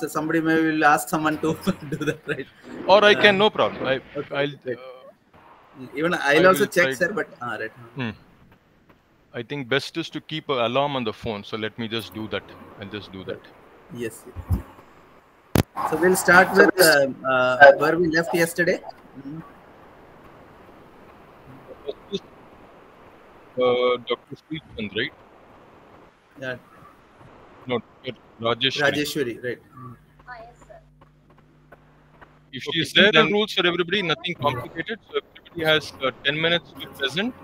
so somebody may will ask someone to do that, right? Or I can, Uh, no problem. I, okay, I'll. great. Uh, Even I I'll also check, sir. But ah, right. hmm. I think best is to keep an alarm on the phone. So let me just do that. I'll just do that. Yes. yes. So we'll start with uh, uh, where we left yesterday. Mhm. Uh, Dr. Srichand, right? Yeah, No, Dr. Rajesh. Rajeshwari, right? Yes, sir. If she is there, the rules for everybody, nothing complicated. So everybody has uh, 10 minutes to be present.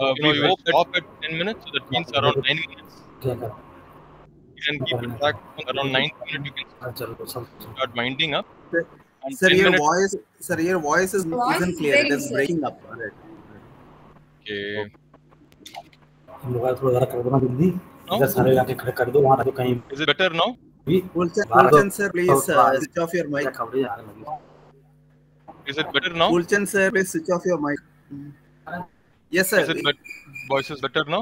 Uh, we will stop at 10 minutes, so that means around 9 minutes. You can keep it track around 9 minutes. You can start winding up. Sir, And Sir, your minutes. voice, sir, your voice is Voice isn't is clear. It very is clear. breaking up. Right. Okay. Mobile थोड़ा जरा कर देना जल्दी No? इधर सारे इलाके खड़े कर दो वहाँ रखो कहीं Is it better now? भी Kulchan, बाहर दो। Kulchan sir, please uh, switch off your mic. क्या खबरें आ रही हैं Is it better now? Kulchan sir, please switch off your mic. Mhm. Yes, sir. Is it bet- voice is better now?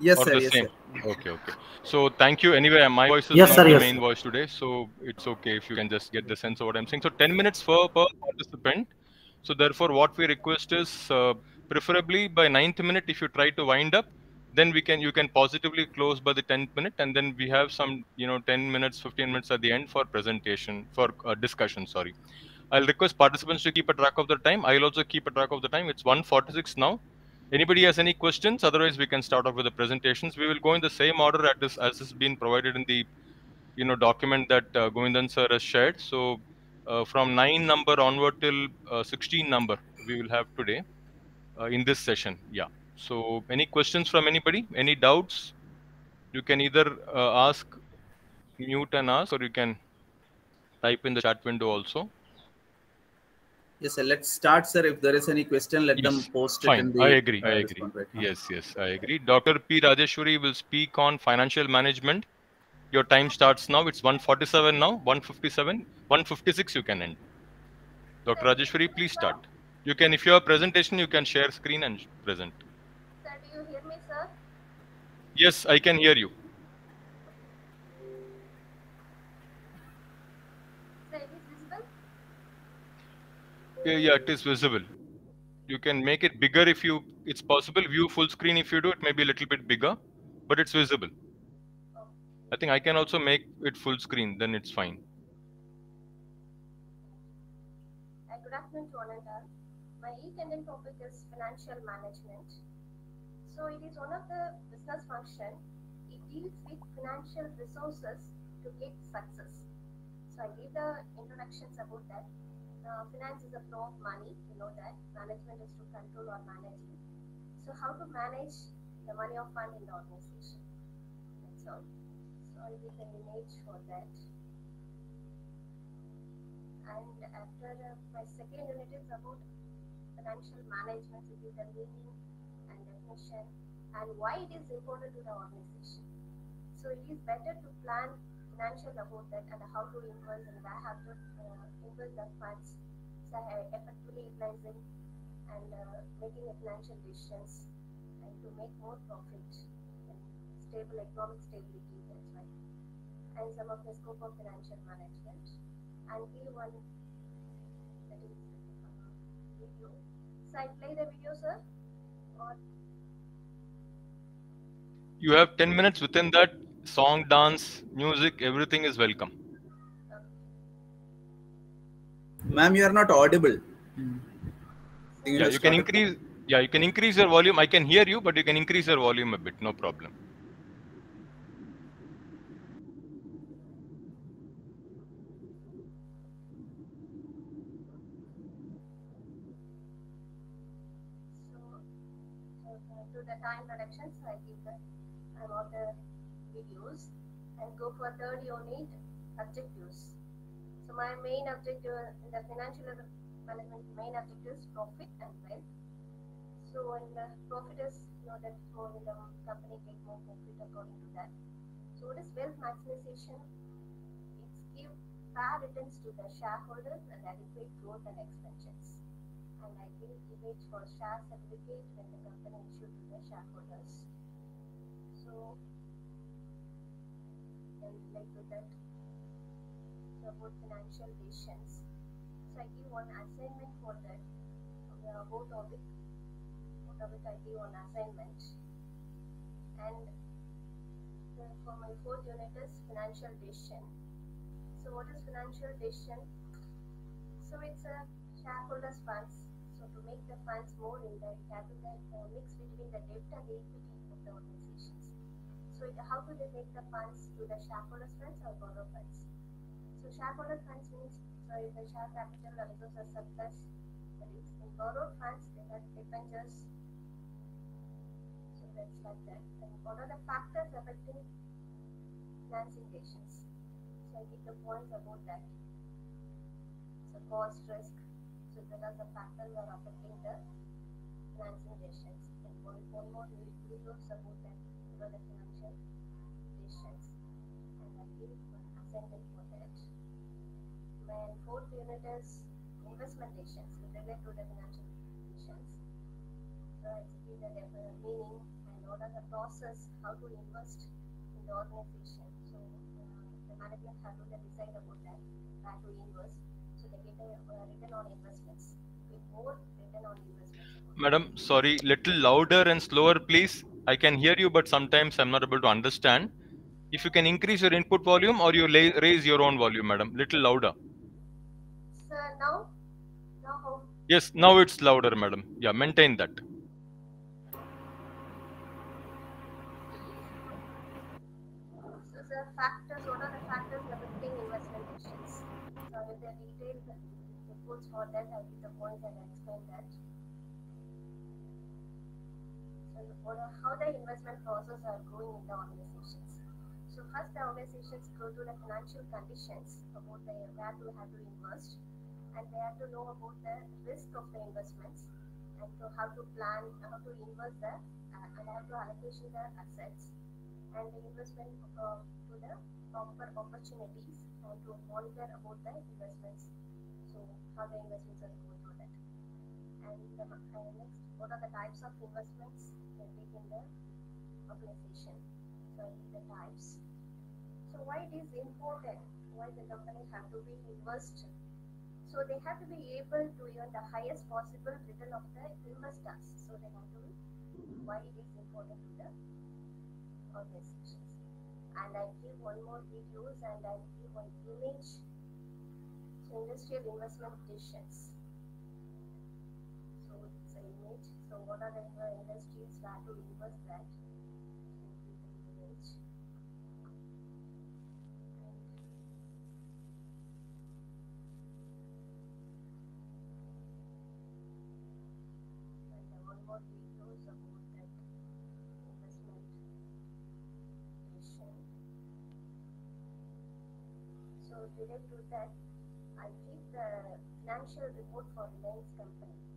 Yes, or sir. the Yes, same? sir. Okay, okay. So thank you. Anyway, my voice is Yes, not sir, the yes, main sir. voice today, so it's okay if you can just get the sense of what I'm saying. So 10 minutes per, per participant. So therefore, what we request is uh, preferably by ninth minute, if you try to wind up, then we can you can positively close by the 10th minute, and then we have some you know 10 minutes, 15 minutes at the end for presentation for uh, discussion. Sorry. I'll request participants to keep a track of the time. I'll also keep a track of the time. It's 1:46 now. Anybody has any questions? Otherwise, we can start off with the presentations. We will go in the same order at this, as has been provided in the, you know, document that uh, Govindan sir has shared. So, uh, from nine number onward till uh, 16 number, we will have today uh, in this session. Yeah. So, any questions from anybody? Any doubts? You can either uh, ask, mute and ask, or you can type in the chat window also. Yes, sir. Let's start, sir. If there is any question, let them Yes, post it in the. I agree. I agree. right? Yes, yes, I agree. Dr. P. Rajeshwari will speak on financial management. Your time starts now. It's 147 now. 157. 156 you can end. Dr. Rajeshwari, please start. You can, if you have a presentation, you can share screen and present. Sir, do you hear me, sir? Yes, I can hear you. Sir, it is visible? Yeah, yeah, it is visible. You can make it bigger if you, it's possible. View full screen if you do, it may be a little bit bigger, but it's visible. I think I can also make it full screen, then it's fine. Uh, good afternoon to one and all. My e-content topic is financial management. So it is one of the business function. It deals with financial resources to get success. So I gave the introductions about that. Uh, finance is a flow of money. You know that. Management is to control or manage it. So how to manage the money of fund in the organization. That's all. So I'll give an image for that. And after uh, my second unit is about financial management, it is the meaning and why it is important to the organization. So it is better to plan financial about that and how to invest and have to uh, invest the funds so effectively utilizing and uh, making financial decisions and to make more profit and stable economic stability. That's why. And some of the scope of financial management and give one that is uh, video. So I play the video, sir. Or You have 10 minutes within that song, dance, music, everything is welcome. Ma'am, you are not audible. Yeah, you can increase. Yeah, you can increase your volume. I can hear you, but you can increase your volume a bit. No problem. so uh, to the time reductions, I give the of the videos and go for third unit objectives. So my main objective in the financial management main objective is profit and wealth. So in the profit is you know that more the company get more profit according to that. So what is wealth maximization? It's give fair returns to the shareholders and adequate growth and expansions. And I give image for share certificate when the company issued to the shareholders. So can relate to that. So about financial decisions. So I give one assignment for that. Okay, about topic. What topic I give one assignment. And for my fourth unit is financial decision. So what is financial decision? So it's a shareholders funds. So to make the funds more in the capital uh, mix between the debt and equity of the organizations. So how do they make the funds to the shareholders funds or borrow funds? So shareholder funds means so if the share capital also a surplus, that is in borrowed funds they have debentures. So that's like that. And what are the factors affecting financing decisions? So I give the points about that. So cost, risk. So there are the factors that are affecting the financing decisions. And one, more vi- videos about that, decisions. And I give one assignment. My fourth unit is investment decisions related to the financial decisions. So the def- meaning and what are the process, how to invest in the organization. So uh, the management have to decide about that, how to invest. So they get a uh, return on investments, with more return on investments. Madam, sorry, little louder and slower, please. I can hear you, but sometimes I'm not able to understand. If you can increase your input volume or you raise your own volume, madam, little louder. So now, now Yes, now it's louder, madam. Yeah, maintain that. So the factors, what are the factors affecting investment decisions? So with the detailed for that, I give the points and I explain that. Are, how the investment process are going in the organizations. So first the organizations go to the financial conditions about the where to have to invest and they have to know about the risk of the investments and to how to plan, how to invest the uh, and how to allocation the assets and the investment uh, to the proper opportunities and to monitor about the investments. So how the investments are going. And next, what are the types of investments they take in the organization? So the types. So why it is important? Why the company have to be invest? So they have to be able to earn the highest possible return of the investors. So they have to be why it is important to the organizations. And I give one more videos and I give one image So industrial investment decisions. So what are the industries that? So give about that. So related to that, I keep the financial report for Reliance company.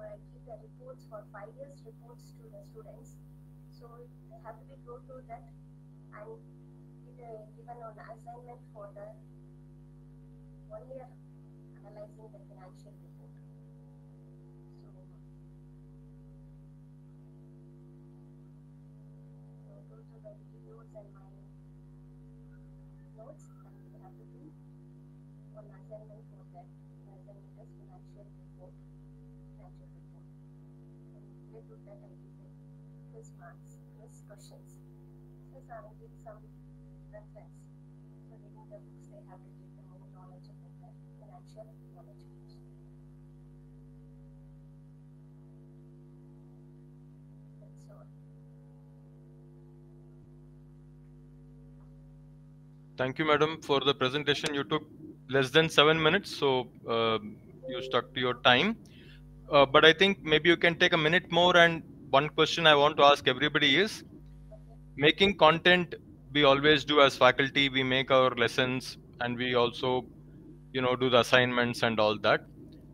I keep the reports for five years reports to the students. So they have to be go through that and given on assignment for the one year analyzing the financial report. So So go to the videos and my notes and we have to do one assignment for that. The assignment is financial report, And give quiz marks, quiz questions. Will give some reference. So reading the books they have to get the more knowledge financial all. Thank you, madam, for the presentation. You took less than seven minutes, so uh, you stuck to your time. Uh, but I think maybe you can take a minute more. And one question I want to ask everybody is making content. We always do as faculty. We make our lessons, and we also, you know, do the assignments and all that.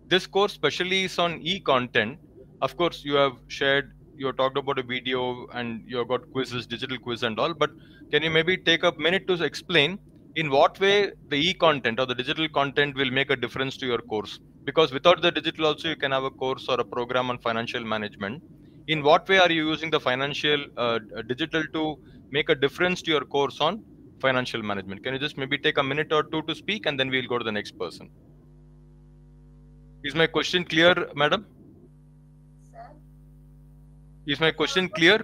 This course, especially, is on e-content. Of course, you have shared. You have talked about a video, and you have got quizzes, digital quiz, and all. But can you maybe take a minute to explain in what way the e-content or the digital content will make a difference to your course because without the digital also you can have a course or a program on financial management in what way are you using the financial uh, digital to make a difference to your course on financial management. Can you just maybe take a minute or two to speak and then we'll go to the next person? Is my question clear, madam? Sir? Is my question clear?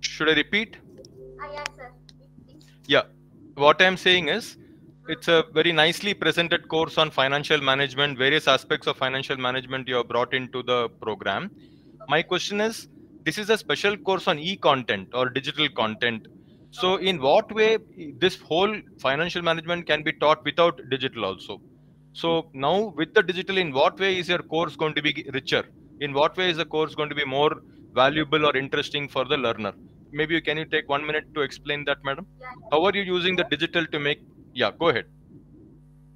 Should I repeat? Ah, yeah, sir. Yeah. What I'm saying is, it's a very nicely presented course on financial management, various aspects of financial management you have brought into the program. My question is, this is a special course on e-content or digital content. So in what way this whole financial management can be taught without digital also? So now with the digital, in what way is your course going to be richer? In what way is the course going to be more valuable or interesting for the learner? Maybe you can you take one minute to explain that, madam? How are you using the digital to make? Yeah, go ahead.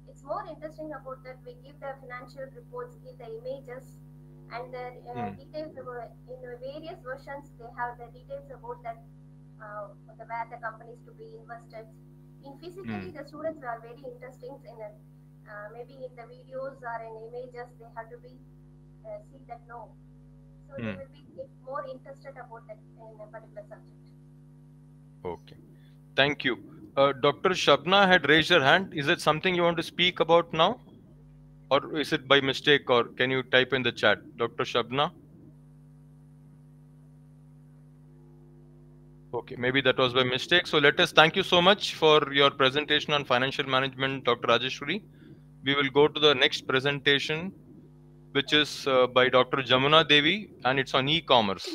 It's more interesting about that we give the financial reports, give the images, and the uh, Hmm. details about in the various versions. They have the details about that uh, the where the companies to be invested. In physically, Hmm. the students are very interesting in it. Uh, maybe in the videos or in images, they have to be uh, see that no. So they Hmm. will be more interested about that in a particular subject. Okay. Thank you. Uh, Dr. Shabna had raised her hand. Is it something you want to speak about now? Or is it by mistake or can you type in the chat? Dr. Shabna? Okay, maybe that was by mistake. So let us thank you so much for your presentation on financial management, Dr. Rajeshwari. We will go to the next presentation, which is uh, by Dr. Jamuna Devi, and it's on e-commerce.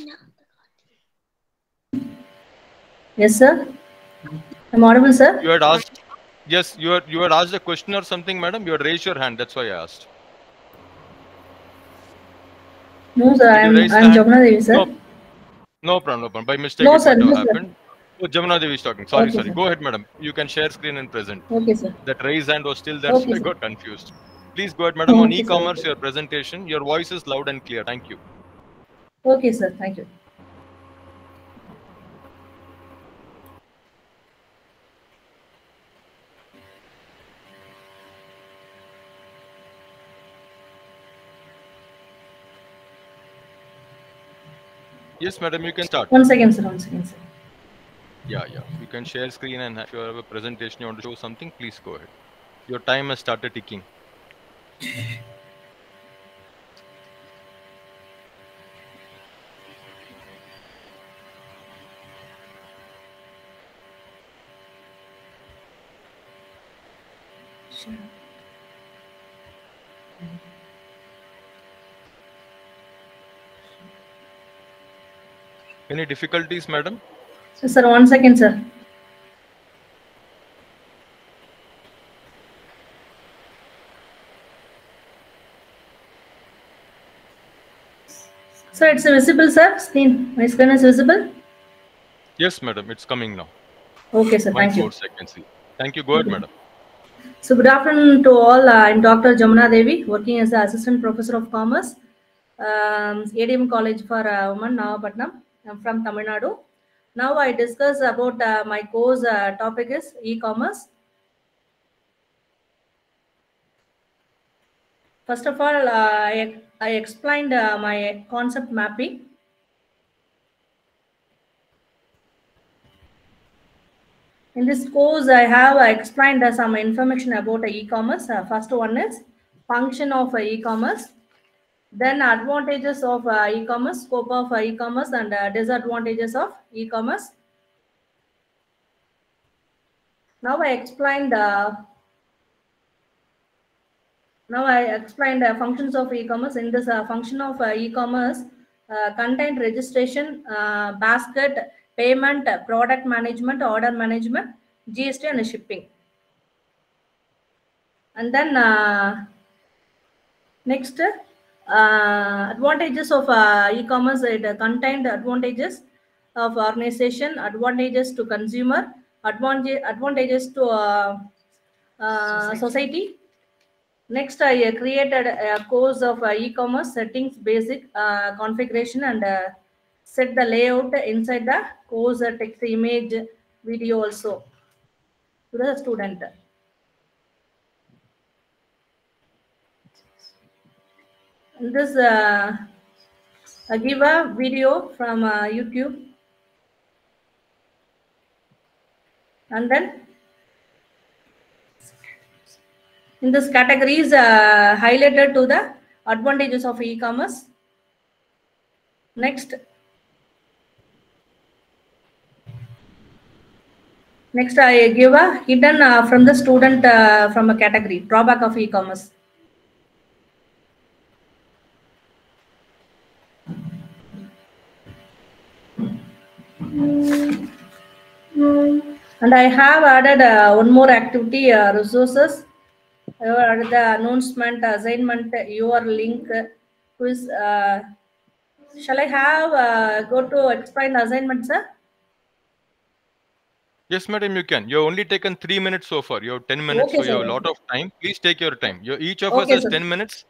Yes, sir. I'm audible, sir. You had asked, yes, you had you had asked a question or something, madam. You had raised your hand. That's why I asked. No, sir. I'm I'm? Jogna Devi, sir. No, no problem, no problem. By mistake, No, it sir, no, sir. happened. Oh, Jamuna Devi is talking. Sorry, Okay, sorry. sir. Go ahead, madam. You can share screen and present. Okay, sir. That raise hand was still there, so I got confused. Please go ahead, madam. On Okay, sir. e-commerce, your presentation. Your voice is loud and clear. Thank you. Okay, sir. Thank you. Yes, madam. You can start. One second, sir. One second, sir. Yeah, yeah. You can share screen and if you have a presentation you want to show something, please go ahead. Your time has started ticking. Any difficulties, madam? So, sir, one second, sir. So it's visible, sir. Screen. My screen is visible. Yes, madam. It's coming now. Okay, sir. One Thank you. seconds. Thank you. Go ahead, madam. So good afternoon to all. Uh, I'm Dr. Jamuna Devi, working as the Assistant Professor of Commerce, um, ADM College for uh, Women, Nagapattinam. I'm from Tamil Nadu. Now I discuss about uh, my course uh, topic is e-commerce. First of all, uh, I, I explained uh, my concept mapping. In this course, I have explained some information about e-commerce. Uh, first one is function of e-commerce, then advantages of uh, e-commerce, scope of uh, e-commerce, and uh, disadvantages of e-commerce. Now I explained. the now I explained the functions of e-commerce. In this uh, function of uh, e-commerce, uh, content registration, uh, basket, payment, uh, product management, order management, GST, and shipping. And then uh, next, uh, advantages of uh, e-commerce. It uh, contained advantages of organization, advantages to consumer, advantage advantages to uh, uh, society. Next, I created a course of uh, e-commerce settings, basic uh, configuration, and uh, set the layout inside the course, text, image, video also to the student. This, uh, I give a video from uh, YouTube. And then in this categories uh, highlighted to the advantages of e-commerce. Next. Next, I give a hidden uh, from the student uh, from a category drawback of e-commerce. And I have added uh, one more activity uh, resources. I have added the announcement, assignment, your link, quiz. Uh, shall I have uh, go to explain the assignment, sir? Yes, madam, you can. You've only taken three minutes so far. You have 10 minutes, Okay, so you have a lot of time. Please take your time. You, each of us has sir. 10 minutes.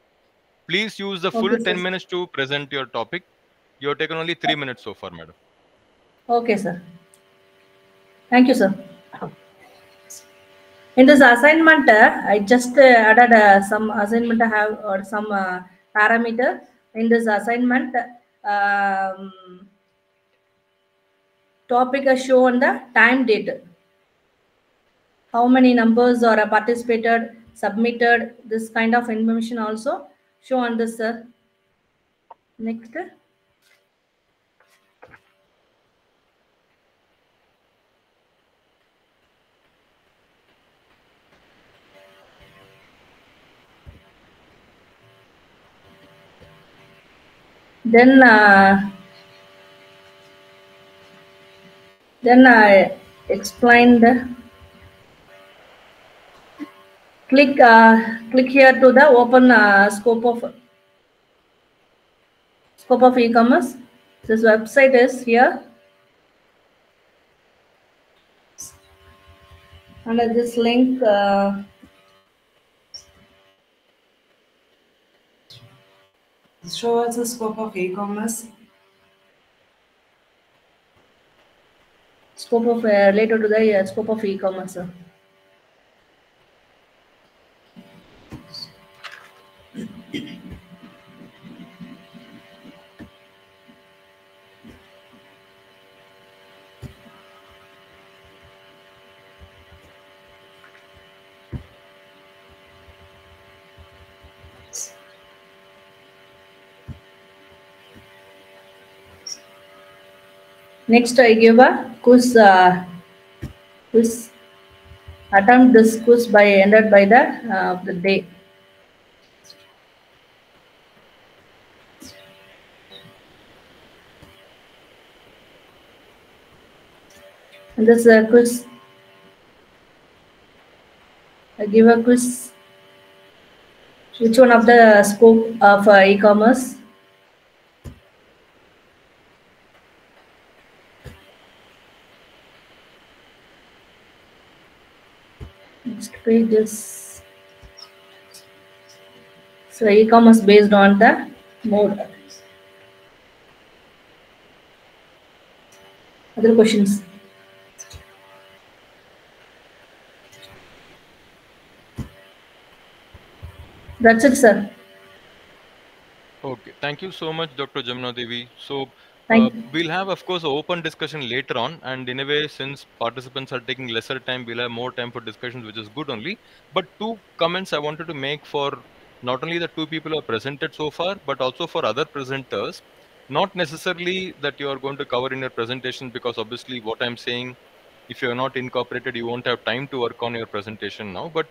Please use the full Okay, 10 sir. minutes to present your topic. You have taken only three minutes so far, madam. Okay, sir. Thank you, sir. In this assignment, uh, I just uh, added uh, some assignment I have or some uh, parameter in this assignment. Um, topic is shown the time date. How many numbers are participated, submitted, this kind of information also show on this. Uh, next. Then uh, then I explained click uh, click here to the open uh, scope of scope of e-commerce. This website is here. Under this link Show us the scope of e-commerce. scope of uh, related to the uh, scope of e-commerce Next, I give a quiz. Uh, quiz. Attempt this quiz by ended by the uh, the day. And this uh, quiz. I give a quiz. Which one of the scope of uh, e-commerce? Page so e-commerce based on the mode. Other questions? That's it, sir. Okay. Thank you so much, Dr. Jamuna Devi. So uh, we'll have, of course, open discussion later on. And in a way, since participants are taking lesser time, we'll have more time for discussions, which is good only. But two comments I wanted to make for not only the two people who have presented so far, but also for other presenters. Not necessarily that you are going to cover in your presentation, because obviously what I'm saying, if you're not incorporated, you won't have time to work on your presentation now. But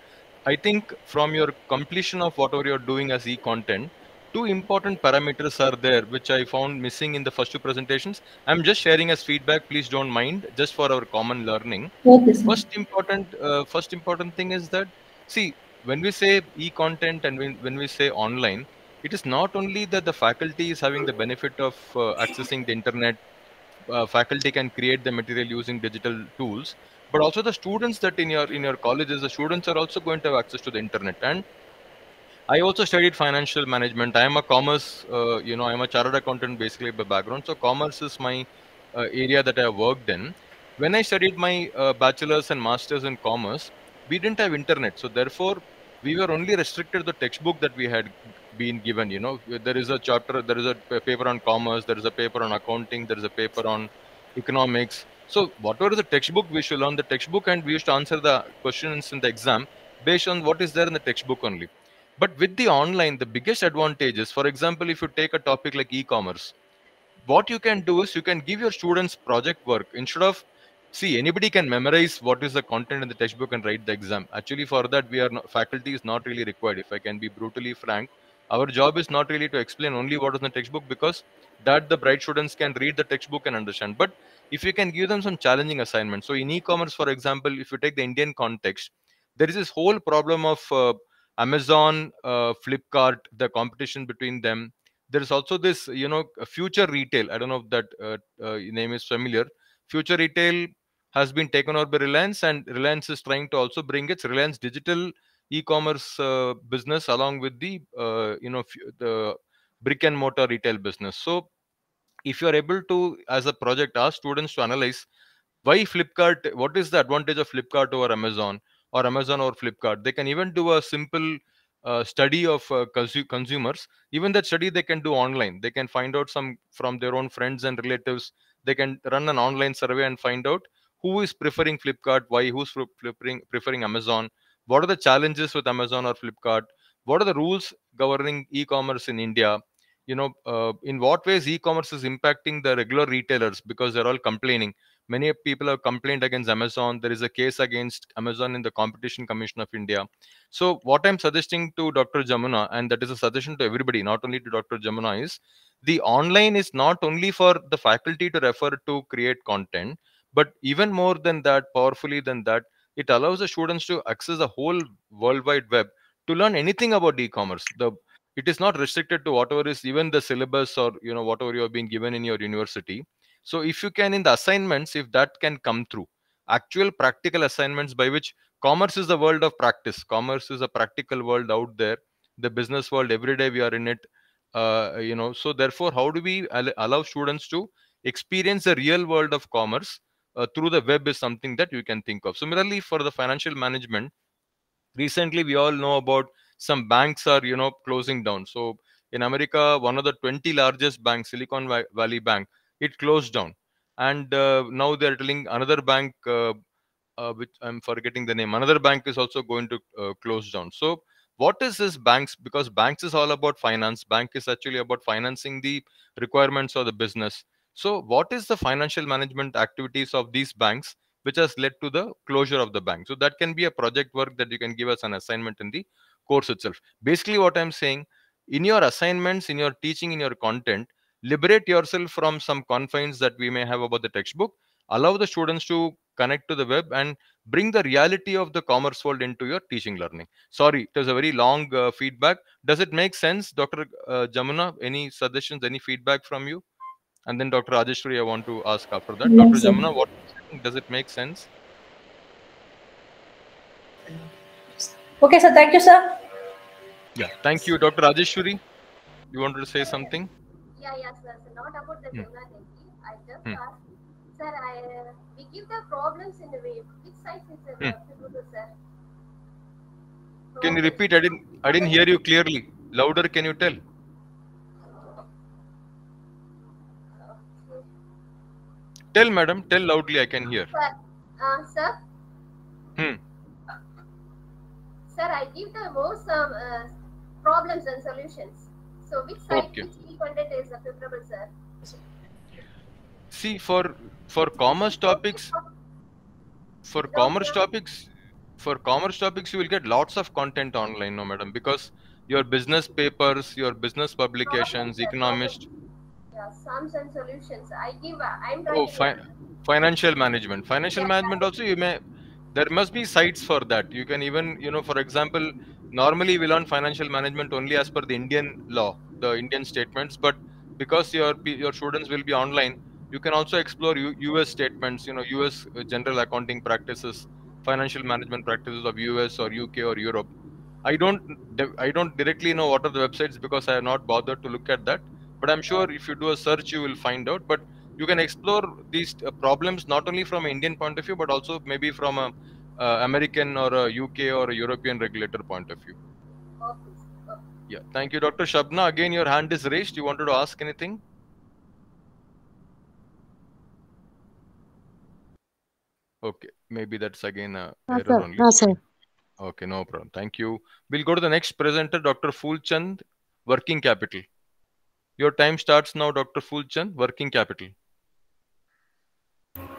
I think from your completion of whatever you're doing as e-content, two important parameters are there which I found missing in the first two presentations. I'm just sharing as feedback. Please don't mind, just for our common learning. Okay. First important, uh, first important thing is that see when we say e-content and when, when we say online, it is not only that the faculty is having the benefit of uh, accessing the internet. Uh, faculty can create the material using digital tools, but also the students that in your in your colleges, the students are also going to have access to the internet and I also studied financial management. I am a commerce, uh, you know, I'm a chartered accountant basically by background. So commerce is my uh, area that I have worked in. When I studied my uh, bachelor's and master's in commerce, we didn't have internet. So therefore, we were only restricted to the textbook that we had been given. You know, there is a chapter, there is a paper on commerce, there is a paper on accounting, there is a paper on economics. So whatever the textbook, we should learn the textbook, and we used to answer the questions in the exam based on what is there in the textbook only. But with the online, the biggest advantage is, for example, if you take a topic like e-commerce, what you can do is you can give your students project work. Instead of see anybody can memorize what is the content in the textbook and write the exam. Actually for that we are not, faculty is not really required. If i can be brutally frank our job is not really to explain only what is in the textbook because that the bright students can read the textbook and understand. But if you can give them some challenging assignments so in e-commerce for example if you take the indian context there is this whole problem of uh, amazon uh, flipkart the competition between them. There is also this you know future retail. I don't know if that uh, uh, name is familiar. Future retail has been taken over by reliance and reliance is trying to also bring its reliance digital e-commerce uh, business along with the uh, you know the brick and mortar retail business. So if you are able to as a project ask students to analyze why flipkart what is the advantage of flipkart over amazon or amazon or flipkart they can even do a simple uh, study of uh, consu- consumers. Even that study they can do online. They can find out some from their own friends and relatives. They can run an online survey and find out who is preferring flipkart why who's pre- preferring preferring amazon what are the challenges with amazon or flipkart what are the rules governing e-commerce in india you know uh, in what ways e-commerce is impacting the regular retailers because they're all complaining many people have complained against amazon. There is a case against amazon in the competition commission of india. So what i'm suggesting to dr jamuna and that is a suggestion to everybody not only to dr jamuna is the online is not only for the faculty to refer to create content but even more than that powerfully than that it allows the students to access the whole world wide web to learn anything about e-commerce. The it is not restricted to whatever is even the syllabus or you know whatever you have been given in your university so if you can in the assignments if that can come through. Actual practical assignments by which commerce is the world of practice. Commerce is a practical world out there. The business world every day we are in it uh, you know. So therefore how do we al- allow students to experience the real world of commerce uh, through the web is something that you can think of. Similarly for the financial management recently we all know about some banks are you know closing down. So in america one of the 20 largest banks silicon valley bank it closed down. And uh, now they're telling another bank uh, uh, which i'm forgetting the name another bank is also going to uh, close down. So what is this banks because banks is all about finance bank is actually about financing the requirements of the business. So what is the financial management activities of these banks which has led to the closure of the bank? So that can be a project work that you can give us an assignment in the course itself. Basically what i'm saying in your assignments in your teaching in your content liberate yourself from some confines that we may have about the textbook allow the students to connect to the web and bring the reality of the commerce world into your teaching learning. Sorry it was a very long uh, feedback. Does it make sense dr uh, jamuna? Any suggestions any feedback from you? And then dr rajeshwari i want to ask after that. Yes, dr sir. jamuna what does it make sense? Okay, sir. Thank you, sir. yeah. Thank you dr rajeshwari. You wanted to say something Yeah, yeah, sir. So not about the Hmm. journality. I just Hmm. asked, sir, I uh, we give the problems in the way. Which side is the Hmm. applicable, sir? can you repeat i didn't i didn't hear you clearly louder can you tell tell madam tell loudly i can hear Sir, uh, sir. Hmm. Sir, I give the most um, uh, problems and solutions. So which side, Okay. which e-content is applicable, sir? see for for commerce topics for commerce topics for commerce topics you will get lots of content online no madam because your business papers your business publications economist Yeah, sums and solutions. I give. I'm oh fi- financial management financial Yeah. management also you may there must be sites for that. You can even you know for example normally we learn financial management only as per the indian law the indian statements. But because your your students will be online you can also explore us statements you know us uh, general accounting practices financial management practices of us or uk or europe. I don't i don't directly know what are the websites because i have not bothered to look at that. But i'm sure if you do a search you will find out. But you can explore these uh, problems not only from an indian point of view but also maybe from a uh, american or a uk or a european regulator point of view Okay. Okay. yeah thank you dr shabna again your hand is raised you wanted to ask anything Okay, maybe that's again a Ah, error sir. only. Sir. Okay, no problem. Thank you. We'll go to the next presenter, Dr. Fulchand, working capital. Your time starts now, Dr. Fulchand, working capital.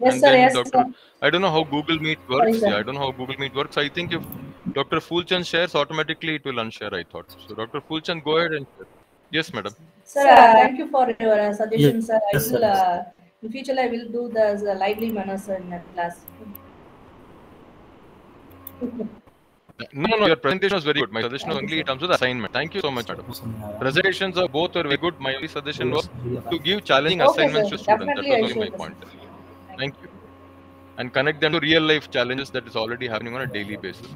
Yes, And sir. then Yes, Dr. sir. I don't know how Google Meet works. sir. yeah, I don't know how Google Meet works. I think if Dr. Fulchan shares, automatically it will unshare, I thought. So Dr. Fulchan, go ahead and share. Yes, madam. Sir, uh, thank you for your uh, suggestion, Yes, sir. I yes, will, sir. uh, in future, I will do the uh, lively manner, sir, in that class. No, no, your presentation was very good. My suggestion was only in terms of the assignment. Thank you so much, madam. Presentations are both are very good. My only suggestion was to give challenging Okay, assignments sir. to students. That Definitely was only my should, sir. point. Thank you. And connect them to real life challenges that is already happening on a daily basis.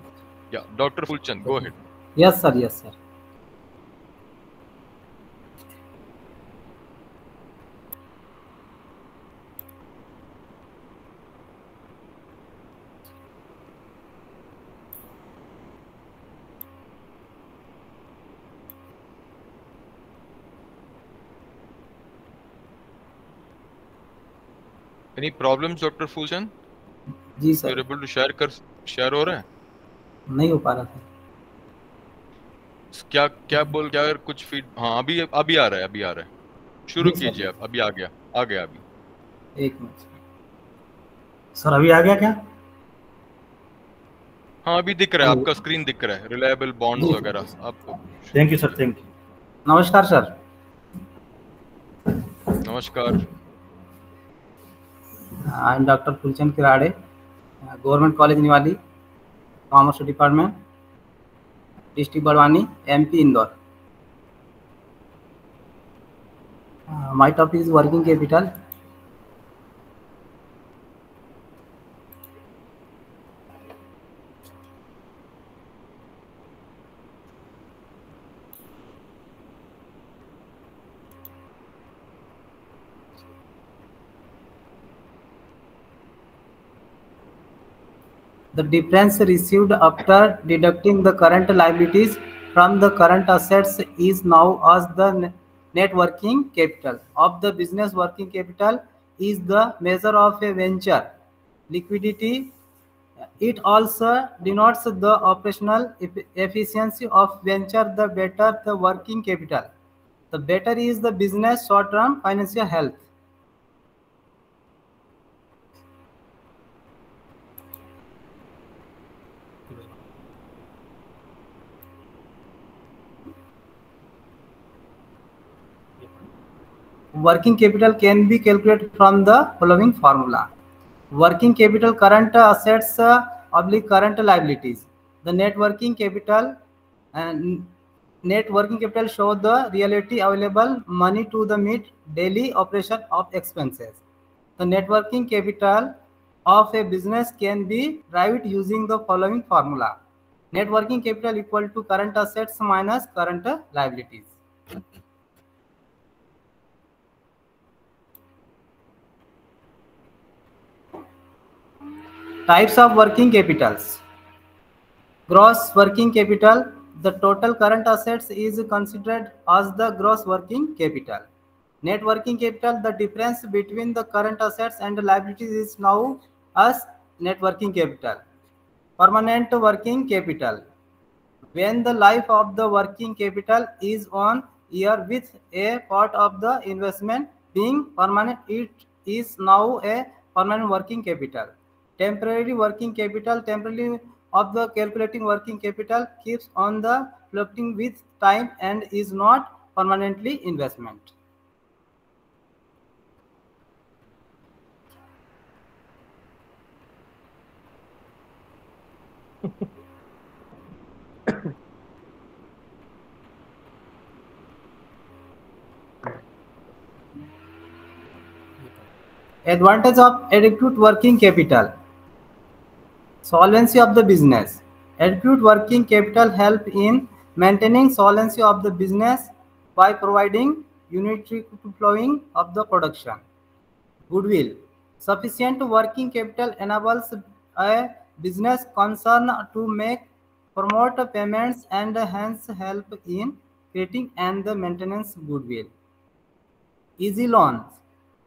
Yeah, Dr. Fulchand, go ahead. Yes, sir. Yes, sir. Any problems, Dr. Fulchand? जी sir. Able to share कर share हो रहा है? नहीं हो पा रहा था। क्या क्या बोल क्या अगर कुछ फ़ीड हाँ अभी अभी आ रहा है अभी आ रहा है। शुरू कीजिए आप अभी आ गया आ गया अभी। एक मिनट सर। अभी आ गया क्या? हाँ अभी दिख रहा है तो- आपका स्क्रीन दिख रहा है रिलायबल बॉन्ड्स वगैरह आप thank you sir thank you नमस्कार सर नमस्कार। I am doctor Phulchand Kirade government college Niwali commerce department district Barwani MP Indore my topic is working capital The difference received after deducting the current liabilities from the current assets is now as the ne- net working capital of the business working capital is the measure of a venture liquidity. It also denotes the operational efficiency of venture. The better the working capital, the better is the business short-term financial health. Working capital can be calculated from the following formula. Working capital current assets uh, oblique current liabilities. The net working capital and net working capital show the reality available money to the meet daily operation of expenses. The net working capital of a business can be derived using the following formula. Net working capital equal to current assets minus current liabilities Types of working capitals. Gross working capital. The total current assets is considered as the gross working capital. Net working capital. The difference between the current assets and liabilities is now as net working capital. Permanent working capital. When the life of the working capital is on year with a part of the investment being permanent, it is now a permanent working capital temporary working capital temporarily of the calculating working capital keeps on the fluctuating with time and is not permanently investment. Advantage of adequate working capital Solvency of the business. Adequate working capital help in maintaining solvency of the business by providing unitary flowing of the production. Goodwill. Sufficient working capital enables a business concern to make promote payments and hence help in creating and the maintenance goodwill. Easy loans.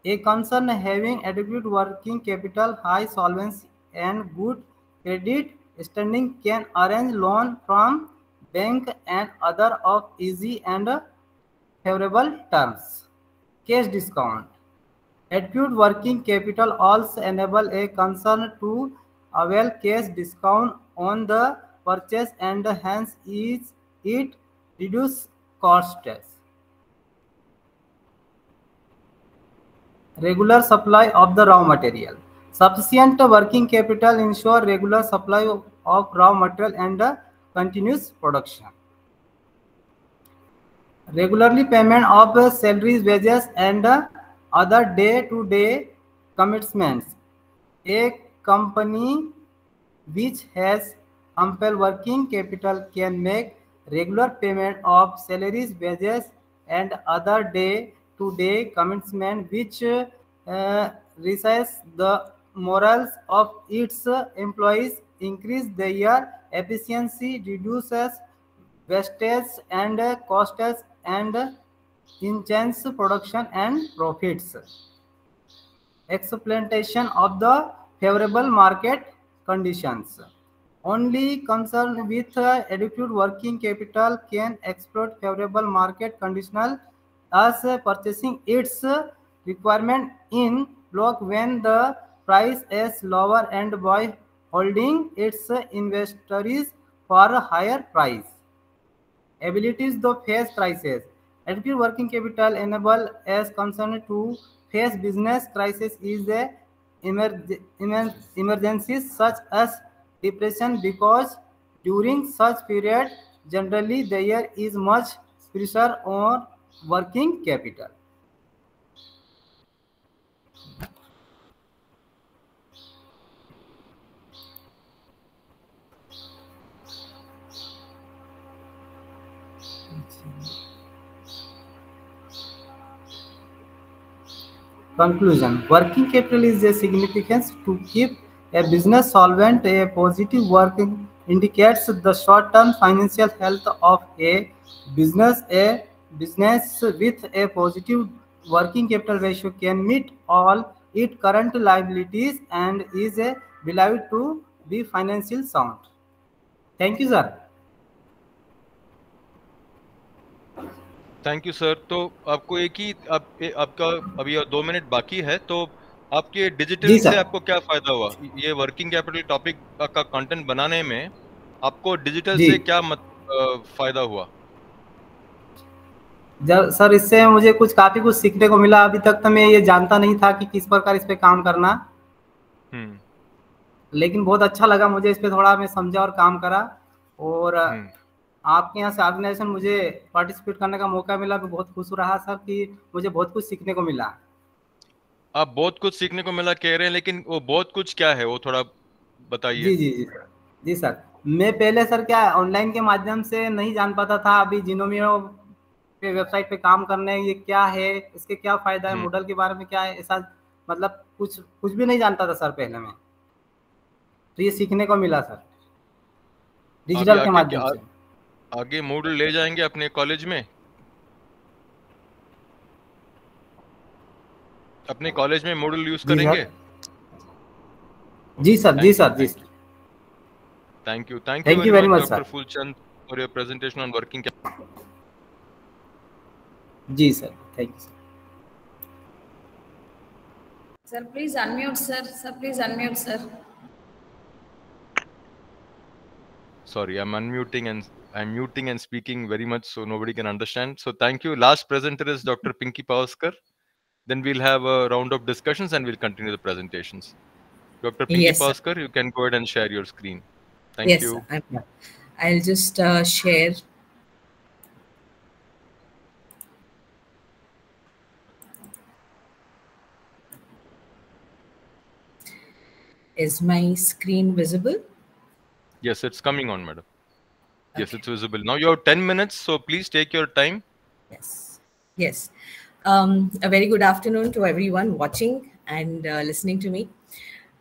A concern having adequate working capital, high solvency, and good credit standing can arrange loan from bank and other of easy and favorable terms. Cash discount. Adequate working capital also enable a concern to avail cash discount on the purchase and hence is it reduce costs. Regular supply of the raw material. Sufficient working capital ensure regular supply of, raw material and continuous production. Regularly payment of salaries, wages and other day-to-day commitments. A company which has ample working capital can make regular payment of salaries, wages, and other day-to-day commitments, which uh, the morals of its employees, increase their efficiency, reduces wastage and costs, and enhance production and profits. Explanation of the favorable market conditions. Only concerned with uh, adequate working capital can exploit favorable market conditional as uh, purchasing its uh, requirement in block when the price is lower and by holding its inventories for a higher price. Abilities to face prices. Adequate working capital enable as concerned to face business crisis is a emer- emer- emergencies such as depression because during such period generally there is much pressure on working capital Conclusion Working capital is a significance to keep a business solvent. A positive working indicates the short term financial health of a business. A business with a positive working capital ratio can meet all its current liabilities and is believed to be financially sound. Thank you, sir. Thank you sir तो आपको एक ही आप, ए, आपका अभी दो minute बाकी है तो आपके डिजिटल से आपको क्या फ़ायदा हुआ? ये वर्किंग कैपिटल टॉपिक का कंटेंट बनाने में आपको डिजिटल से क्या मत, अ, फ़ायदा हुआ? जब सर इससे मुझे कुछ काफ़ी कुछ सीखने को मिला। अभी तक तो मैं ये जानता नहीं था कि किस प्रकार इस पे काम करना। हम्म। लेकिन बहुत अच्छा लगा मुझे इस पे थोड़ा मैं समझा और काम करा। और हम्म। आपके यहाँ से ऑर्गेनाइजेशन मुझे पार्टिसिपेट करने का मौका मिला मैं बहुत खुश रहा सर कि मुझे बहुत कुछ सीखने को मिला। आप बहुत कुछ सीखने को मिला कह रहे हैं लेकिन वो बहुत कुछ क्या है वो थोड़ा बताइए। जी जी जी जी सर। मैं पहले सर क्या ऑनलाइन के माध्यम से नहीं जान पाता था अभी जिनोमियो के वेबसाइट पे काम करने ये क्या है इसके क्या फ़ायदा है हम्म। मॉडल के बारे में क्या है ऐसा मतलब कुछ कुछ भी नहीं जानता था सर पहले में। तो ये सीखने को मिला सर डिजिटल के माध्यम से। आगे मूड ले जाएँगे अपने कॉलेज में? अपने कॉलेज में मॉडल यूज़ करेंगे? जी सर जी sir ji sir. Thank you thank you very much sir Fulchand for your presentation on working ji sir thank you sir please unmute sir sir please unmute sir sorry I am unmuting and i'm muting and speaking very much so nobody can understand so thank you last presenter is dr pinky pavaskar then we'll have a round of discussions and we'll continue the presentations dr pinky Yes, pavaskar you can go ahead and share your screen thank yes, you sir. I'm, I'll just uh, share. Is my screen visible? Yes, it's coming on, madam. Yes, Okay. it's visible. Now you have 10 minutes, so please take your time. Yes. Yes. Um, a very good afternoon to everyone watching and uh, listening to me.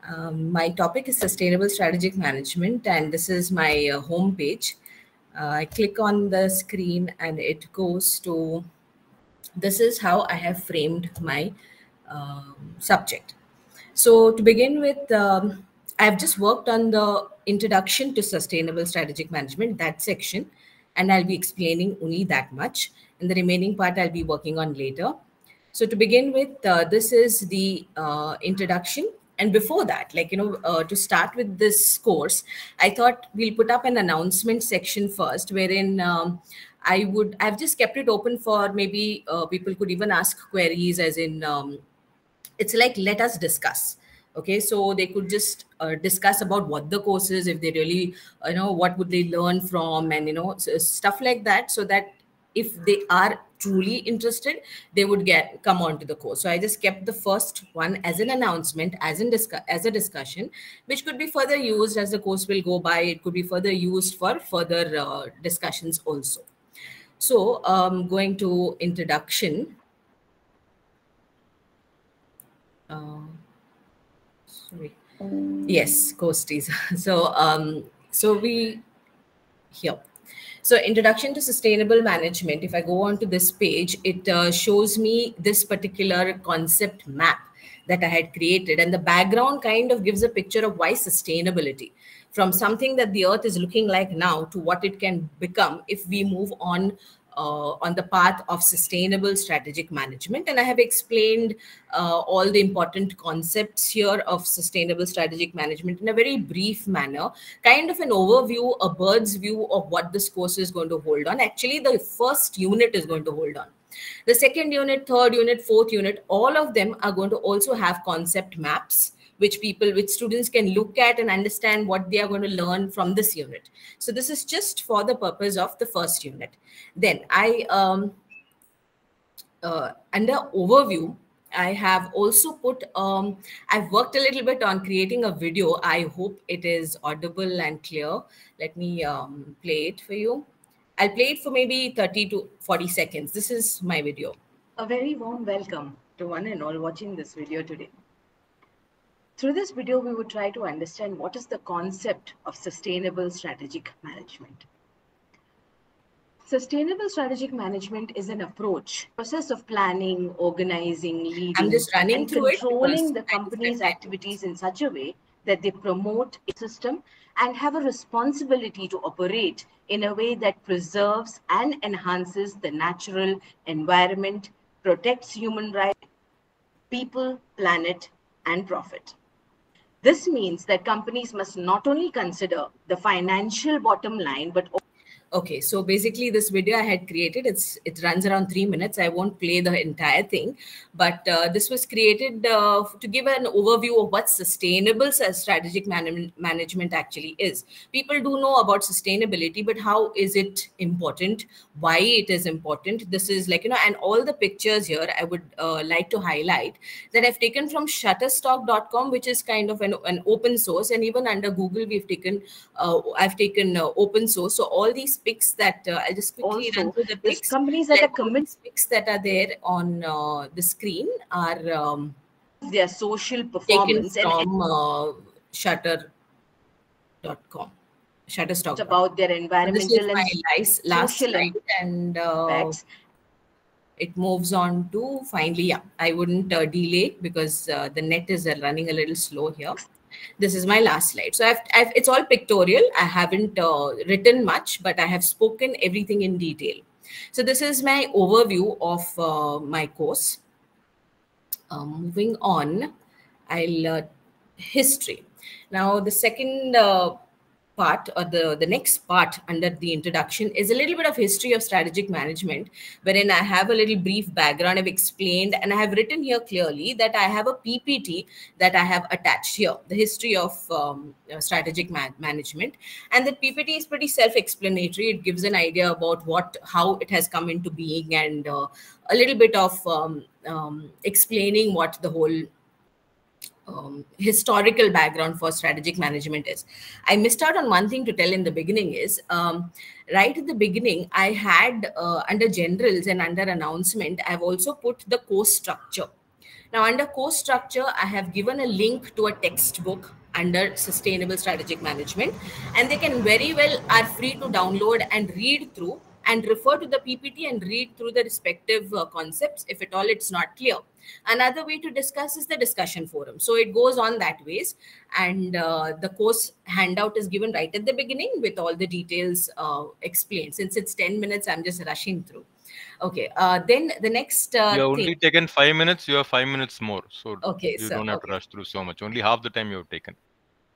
Um, my topic is sustainable strategic management, and this is my uh, home page. Uh, I click on the screen and it goes to this is how I have framed my um, subject. So, to begin with, um, I've just worked on the introduction to sustainable strategic management, that section, and I'll be explaining only that much. And the remaining part I'll be working on later. So, to begin with, uh, this is the uh, introduction. And before that, like, you know, uh, to start with this course, I thought we'll put up an announcement section first, wherein um, I would, I've just kept it open for maybe uh, people could even ask queries, as in, um, it's like let us discuss okay so they could just uh, discuss about what the course is if they really uh, you know what would they learn from and you know so stuff like that so that if they are truly interested they would get come on to the course. So i just kept the first one as an announcement as in discuss as a discussion which could be further used as the course will go by. It could be further used for further uh, discussions also. So um, going to introduction. Uh, yes ghosties so um so we here. So introduction to sustainable management. If i go on to this page it uh, shows me this particular concept map that i had created. And the background kind of gives a picture of why sustainability. From something that the earth is looking like now to what it can become if we move on uh, on the path of sustainable strategic management. And I have explained uh, all the important concepts here of sustainable strategic management in a very brief manner, kind of an overview, a bird's view of what this course is going to hold on. Actually, the first unit is going to hold on. The second unit, third unit, fourth unit, all of them are going to also have concept maps which people which students can look at and understand what they are going to learn from this unit. So this is just for the purpose of the first unit. Then i um, uh, under overview i have also put um, i've worked a little bit on creating a video. I hope it is audible and clear. Let me um, play it for you. I'll play it for maybe 30 to 40 seconds. This is my video. A very warm welcome to one and all watching this video today. Through this video, we would try to understand what is the concept of sustainable strategic management. Sustainable strategic management is an approach, process of planning, organizing, leading, I'm just running and controlling the company's activities in such a way that they promote a system and have a responsibility to operate in a way that preserves and enhances the natural environment, protects human rights, people, planet, and profit. This means that companies must not only consider the financial bottom line, but okay so basically this video i had created it's it runs around three minutes. I won't play the entire thing but uh, this was created uh, to give an overview of what sustainable strategic man- management actually is. People do know about sustainability but how is it important? Why it is important? This is like you know and all the pictures here i would uh, like to highlight that i've taken from shutterstock.com which is kind of an, an open source and even under google we've taken uh, i've taken uh, open source. So all these pics that uh, i'll just quickly run through the pics companies that are like all committed these pics that are there on uh, the screen are um, their social taken performance and from uh, shutter.com shutterstock about their environmental and last, last social slide and uh, it moves on to finally yeah i wouldn't uh, delay because uh, the net is uh, running a little slow here this is my last slide. So I've, I've it's all pictorial. I haven't uh, written much but i have spoken everything in detail. So this is my overview of uh, my course. Um, moving on i'll uh, history. Now the second uh, part or the, the next part under the introduction is a little bit of history of strategic management wherein i have a little brief background. I've explained and i have written here clearly that i have a ppt that i have attached here the history of um, uh, strategic man- management. And the ppt is pretty self-explanatory. It gives an idea about what how it has come into being and uh, a little bit of um, um, explaining what the whole um, historical background for strategic management is. I missed out on one thing to tell in the beginning is um, right at the beginning, I had uh, under generals and under announcement, I've also put the course structure. Now, under course structure, I have given a link to a textbook under sustainable strategic management, and they can very well are free to download and read through and refer to the PPT and read through the respective uh, concepts if at all it's not clear. Another way to discuss is the discussion forum. So it goes on that ways, and uh, the course handout is given right at the beginning with all the details uh, explained. Since it's 10 minutes, I'm just rushing through. Okay, uh, then the next. Uh, you have only thing- taken five minutes. You have five minutes more, so Okay, you so- don't have to rush through so much. Only half the time you have taken.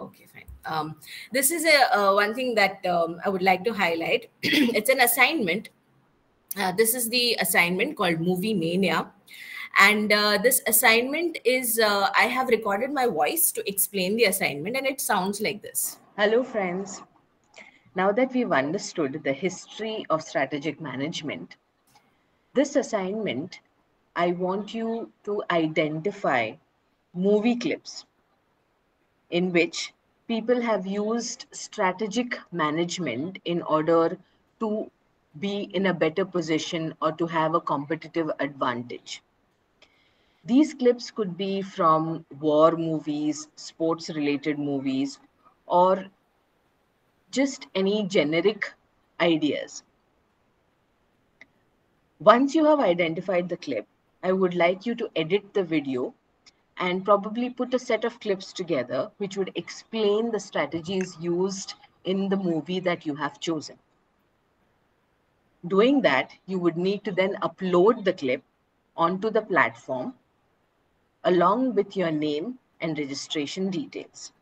Okay, fine. Um, this is a uh, one thing that um, I would like to highlight. it's an assignment. Uh, this is the assignment called Movie Mania. And uh, this assignment is, uh, I have recorded my voice to explain the assignment, and it sounds like this. Hello, friends. Now that we've understood the history of strategic management, this assignment, I want you to identify movie clips in which people have used strategic management in order to be in a better position or to have a competitive advantage. These clips could be from war movies, sports related movies, or just any generic ideas. Once you have identified the clip, I would like you to edit the video and probably put a set of clips together which would explain the strategies used in the movie that you have chosen. Doing that, you would need to then upload the clip onto the platform along with your name and registration details.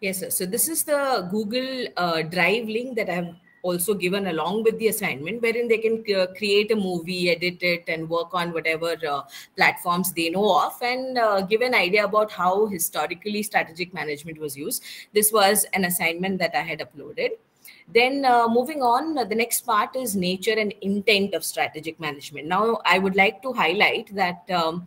Yes, sir. So this is the Google uh, Drive link that I've also given along with the assignment, wherein they can create a movie, edit it, and work on whatever uh, platforms they know of, and uh, give an idea about how historically strategic management was used. This was an assignment that I had uploaded. Then uh, moving on, uh, the next part is nature and intent of strategic management. Now, I would like to highlight that. Um,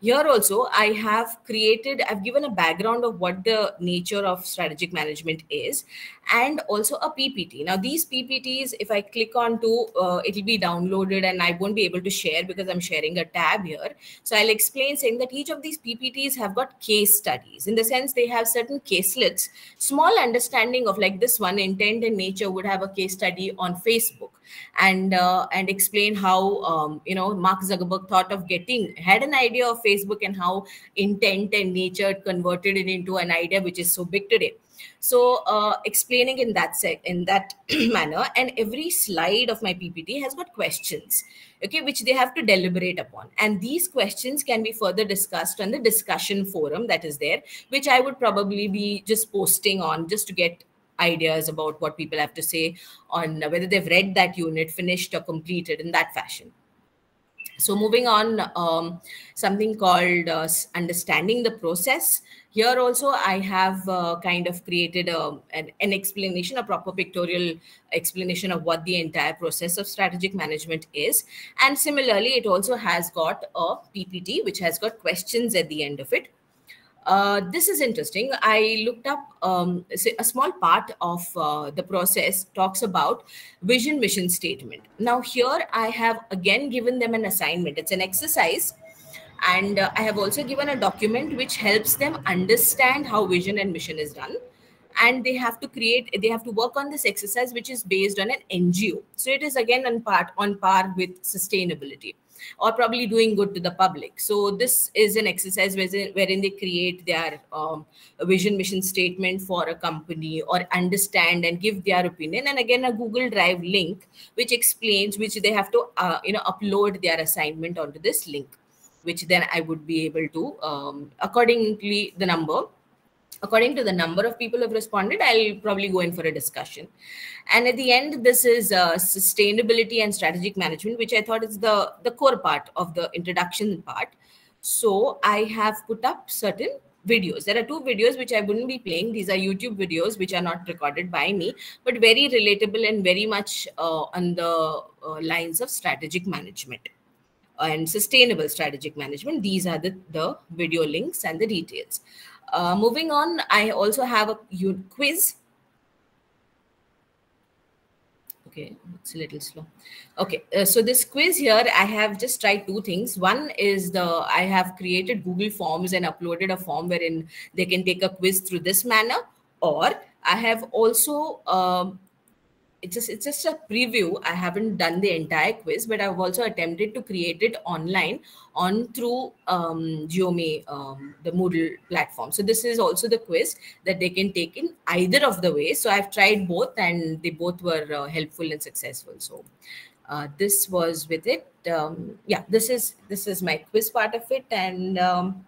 here also i have created i've given a background of what the nature of strategic management is and also a ppt now these ppts if i click on to uh, it'll be downloaded and i won't be able to share because i'm sharing a tab here. So i'll explain saying that each of these ppts have got case studies. In the sense they have certain caselets. Small understanding of like this one intent and nature would have a case study on facebook and uh, and explain how um, you know Mark Zuckerberg thought of getting had an idea of Facebook and how intent and nature converted it into an idea which is so big today. So uh, explaining in that sec in that manner, and every slide of my PPT has got questions, okay, which they have to deliberate upon, and these questions can be further discussed on the discussion forum that is there, which I would probably be just posting on just to get ideas about what people have to say on whether they've read that unit, finished or completed in that fashion. So moving on, um, something called uh, understanding the process. Here also, I have uh, kind of created a, an, an explanation, a proper pictorial explanation of what the entire process of strategic management is. And similarly, it also has got a PPT, which has got questions at the end of it. Uh, this is interesting. I looked up um, a small part of uh, the process talks about vision mission statement. Now, here I have again given them an assignment. It's an exercise, and uh, I have also given a document which helps them understand how vision and mission is done. And they have to create, they have to work on this exercise, which is based on an NGO. So it is again on part on par with sustainability or probably doing good to the public. So this is an exercise wherein, they create their um, vision mission statement for a company or understand and give their opinion. And again, a Google Drive link which explains which they have to uh, you know upload their assignment onto this link, which then I would be able to um, accordingly the number according to the number of people who have responded i'll probably go in for a discussion and at the end this is uh, sustainability and strategic management which i thought is the the core part of the introduction part so i have put up certain videos there are two videos which i wouldn't be playing these are youtube videos which are not recorded by me but very relatable and very much uh, on the uh, lines of strategic management and sustainable strategic management. These are the, the video links and the details. Uh, moving on, I also have a quiz. Okay it's a little slow. Okay uh, so this quiz here i have just tried two things. One is the i have created google forms and uploaded a form wherein they can take a quiz through this manner. Or i have also um, it's just it's just a preview. I haven't done the entire quiz but i've also attempted to create it online on through um, Geome, um, the moodle platform. So this is also the quiz that they can take in either of the ways. So i've tried both and they both were uh, helpful and successful. So uh, this was with it. Um, yeah this is this is my quiz part of it. And um,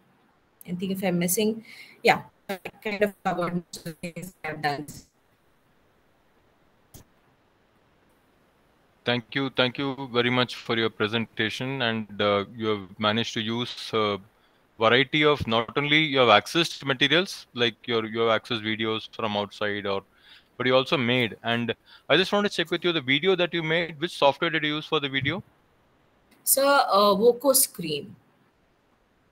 i think if i'm missing? Yeah I kind of covered the things i've done Thank you. Thank you very much for your presentation. And uh, you have managed to use a variety of not only you have accessed materials like your you have accessed videos from outside or but you also made and i just want to check with you the video that you made which software did you use for the video so uh, vokoscreen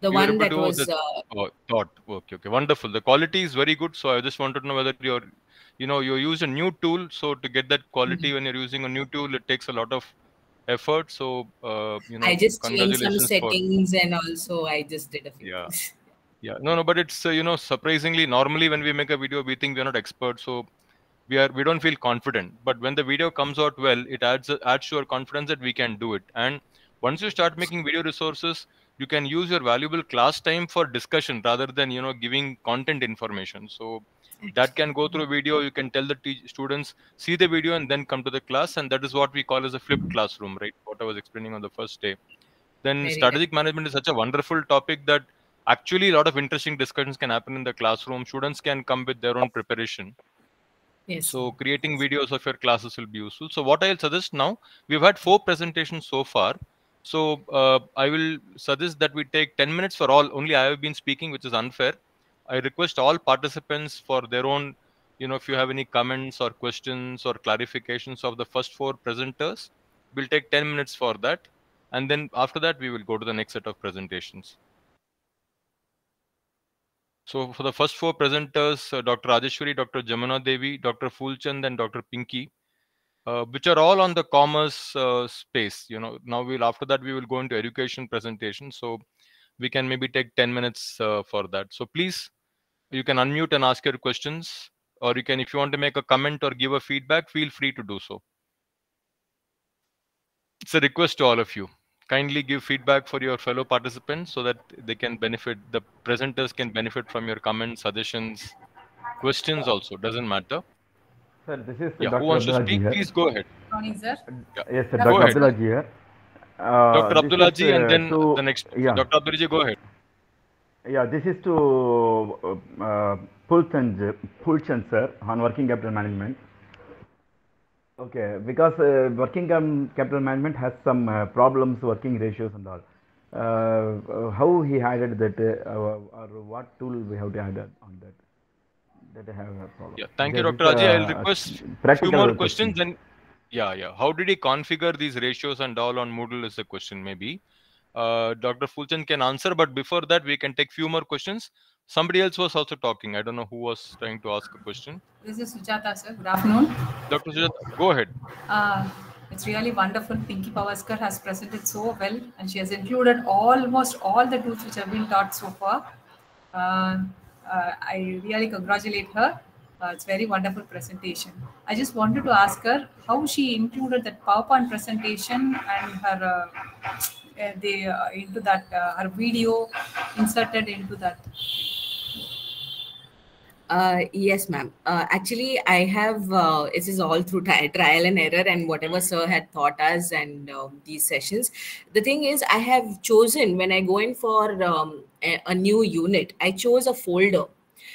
the You one that was the- uh, oh, thought okay okay wonderful the quality is very good so i just wanted to know whether you're you know you use a new tool so to get that quality when you're using a new tool it takes a lot of effort. So uh, you know i just changed some congratulations for- settings and also i just did a few Yeah. things. yeah. No no but it's uh, you know surprisingly normally when we make a video we think we're not experts so we are we don't feel confident. But when the video comes out well it adds adds to our confidence that we can do it. And once you start making video resources you can use your valuable class time for discussion rather than you know giving content information. So that can go through video. You can tell the students see the video and then come to the class. And that is what we call as a flipped classroom right? What i was explaining on the first day. Then Very strategic management is such a wonderful topic that actually a lot of interesting discussions can happen in the classroom. Students can come with their own preparation. Yes. So creating videos of your classes will be useful. So what i'll suggest now we've had four presentations so far. So uh, i will suggest that we take 10 minutes for all only i have been speaking which is unfair i request all participants for their own you know if you have any comments or questions or clarifications of the first four presenters we'll take 10 minutes for that and then after that we will go to the next set of presentations so for the first four presenters, uh, Dr. Rajeshwari, Dr. Jamuna Devi, Dr. Fulchand, and Dr. Pinky, uh, which are all on the commerce uh, space. You know, now we'll after that we will go into education presentation. So we can maybe take 10 minutes uh, for that. So please, you can unmute and ask your questions, or you can, if you want to make a comment or give a feedback, feel free to do so. It's a request to all of you kindly give feedback for your fellow participants so that they can benefit the presenters can benefit from your comments suggestions questions also doesn't matter Sir, this is yeah Dr. who wants to speak here. please go ahead Morning, sir. yeah. Yes, sir, Go Dr. ahead. Abdullah ji here. Uh, dr this abdullah is, ji and uh, then to- the next yeah. dr abdullah ji go ahead Yeah, this is to uh, uh, Pulchand sir on working capital management. Okay, because uh, working capital management has some uh, problems, working ratios and all. Uh, uh, how he added that, uh, or what tool we have to add on that? That I have a problem. yeah thank you dr raji i'll request few more question. questions then yeah yeah how did he configure these ratios and all on moodle is the question maybe uh, dr fulchand can answer but before that we can take few more questions somebody else was also talking i don't know who was trying to ask a question This is Sujata, sir. Good afternoon. dr Sujata, go ahead Uh, it's really wonderful. Pinky Pavaskar has presented so well, and she has included almost all the tools which have been taught so far. Uh, uh, I really congratulate her. Uh, it's very wonderful presentation. I just wanted to ask her how she included that PowerPoint presentation and her uh, uh, the uh, into that uh, her video inserted into that. Uh, yes, ma'am. Uh, actually, I have, uh, is all through tri- trial and error and whatever sir had taught us and um, these sessions. The thing is, I have chosen when I go in for um, a, a new unit, I chose a folder.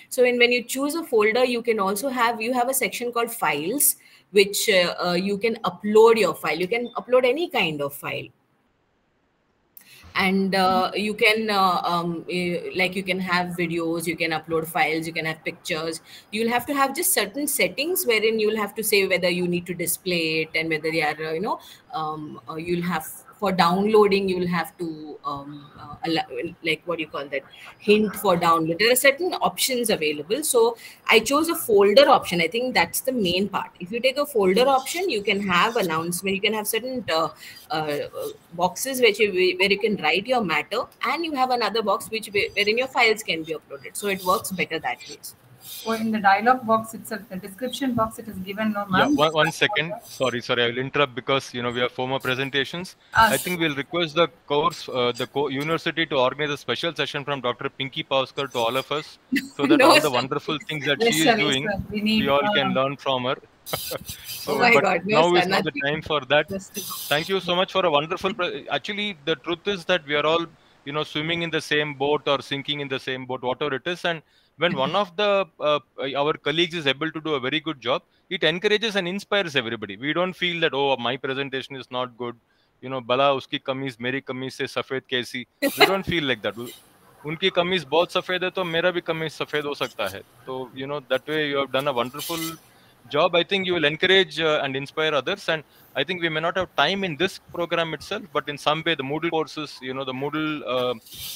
So when, when you choose a folder, you can also have, you have a section called files, which you can upload your file. You can upload any kind of file and uh, you can uh, um, eh, like you can have videos you can upload files you can have pictures. You'll have to have just certain settings wherein you'll have to say whether you need to display it and whether they are uh, you know um, uh, you'll have for downloading you will have to um, uh, allow, like what do you call that hint for download. There are certain options available. So i chose a folder option. I think that's the main part. If you take a folder option you can have announcement. You can have certain uh, uh, boxes which you, where you can write your matter and you have another box which wherein your files can be uploaded. So it works better that way or in the dialog box itself, the description box, it is given no Yeah, one, one second. Sorry, sorry. I will interrupt because you know we have four more presentations. Ah, I think we'll request the course, uh, the co- university to organize a special session from Dr. Pinky Pavaskar to all of us, so that No, all the wonderful things that Yes, she sir, is doing, sir. We need, all can um, learn from her. so, Oh my God, no, now is not the time for that. Thank you so much for a wonderful. Actually, the truth is that we are all, you know, swimming in the same boat or sinking in the same boat, whatever it is. And when one of the uh, our colleagues is able to do a very good job, it encourages and inspires everybody. We don't feel that oh, my presentation is not good. You know, bala uski kameez meri kameez se safed kaisi We don't feel like that. उनकी कमीज बहुत सफ़ेद है तो मेरा भी कमीज सफ़ेद हो सकता है तो you know that way you have done a wonderful job i think you will encourage uh, and inspire others. And i think we may not have time in this program itself but in some way the moodle courses you know the moodle uh,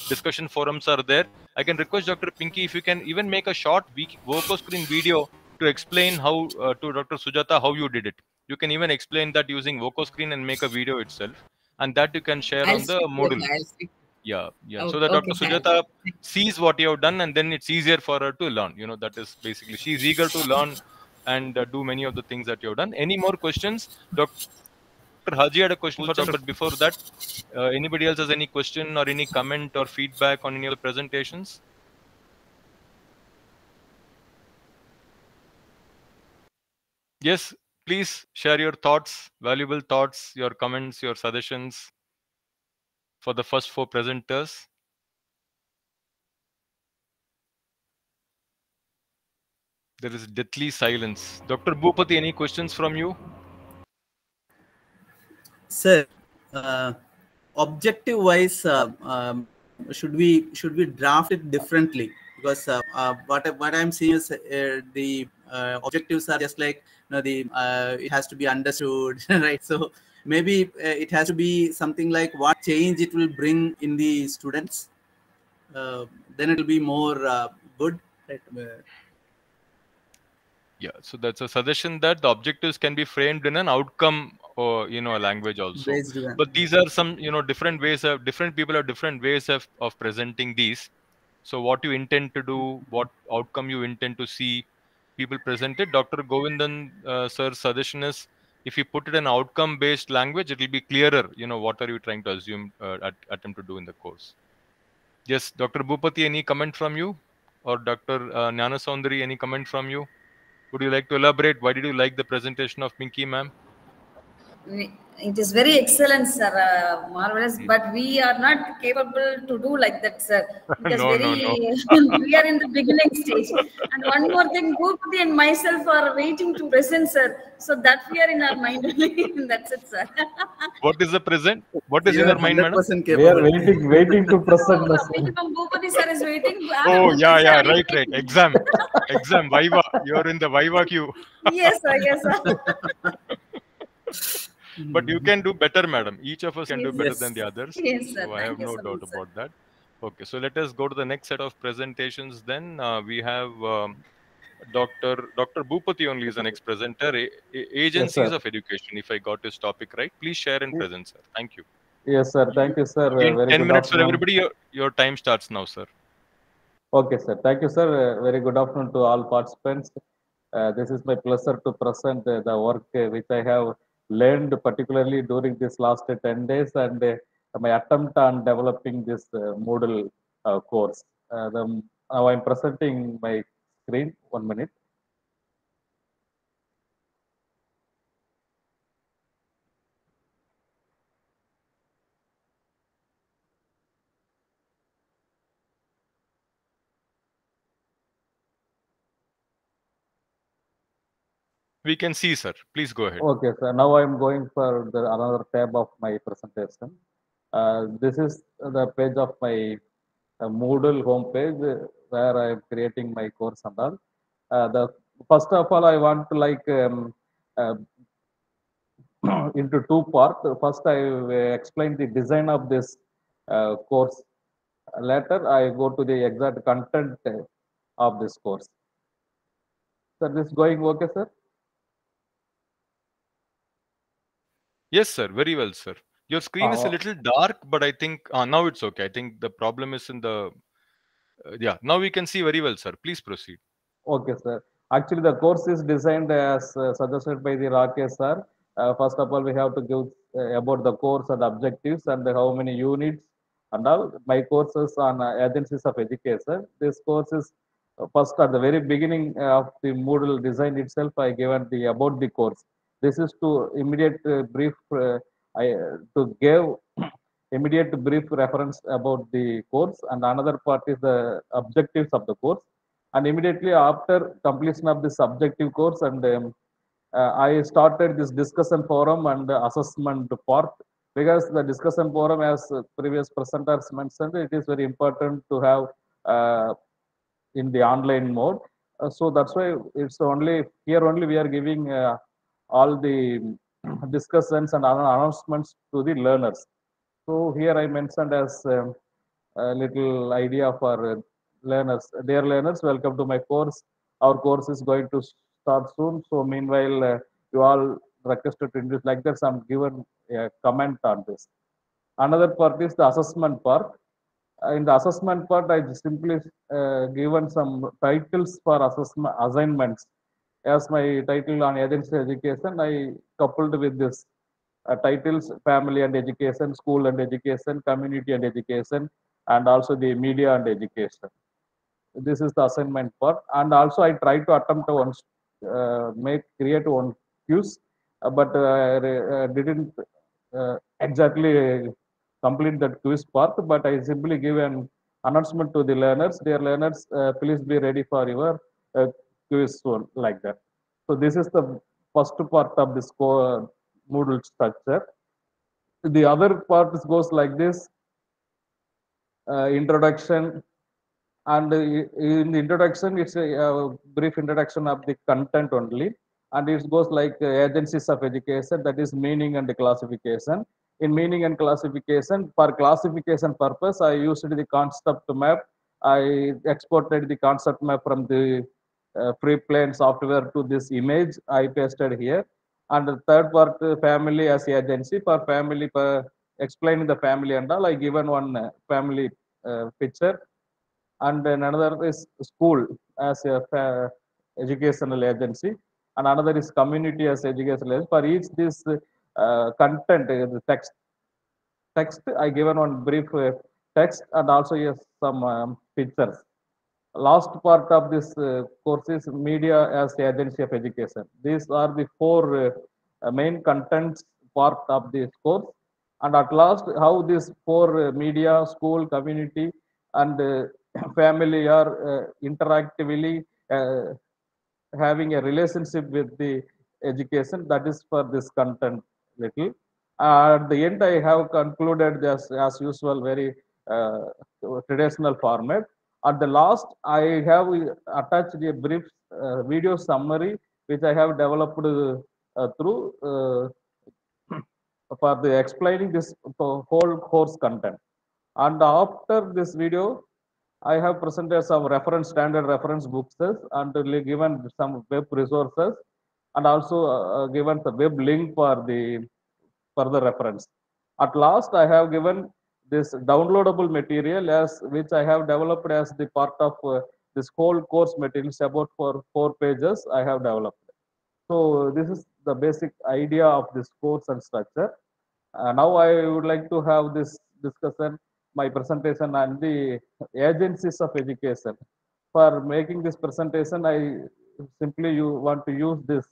discussion forums are there. I can request dr pinky if you can even make a short week screen video to explain how uh, to dr sujata how you did it. You can even explain that using vokoscreen and make a video itself. And that you can share I'll on the moodle. her, I'll speak- yeah yeah. Oh, so that dr okay, sujata sees what you have done and then it's easier for her to learn. You know that is basically she's eager to learn and uh, do many of the things that you have done. Any more questions? Dr haji had a question for but before that uh, anybody else has any question or any comment or feedback on any of the presentations? Yes please share your thoughts valuable thoughts your comments your suggestions for the first four presenters There is deathly silence. Dr. Bhupati, any questions from you? Sir, uh, objective wise, uh, um, should we should we draft it differently? Because uh, uh, what what I'm seeing is uh, the uh, objectives are just like you know the it has to be understood, right? So maybe it has to be something like what change it will bring in the students. Then it will be more good. Right? Uh, Yeah, so that's a suggestion that the objectives can be framed in an outcome or you know a language also. But these are some you know different ways of different people have different ways of, of presenting these. So what you intend to do, what outcome you intend to see, people presented. Dr. Govindan uh, sir's suggestion is if you put it in outcome based language, it will be clearer. You know what are you trying to assume uh, at, attempt to do in the course. Yes, Dr. Bhupati, any comment from you? Or Dr. Uh, Jnana any comment from you? Would you like to elaborate? Why did you like the presentation of Pinky, ma'am? It is very excellent, sir. Uh, marvelous. But we are not capable to do like that, sir. It is No, no, very. we are in the beginning stage. And one more thing, Bhupati and myself are waiting to present, sir. So that we are in our mind only. That's it, sir. What is the present? What is You in our mind, madam? 100% We are waiting, waiting to present the same. Minimum Bhupati sir is waiting. Oh, yeah, yeah, Sir, right, right. Exam, exam, Viva. You're in the Viva queue. Yes, sir. Yes, sir. But you can do better, madam. Each of us can do better Yes. than the others. Yes, sir. So I have you no so doubt sir. about that. Okay, so let us go to the next set of presentations. Then uh, we have um, Dr. Dr. Bhupati only is the next presenter. A- A- agencies sir. of education. If I got this topic right, please share and present, sir. Thank you. Yes, sir. Thank you, sir. Uh, Again, very Ten good minutes for everybody. Your, your time starts now, sir. Okay, sir. Thank you, sir. Uh, very good afternoon to all participants. Uh, this is my pleasure to present uh, the work uh, which I have learned particularly during this last uh, 10 days and uh, my attempt on developing this uh, Moodle uh, course. The, now I'm presenting my screen. One minute. We can see, sir. Please go ahead. Okay, so now I'm going for the another tab of my presentation. Uh, this is the page of my uh, Moodle homepage where I'm creating my course and all. Uh, the first of all, I want to like um, uh, into two parts. First, I explain the design of this uh, course. Later, I go to the exact content of this course. Sir, this going okay, sir? Yes, sir. Very well, sir. Your screen is a Uh, little dark, but I think uh, now it's okay. I think the problem is in the. Uh, yeah, now we can see very well, sir. Please proceed. Okay, sir. Actually, the course is designed as uh, suggested by the Rakesh sir. Uh, first of all, we have to give uh, about the course and objectives and how many units and all. My courses on uh, agencies of education. This course is uh, first at the very beginning of the Moodle design itself. I given the about the course. This is to immediate uh, brief. Uh, I uh, to give immediate brief reference about the course, and another part is the objectives of the course and immediately after completion of this subjective course and um, uh, i started this discussion forum and assessment part because the discussion forum as previous presenters mentioned it is very important to have uh, in the online mode Uh, so that's why it's only here only we are giving all the discussions and annou- announcements to the learners so here i mentioned as um, a little idea for uh, learners. Dear learners, welcome to my course. Our course is going to start soon. So meanwhile, uh, you all requested to introduce like this. I'm given a comment on this. Another part is the assessment part. Uh, in the assessment part, I simply uh, given some titles for assessment assignments. As my title on agency education, I coupled with this uh, titles family and education, school and education, community and education, and also the media and education. This is the assignment part. And also I try to attempt to uh, make create one quiz, uh, but uh, re- uh, didn't uh, exactly complete that quiz part. But I simply give an announcement to the learners. Dear learners, uh, please be ready for your quiz like that. So this is the first part of this Moodle structure. The other part goes like this. Uh, introduction. And in the introduction it's a, uh brief introduction of the content only. And it goes like uh, agencies of education that is meaning and classification. In meaning and classification for classification purpose i used the concept map. I exported the concept map from the uh, Freeplane software to this image i pasted here. And the third part uh, family as agency for family per explaining the family and all i given one uh, family uh, picture. And another is school as a educational agency. And another is community as educational agency. for each this uh, content uh, the text text i given one brief uh, text and also yes some um, pictures last part of this uh, course is media as the agency of education. These are the four uh, uh, main contents part of this course. And at last how these four uh, media school community and uh, family are uh, interactively having a relationship with the education that is for this content little. At the end i have concluded this as usual very traditional format at the last i have attached a brief uh, video summary which i have developed uh, through uh, for the explaining this whole course content. And after this video i have presented some reference standard reference books and given some web resources and also uh, given the web link for the further reference. At last i have given this downloadable material as which i have developed as the part of uh, this whole course materials about for four pages i have developed. So this is the basic idea of this course and structure. Uh, now i would like to have this discussion my presentation on the agencies of education. For making this presentation i simply you want to use this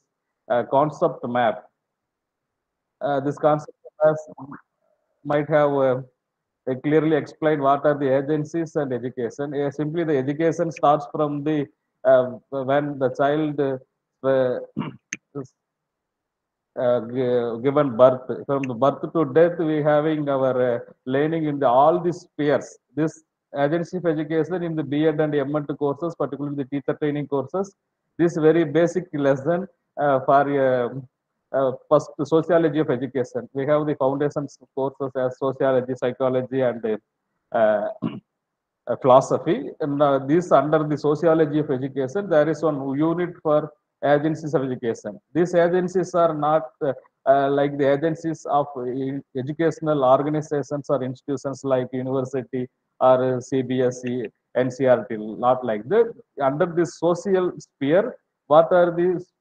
uh, concept map. Uh, this concept has, might have uh, clearly explained what are the agencies and education. Uh, simply, the education starts from the uh, when the child uh, uh, given birth. From the birth to death, we having our uh, learning in the all these spheres. This agency of education in the B.Ed and M.Ed courses, particularly the teacher training courses, this very basic lesson for uh, first sociology of education. We have the foundations courses as sociology, psychology, and uh, uh, philosophy. And uh, this under the sociology of education, there is one unit for agencies of education. These agencies are not uh, uh, like the agencies of uh, educational organizations or institutions like university or uh, CBSE, NCERT, not like that. Under this social sphere, what are these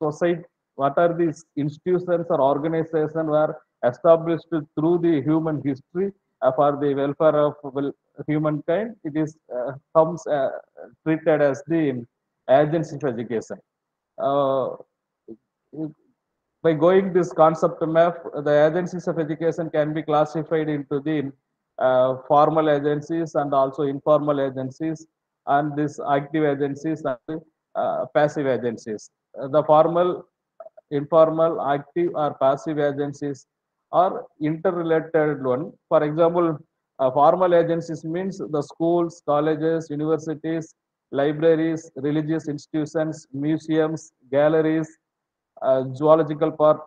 society, what are these institutions or organizations were established through the human history uh, for the welfare of humankind? It is uh, comes uh, treated as the agency of education. Uh, by going this concept map, the agencies of education can be classified into the uh, formal agencies and also informal agencies and these active agencies and uh, passive agencies. The formal, informal, active or passive agencies or interrelated one. For example, uh, formal agencies means the schools, colleges, universities, libraries, religious institutions, museums, galleries, uh, zoological park,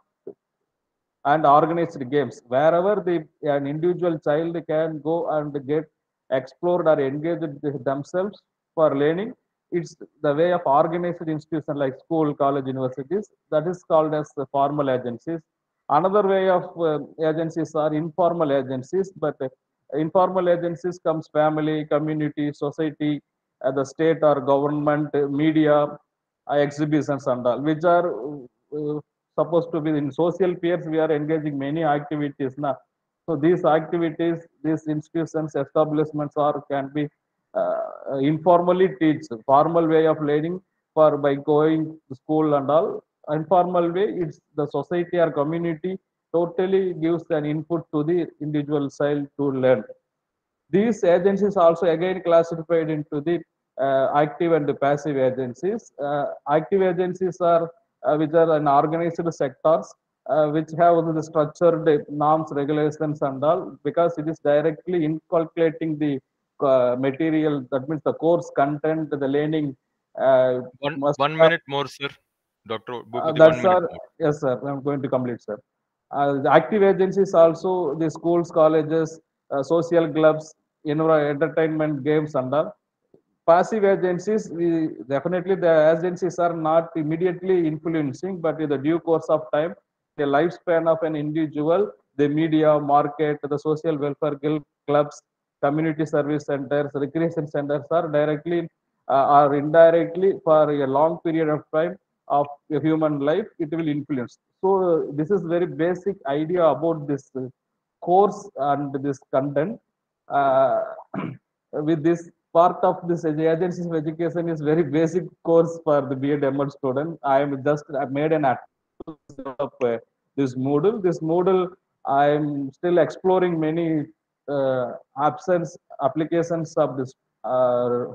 and organized games. Wherever the an individual child can go and get explored or engaged themselves for learning, it's the way of organized institution like school, college, universities. That is called as formal agencies. Another way of uh, agencies are informal agencies, but uh, informal agencies comes family, community, society, uh, the state or government, uh, media, uh, exhibitions and all, which are uh, supposed to be in social peers. We are engaging many activities now. So these activities, these institutions, establishments are can be uh, informally teach formal way of learning for by going to school and all. Informal way, it's the society or community totally gives an input to the individual child to learn. These agencies also again classified into the uh, active and the passive agencies. Uh, active agencies are uh, which are an organized sectors uh, which have the structured norms, regulations and all because it is directly inculcating the uh, material that means the course content, the learning. Uh, One, must one minute more, sir. Dr. uh, that's our, yes, sir. I'm going to complete, sir. Uh, the active agencies also the schools, colleges, uh, social clubs, you know, entertainment, games, and all. Passive agencies, we definitely the agencies are not immediately influencing, but in the due course of time, the lifespan of an individual, the media, market, the social welfare guild clubs, community service centers, recreation centers are directly uh, or indirectly for a long period of time of human life, it will influence. So this is very basic idea about this course and this content. Uh, with this part of this agencies of education is very basic course for the B.Ed ML student. I am just I made an app of uh, this Moodle. This Moodle I am still exploring many uh, absence applications of this uh,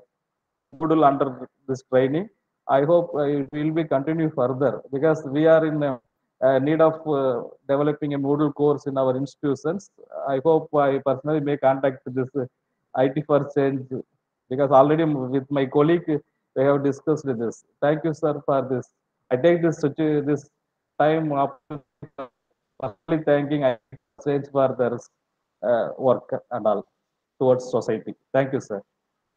Moodle under this training. I hope uh, it will be continue further because we are in need of uh, developing a Moodle course in our institutions. I hope I personally may contact this uh, IT for change because already with my colleague they have discussed this. Thank you, sir, for this. I take this this time personally thanking for change for uh, work and all towards society. Thank you, sir.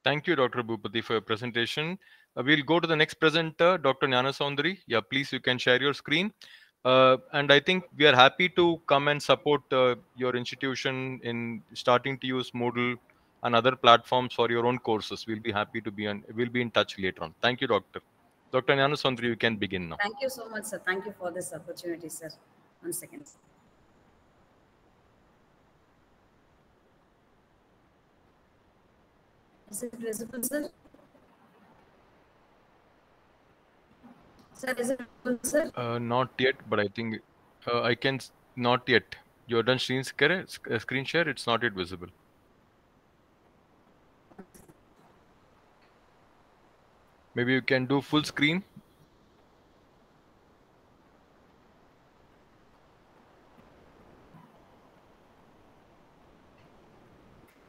Thank you, Dr. Bhupathi, for your presentation. Uh, we'll go to the next presenter, Dr. Jnana Saundari. Yeah, please, you can share your screen. Uh, and I think we are happy to come and support uh, your institution in starting to use Moodle and other platforms for your own courses. We'll be happy to be on. We'll be in touch later on. Thank you, Doctor. Dr. Jnana Saundari, you can begin now. Thank you so much, sir. Thank you for this opportunity, sir. One second. Is it visible, sir? Sir, is it visible, sir? Uh, not yet, but I think uh, I can. Not yet. You're done screen share. uh, Screen share. It's not yet visible. Maybe you can do full screen.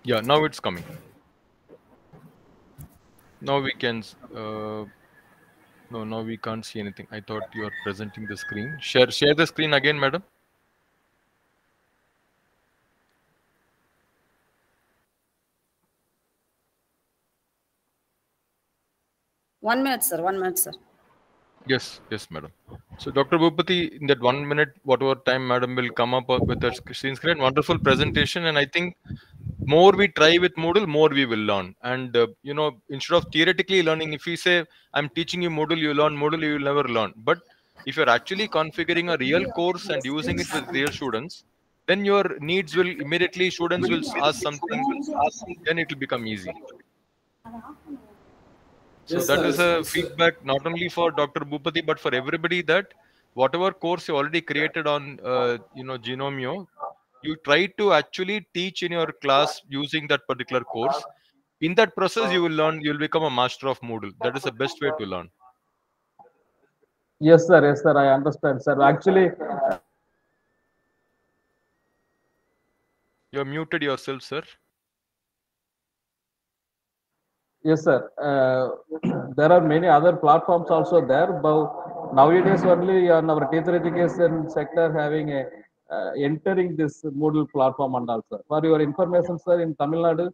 Yeah, now it's coming. Now we can. Uh, No, no, we can't see anything. I thought you are presenting the screen. Share, share the screen again, madam. One minute, sir. One minute, sir. Yes, yes, madam. So, Dr. Bhupati, in that one minute, whatever time madam will come up with her screen screen, wonderful presentation. And I think more we try with Moodle, more we will learn. And, uh, you know, instead of theoretically learning, if we say, I'm teaching you Moodle, you learn Moodle, you will never learn. But if you're actually configuring a real course and using it with real students, then your needs will immediately, students will ask something, then it will become easy. So that is a feedback not only for Dr. Bhupati but for everybody that whatever course you already created on uh, you know Gnomio, you try to actually teach in your class using that particular course. In that process, you will learn. You will become a master of Moodle. That is the best way to learn. Yes, sir. Yes, sir. I understand, sir. Actually, You have muted yourself, sir. Yes, sir. Uh, there are many other platforms also there, but nowadays only on our teacher education sector having a uh, entering this Moodle platform and also. For your information, sir, in Tamil Nadu,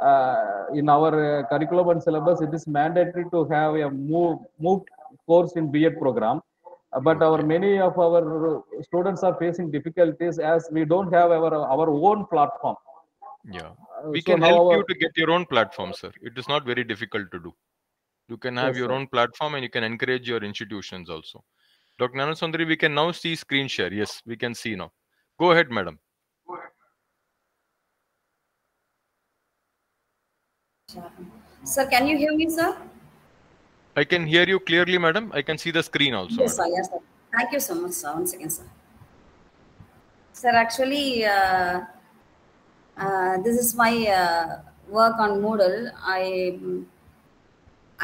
uh, in our uh, curriculum and syllabus, it is mandatory to have a move moved course in B.Ed program. Uh, but our many of our students are facing difficulties as we don't have our our own platform. Yeah, Uh, we so can help our- you to get your own platform, sir. It is not very difficult to do. You can have Yes, your sir. own platform and you can encourage your institutions also. Dr. Nanasundari, we can now see screen share. Yes, we can see now. Go ahead, madam. Sir, can you hear me, sir? I can hear you clearly, madam. I can see the screen also. Yes, madam. sir. Yes, sir. Thank you so much, sir. Once again, sir. Sir, actually, uh, uh, this is my uh, work on Moodle. I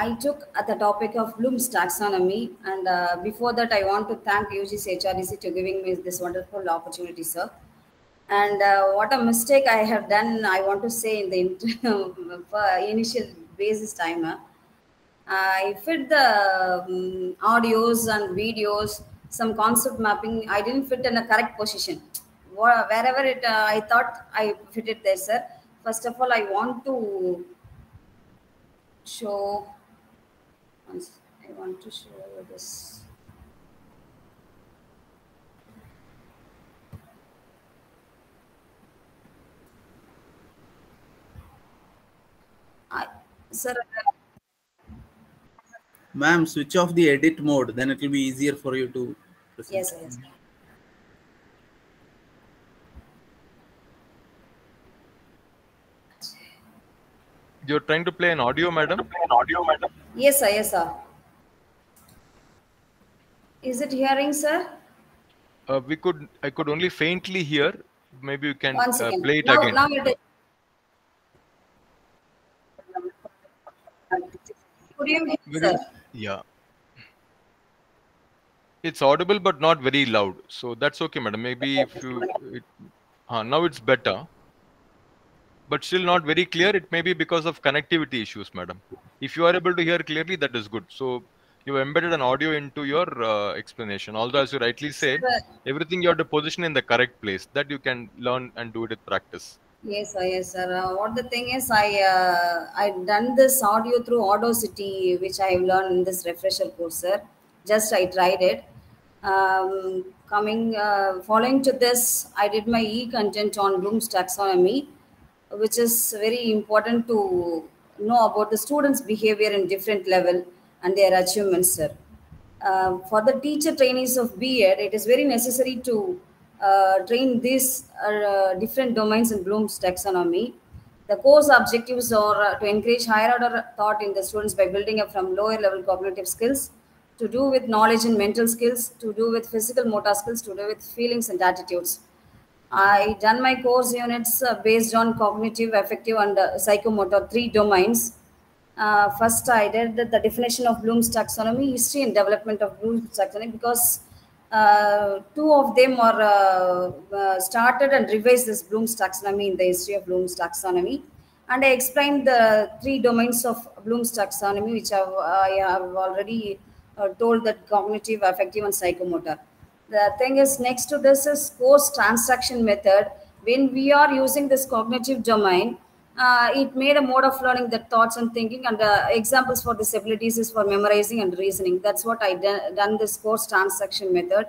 I took at the topic of Bloom's taxonomy, and uh, before that, I want to thank UGC HRDC to giving me this wonderful opportunity, sir. And uh, what a mistake I have done, I want to say in the initial basis time. uh, I fit the um, audios and videos, some concept mapping. I didn't fit in a correct position. Wherever it, uh, I thought I fit it there, sir. First of all, I want to show. Once- I want to show you this. I, sir, Ma'am, switch off the edit mode, then it will be easier for you to present. yes, yes. sir. You're trying to play an audio, madam? Play An audio, madam. Yes, sir. Yes, sir. Is it hearing, sir? Uh, we could. I could only faintly hear. Maybe you can uh, play it now, again. now it is. Could you hear, sir? Yeah. It's audible but not very loud. So that's okay, madam. Maybe if you. It, uh, now it's better. But still not very clear. It may be because of connectivity issues, madam. If you are able to hear clearly, that is good. So you've embedded an audio into your uh, explanation. Although, as you rightly said, everything you have to position in the correct place. That you can learn and do it with practice. Yes, sir. Yes, sir. Uh, what the thing is, I uh, I done this audio through Audacity, which I have learned in this refresher course, sir. Just I tried it. Um, coming uh, following to this, I did my e content on Bloom's taxonomy, which is very important to know about the students' behavior in different level and their achievements, sir. Uh, for the teacher trainees of B.Ed, it is very necessary to uh, train these uh, different domains in Bloom's taxonomy. The course objectives are uh, to encourage higher order thought in the students by building up from lower level cognitive skills, to do with knowledge and mental skills, to do with physical motor skills, to do with feelings and attitudes. I done my course units uh, based on cognitive, affective, and uh, psychomotor three domains. Uh, first, I did the, the definition of Bloom's taxonomy, history and development of Bloom's taxonomy, because uh, two of them are uh, uh, started and revised this Bloom's taxonomy in the history of Bloom's taxonomy. And I explained the three domains of Bloom's taxonomy, which I've, I have already told that cognitive, affective, and psychomotor. The thing is, next to this is course transaction method. When we are using this cognitive domain, uh, it made a mode of learning that thoughts and thinking and uh, examples for this abilities is for memorizing and reasoning. That's what I done, done this course transaction method.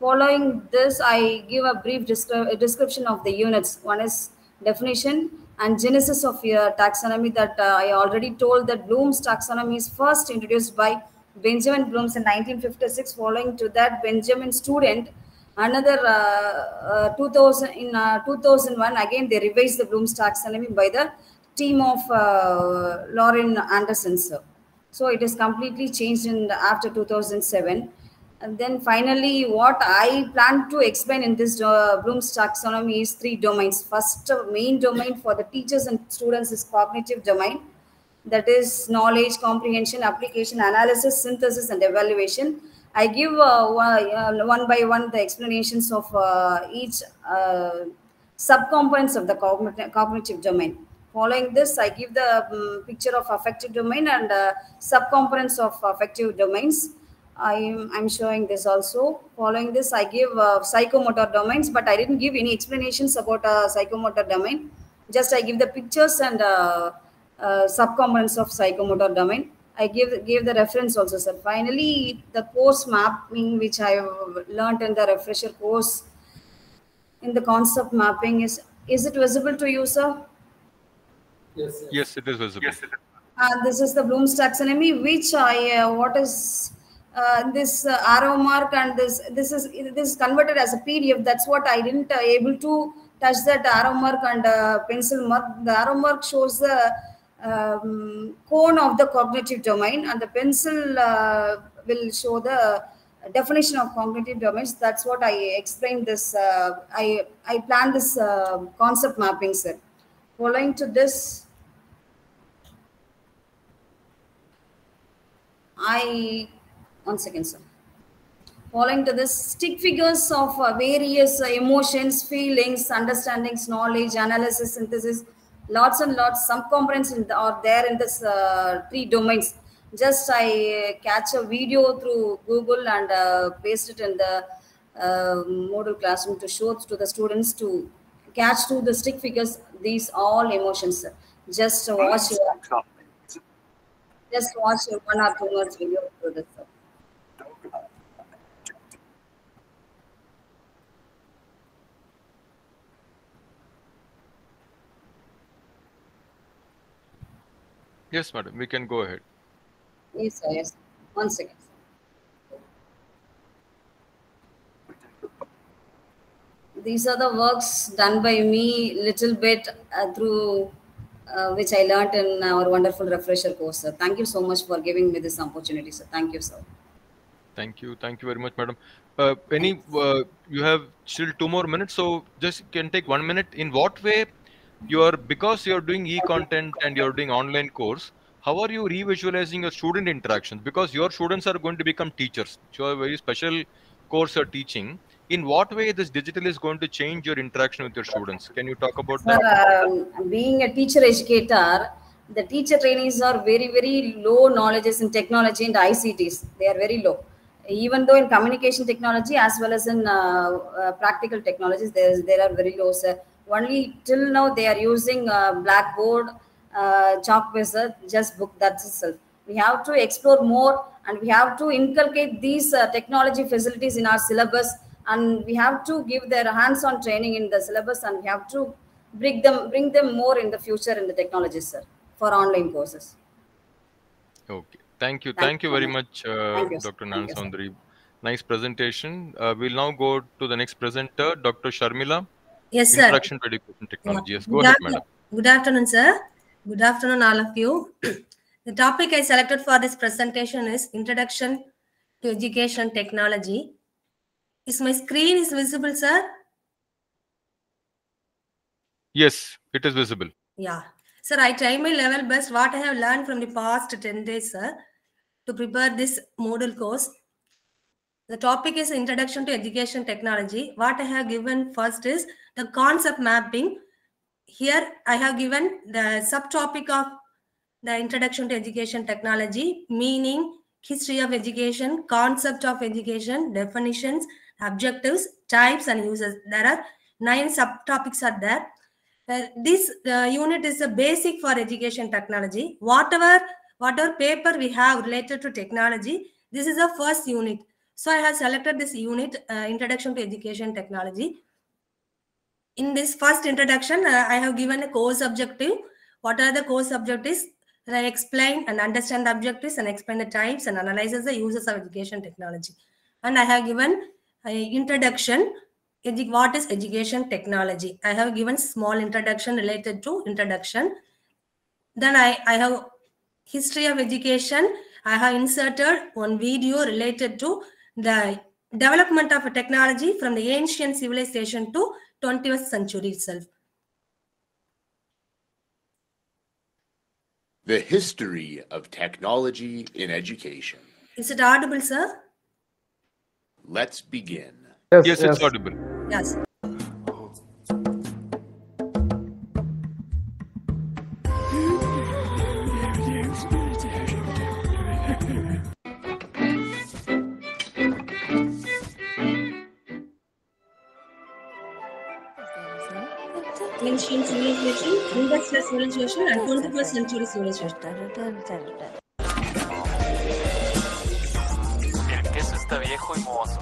Following this, I give a brief descri- description of the units. One is definition and genesis of your taxonomy that uh, I already told that Bloom's taxonomy is first introduced by Benjamin Bloom's in 1956. Following to that, Benjamin student, another uh, uh, 2000 in uh, 2001 again they revised the Bloom's taxonomy by the team of uh, Lorin Anderson. Sir. So it is completely changed in the, after 2007. And then finally, what I plan to explain in this uh, Bloom's taxonomy is three domains. First uh, main domain for the teachers and students is cognitive domain. That is knowledge, comprehension, application, analysis, synthesis, and evaluation. I give uh, one, uh, by one the explanations of uh, each uh, subcomponents of the cognitive, domain. Following this, I give the um, picture of affective domain and uh, subcomponents of affective domains. I'm, I'm showing this also. Following this, I give psychomotor domains, but I didn't give any explanations about psychomotor domain. Just I give the pictures and uh, subcomponents of psychomotor domain. I give gave the reference also, sir. Finally, the course mapping which I have learned in the refresher course in the concept mapping is is it visible to you, sir? Yes. Yes, it is visible. Uh, this is the Bloom's taxonomy, which I uh, what is uh, this uh, arrow mark and this this is this is converted as a PDF. That's what I didn't uh, able to touch that arrow mark and uh, pencil mark. The arrow mark shows the um, cone of the cognitive domain, and the pencil uh, will show the definition of cognitive domains. That's what I explained. This uh, I I planned this uh, concept mapping, sir. Following to this, I one second, sir. Following to this, stick figures of uh, various emotions, feelings, understandings, knowledge, analysis, synthesis, lots and lots. Some components in the, are there in this uh, three domains. Just I catch a video through Google and uh, paste it in the uh, model classroom to show to the students to catch to the stick figures. These all emotions. Just watch. your- Just watch your one or two minutes video through this. sir. Yes, madam. We can go ahead. Yes, sir. Yes. One second. These are the works done by me little bit uh, through uh, which I learnt in our wonderful refresher course. Sir. Thank you so much for giving me this opportunity, sir. Thank you, sir. Thank you. Thank you very much, madam. Uh, any, uh, you have still two more minutes, so just can take one minute. In what way you are, because you're doing e-content and you're doing online course, how are you revisualizing your student interactions? Because your students are going to become teachers. So a very special course you're teaching. In what way this digital is going to change your interaction with your students? Can you talk about that? um, being a teacher educator, the teacher trainees are very, very low knowledges in technology and ICTs. They are very low. Even though in communication technology as well as in uh, uh, practical technologies, there, is- there are very low. Only till now they are using uh, Blackboard, uh, chalk wizard, just book that's itself. We have to explore more and we have to inculcate these uh, technology facilities in our syllabus and we have to give their hands-on training in the syllabus and we have to bring them bring them more in the future in the technologies sir for online courses Okay. Thank you. Thank Thank you very much, uh, you. Dr. You, Nice presentation. Uh, we'll now go to the next presenter, Dr. Sharmila. Yes, sir. Introduction to Education Technology. Yes, go Good ahead, afternoon. madam. Good afternoon, sir. Good afternoon, all of you. the topic I selected for this presentation is Introduction to Education Technology. Is my screen is visible, sir? Yes, it is visible. Yeah. Sir, I try my level best what I have learned from the past 10 days, sir, to prepare this module course. The topic is Introduction to Education Technology. What I have given first is the concept mapping. Here I have given the subtopic of the Introduction to Education Technology, meaning, history of education, concept of education, definitions, objectives, types, and uses. There are nine subtopics are there. Uh, this uh, unit is a basic for education technology. Whatever whatever paper we have related to technology, this is the first unit. So I have selected this unit, uh, Introduction to Education Technology. In this first introduction, uh, I have given a course objective. What are the course objectives? I explain and understand the objectives and explain the types and analyzes the uses of education technology. And I have given an introduction. What is education technology? I have given small introduction related to introduction. Then I, I have history of education. I have inserted one video related to the development of a technology from the ancient civilization to 20th century itself. The history of technology in education. Is it audible, sir? Let's begin. Yes, yes, it's audible. Yes. Ancient civilization, industrial civilization, and 21st century civilization. El queso está viejo y mozo.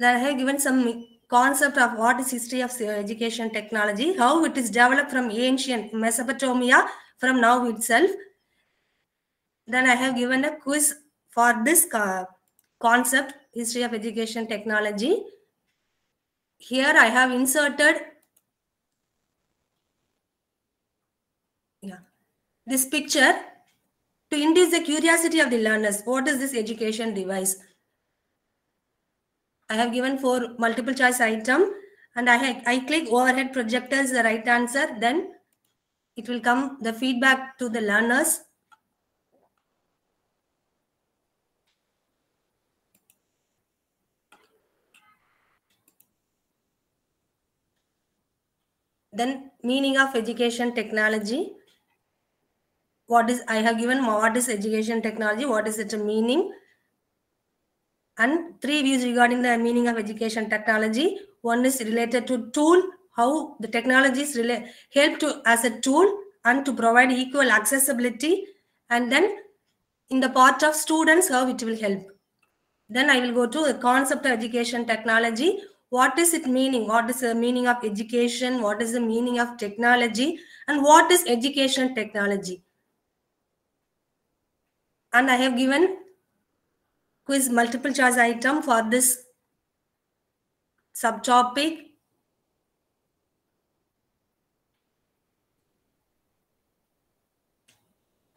Then I have given some concept of what is history of education technology, how it is developed from ancient Mesopotamia from now itself. Then I have given a quiz for this concept, history of education technology. Here I have inserted yeah, this picture to induce the curiosity of the learners. What is this education device? I have given four multiple choice item and I, I click overhead projector is the right answer. Then it will come the feedback to the learners. Then meaning of education technology. What is, I have given what is education technology, what is its meaning, and three views regarding the meaning of education technology. One is related to tool, how the technologies relate, help to as a tool and to provide equal accessibility. And then in the part of students, how it will help. Then I will go to the concept of education technology. What is it meaning? What is the meaning of education? What is the meaning of technology? And what is education technology? And I have given quiz multiple choice item for this subtopic.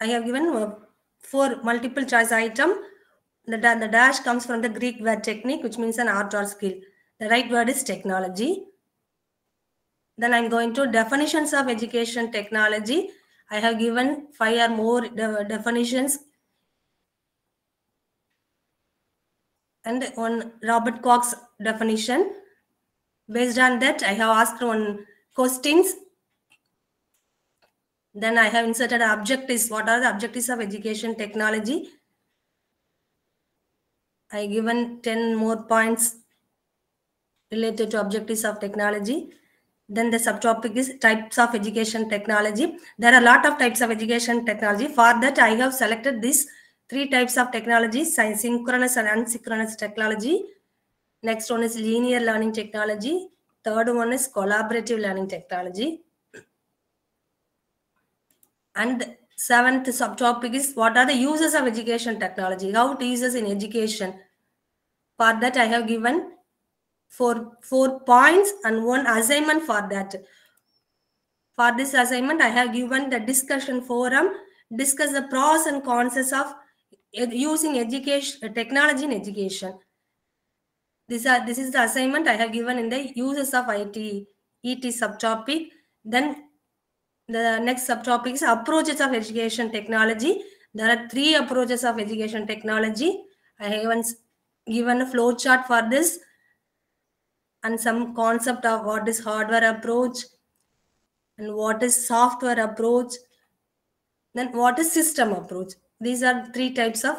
I have given uh, four multiple choice item. The, the dash comes from the Greek word technique, which means an art or skill. The right word is technology. Then I'm going to definitions of education technology. I have given five or more de- definitions and on Robert Cox definition. Based on that, I have asked one questions. Then I have inserted objectives. What are the objectives of education technology? I given 10 more points related to objectives of technology. Then the subtopic is types of education technology. There are a lot of types of education technology. For that, I have selected these three types of technology, syn- synchronous and asynchronous technology. Next one is linear learning technology. Third one is collaborative learning technology. And seventh subtopic is what are the uses of education technology? How it uses in education. For that, I have given four, four points and one assignment for that. For this assignment, I have given the discussion forum, discuss the pros and cons of using education uh, technology in education. These are uh, this is the assignment I have given in the uses of IT ET subtopic. Then The next subtopic is approaches of education technology. There are three approaches of education technology. I have once given a flow chart for this and some concept of what is hardware approach and what is software approach then what is system approach these are three types of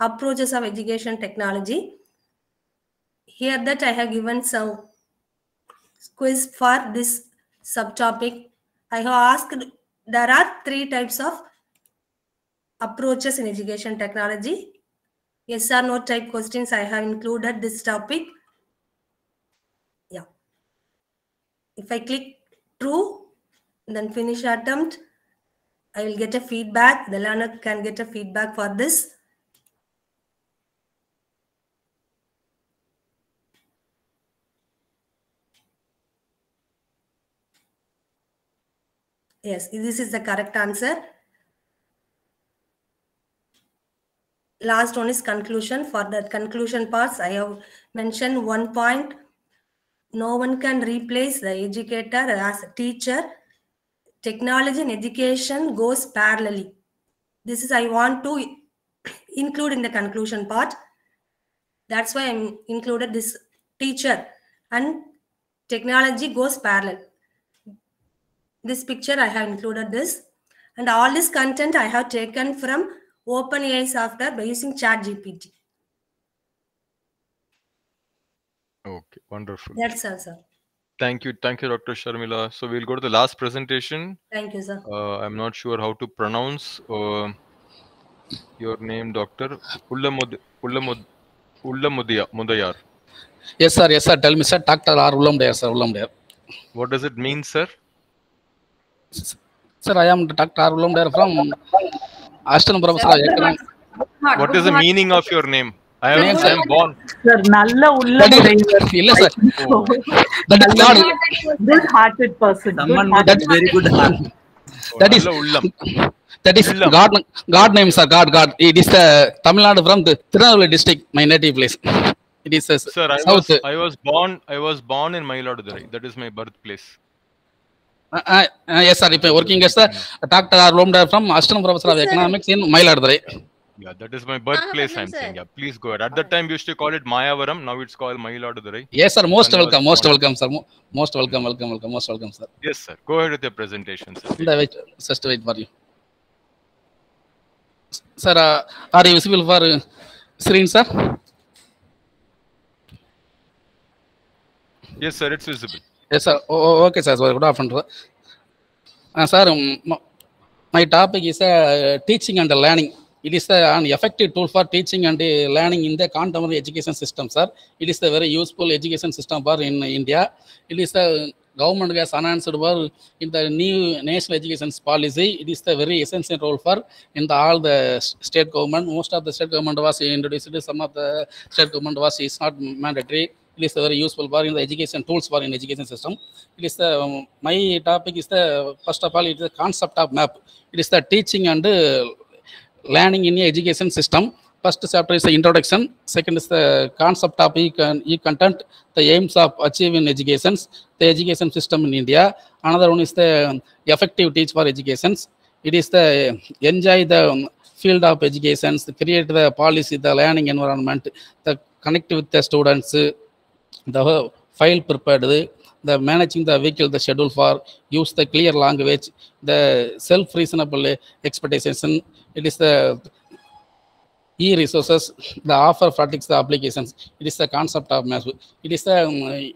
approaches of education technology. Here that i have given some quiz for this subtopic. I have asked there are three types of approaches in education technology. Yes or no type questions i have included this topic. Yeah. If i click true then finish attempt i will get a feedback. The learner can get a feedback for this. Yes this is the correct answer. Last one is conclusion. For the conclusion parts i have mentioned one point. No one can replace the educator as a teacher technology and education goes parallelly. This is i want to include in the conclusion part. That's why i'm included this teacher. And technology goes parallel. This picture i have included this. And all this content i have taken from openai software by using chat gpt Okay, wonderful. that's all sir Thank you, thank you, Dr. Sharmila. So we'll go to the last presentation. thank you sir Uh, I'm not sure how to pronounce uh, your name, Doctor Ullamud Ullamud Ullamudia Mudayar. Yes, sir. Yes, sir. Tell me, sir. Dr. R. Ullam there, sir. Ullam there. What does it mean, sir? Sir, I am Dr. R. Ullam there from Ashton Professor of Economics. What is the meaning of your name? நல்ல உள்ள இல்ல sir that is not good hearted person summon that is very good heart that is உள்ளம். That is god god name sir born I was born in Mayiladuthurai that is my birth place yes sir இப்போ working sir doctor R லோம்டர் from அஸ்டன் Mayiladuthurai of Economics in Mayiladuthurai. Yeah, that is my birthplace. I'm saying. Yeah, please go ahead. At that time, we used to call it Mayavaram. Now it's called Mayiladuthurai. Yes, sir. Most When I was welcome. Most welcome, sir. Most welcome. Welcome. Welcome. Most welcome, sir. Yes, sir. Go ahead with your presentation, sir. The wait, just wait for you. Sir, uh, are you visible for uh, screen, sir? Yes, sir. It's visible. Yes, sir. Oh, okay, sir. So, good afternoon, sir. Uh, sir, um, my topic is uh, teaching and learning. It is uh, an effective tool for teaching and uh, learning in the contemporary education system, sir. It is a very useful education system for in India. It is a government has announced for in the new national education policy. It is the very essential role for in the all the state government. Most of the state government was introduced. Some of the state government was is not mandatory. It is very useful for in the education tools for in education system. It is the um, my topic is the first of all it is the concept of map. It is the teaching and uh, learning in a education system. First chapter is the introduction. Second is the concept of e content, the aims of achieving educations, the education system in India. Another one is the effective teach for educations. It is the enjoy the field of educations, create the policy, the learning environment, the connect with the students, the file prepared, the managing the vehicle, the schedule for use the clear language, the self-reasonable expectation. It is the e-resources, the offer practice, the applications. It is the concept of mass. It is the um,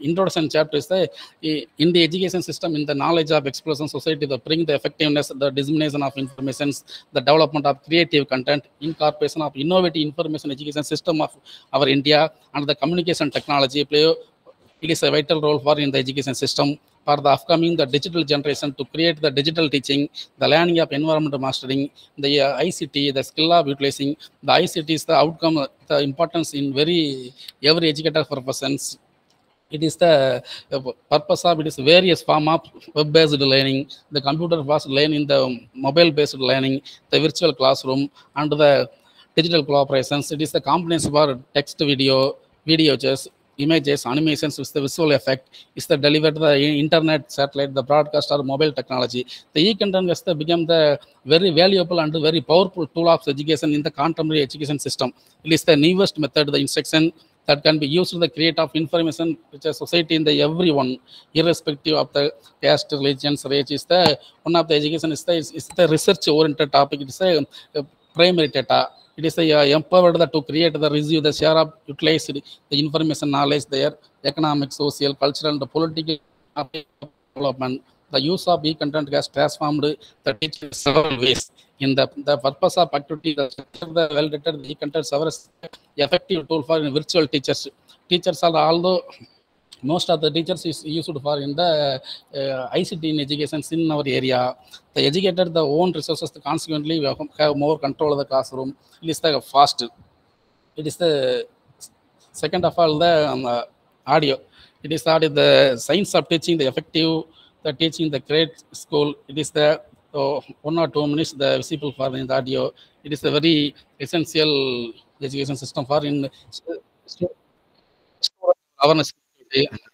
introduction chapter is the eh, in the education system, in the knowledge of explosion society, the bring the effectiveness, the dissemination of information, the development of creative content, incorporation of innovative information education system of our India, and the communication technology play it is a vital role for in the education system for the upcoming the digital generation to create the digital teaching, the learning of environmental mastering, the uh, ICT, the skill of utilizing. The ICT is the outcome, the importance in very every educator professions. It is the uh, purpose of it is various form of web-based learning, the computer-based learning, the mobile-based learning, the virtual classroom, and the digital collaborations. It is the components for text, video, video chess, images, animations with the visual effect, is the delivered the internet, satellite, the broadcast or mobile technology. The e-content has become the very valuable and very powerful tool of education in the contemporary education system. It is the newest method, the instruction that can be used to the create of information which a society in the everyone, irrespective of the caste, religions, race, is the one of the education is the is, is the research oriented topic. It is a primary data. It is a, uh, empowered to create the receive the share of utilize the information knowledge their economic, social, cultural, and political development. The use of e-content has transformed the teaching several ways. In the, the purpose of activity, the the well-rated e-content serves effective tool for virtual teachers. Teachers are although most of the teachers is used for in the uh, ICT in education in our area. The educated the own resources, consequently we have more control of the classroom. It is the fast. It is the second of all the um, uh, audio. It is audio, the science of teaching, the effective, the teaching, the grade school. It is the uh, one or two minutes the visible for in the audio. It is a very essential education system for in uh, awareness.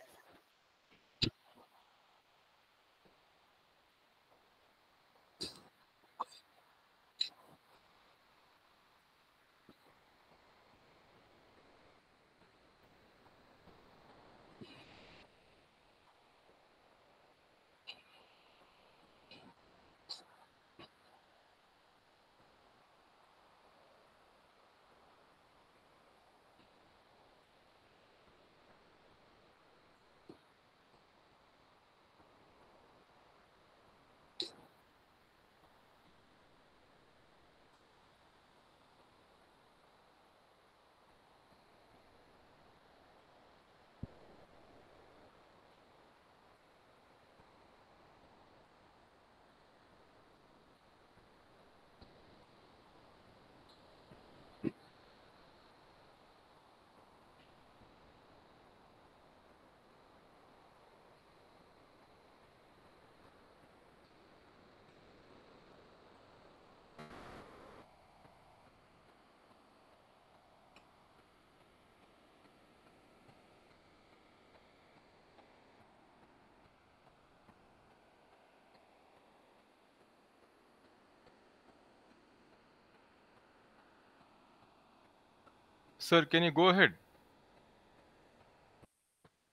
Sir, can you go ahead?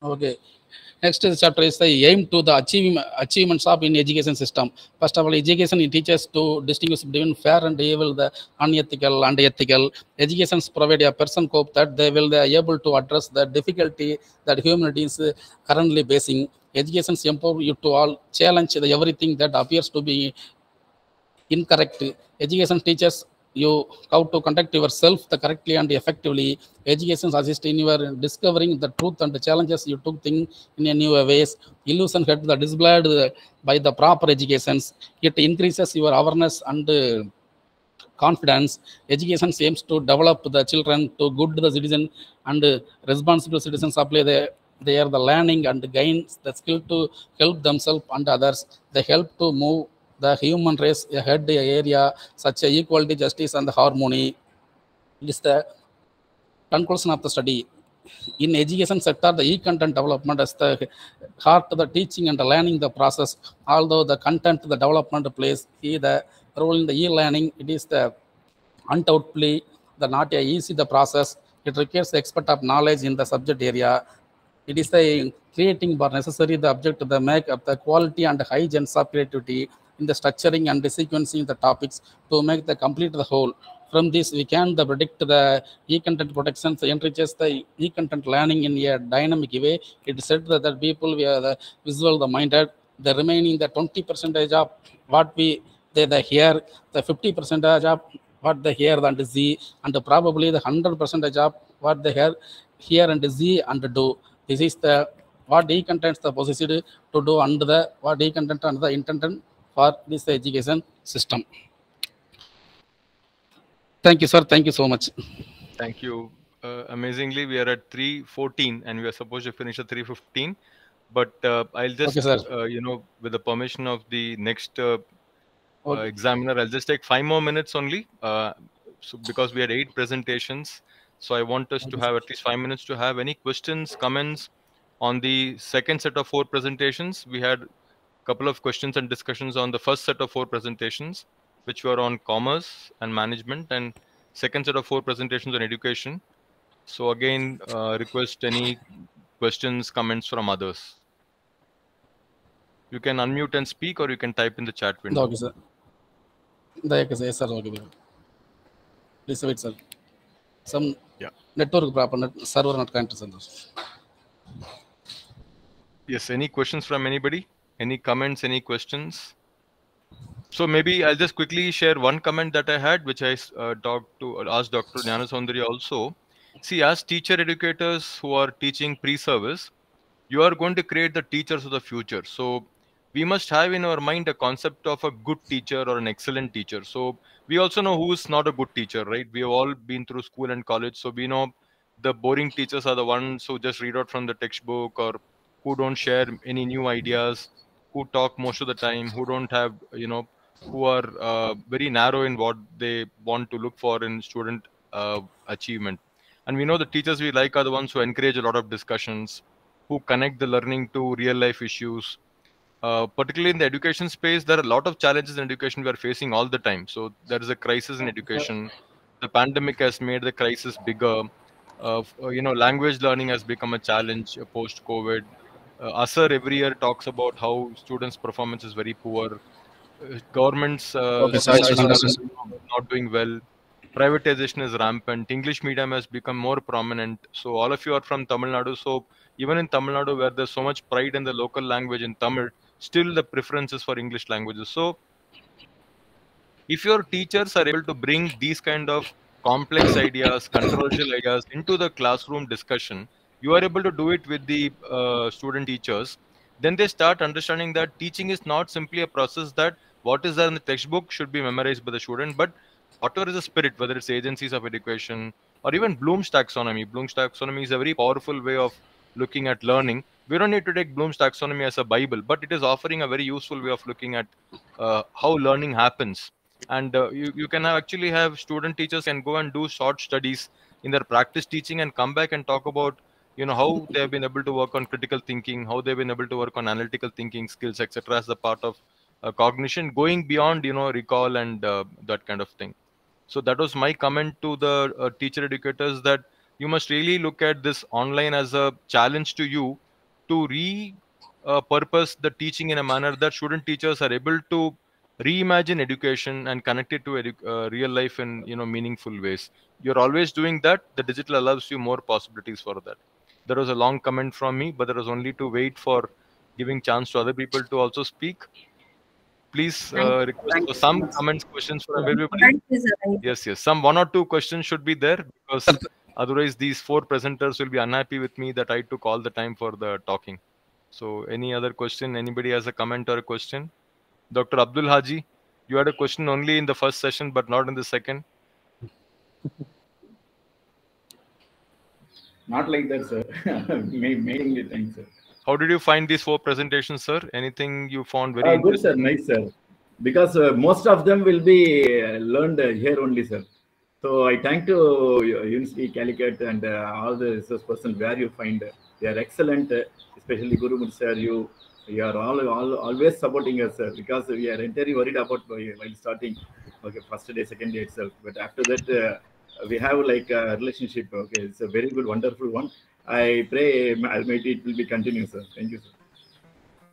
Okay. Next chapter is the aim to the achievement achievements of in education system. First of all, education it teaches to distinguish between fair and evil, the unethical and ethical. Educations provide a person hope that they will be able to address the difficulty that humanity is currently facing. Education empower you to all challenge the everything that appears to be incorrect. Education teaches you how to conduct yourself the correctly and effectively. Education assist in your discovering the truth and the challenges you took thing in a new ways. Illusion get the displayed by the proper educations. It increases your awareness and uh, confidence. Education aims to develop the children to good the citizen and responsible citizens apply the they are the learning and gain the skill to help themselves and others. They help to move the human race ahead area such as equality, justice, and harmony. It is the conclusion of the study. In education sector, the e-content development is the heart of the teaching and the learning the process. Although the content, the development plays the role in the e-learning, it is the undoubtedly the not a easy the process. It requires expert of knowledge in the subject area. It is the creating for necessary the object the make of the quality and high sense of creativity in the structuring and the sequencing the topics to make the complete the whole. From this, we can the predict the e-content protection enriches the e-content learning in a dynamic way. It said that the people we are the visual the minded, the remaining the 20 percentage of what we they the hear, the 50 percentage of what they hear and see, and probably the 100 percentage of what they hear, hear and see and do. This is the what e contents the possessed to do under the what e content and the intended for this education system. Thank you, sir. Thank you so much. Thank you. Uh, amazingly, we are at 3:14 and we are supposed to finish at 3:15. But uh, I'll just, Okay, uh, you know, with the permission of the next uh, uh, Okay. examiner, I'll just take five more minutes only. Uh, so because we had eight presentations, So I want us to have at least five minutes to have any questions, comments on the second set of four presentations. We had couple of questions and discussions on the first set of four presentations, which were on commerce and management, and second set of four presentations on education. So again, uh, request any questions, comments from others. You can unmute and speak, or you can type in the chat window. Okay, sir. Okay, sir. Yes, sir. Okay. Please wait, sir. Some Yeah. network proper net, server not connected, sir. Yes, any questions from anybody? Any comments, any questions? So maybe I'll just quickly share one comment that I had, which I uh, talked to, uh, asked Dr. Jnana also. See, as teacher educators who are teaching pre-service, you are going to create the teachers of the future. So we must have in our mind a concept of a good teacher or an excellent teacher. So we also know who is not a good teacher, right? We have all been through school and college, so we know the boring teachers are the ones who just read out from the textbook or who don't share any new ideas, who talk most of the time, who don't have, you know, who are uh, very narrow in what they want to look for in student uh, achievement. And we know the teachers we like are the ones who encourage a lot of discussions, who connect the learning to real life issues. Uh, particularly in the education space, there are a lot of challenges in education we are facing all the time. So there is a crisis in education. The pandemic has made the crisis bigger. Uh, you know, language learning has become a challenge post COVID. Uh, ASER every year talks about how students' performance is very poor. Uh, governments uh, Okay, sorry, sorry, are sorry. not doing well. Privatization is rampant. English medium has become more prominent. So all of you are from Tamil Nadu. So even in Tamil Nadu, where there's so much pride in the local language in Tamil, still the preference is for English languages. So if your teachers are able to bring these kind of complex ideas, controversial ideas into the classroom discussion, you are able to do it with the uh, student teachers. Then they start understanding that teaching is not simply a process that what is there in the textbook should be memorized by the student, but whatever is the spirit, whether it's agencies of education or even Bloom's taxonomy. Bloom's taxonomy is a very powerful way of looking at learning. We don't need to take Bloom's taxonomy as a Bible, but it is offering a very useful way of looking at uh, how learning happens. And uh, you, you can have actually have student teachers can go and do short studies in their practice teaching and come back and talk about you know how they have been able to work on critical thinking, how they've been able to work on analytical thinking skills, etc. as a part of uh, cognition, going beyond you know recall and uh, that kind of thing. So that was my comment to the uh, teacher educators that you must really look at this online as a challenge to you to re uh, purpose the teaching in a manner that student teachers are able to reimagine education and connect it to edu- uh, real life in you know meaningful ways you're always doing that the digital allows you more possibilities for that there was a long comment from me but there was only to wait for giving chance to other people to also speak. Please uh, request Thank for some much. comments questions for everybody Thank you, sir. yes yes. Some one or two questions should be there because otherwise these four presenters will be unhappy with me that i took all the time for the talking. So any other question? Anybody has a comment or a question? Dr abdul haji you had a question only in the first session but not in the second Not like that, sir. Mainly, thanks, sir. how did you find these four presentations sir anything you found very Uh, good, sir. Nice, sir. Because uh, most of them will be uh, learned uh, here only, sir. So I thank to uh, University Calicut and uh, all the resource person where you find they are excellent, uh, especially Guru Murthy sir. You you are all, all always supporting us, sir, because we are entirely worried about while starting, okay, first day, second day itself. But after that, uh, we have like a relationship. Okay, it's a very good, wonderful one. I pray Almighty it will be continuous, sir. Thank you, sir.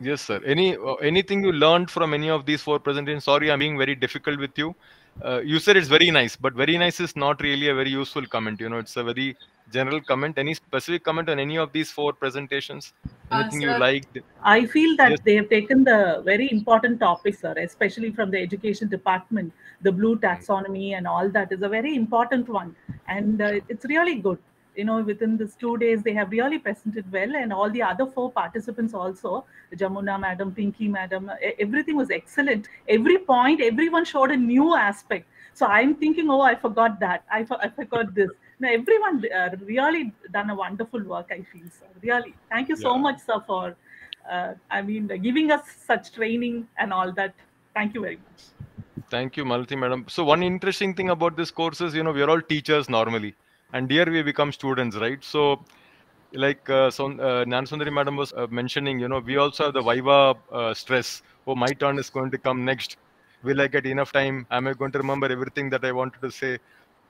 Yes, sir. Any uh, anything you learned from any of these four presentations? Sorry, I'm being very difficult with you. Uh, you said it's very nice, but very nice is not really a very useful comment. You know, it's a very general comment. Any specific comment on any of these four presentations? Anything you sir, liked? I feel that Yes. they have taken the very important topics, sir, especially from the education department. The Bloom taxonomy and all that is a very important one, and uh, it's really good. You know, within these two days, they have really presented well, and all the other four participants also, Jamuna madam, Pinky madam, everything was excellent. Every point, everyone showed a new aspect. So I'm thinking, oh, I forgot that. I, for- I forgot this. Now, everyone uh, really done a wonderful work. I feel, sir. Really, thank you so Yeah. much, sir, for uh, I mean, giving us such training and all that. Thank you very much. Thank you, Malati madam. So one interesting thing about this course is, you know, we are all teachers normally. And here we become students, right? So, like uh, so, uh, Nansundari madam was uh, mentioning, you know, we also have the Viva uh, stress. Oh, my turn is going to come next. Will I get enough time? Am I going to remember everything that I wanted to say?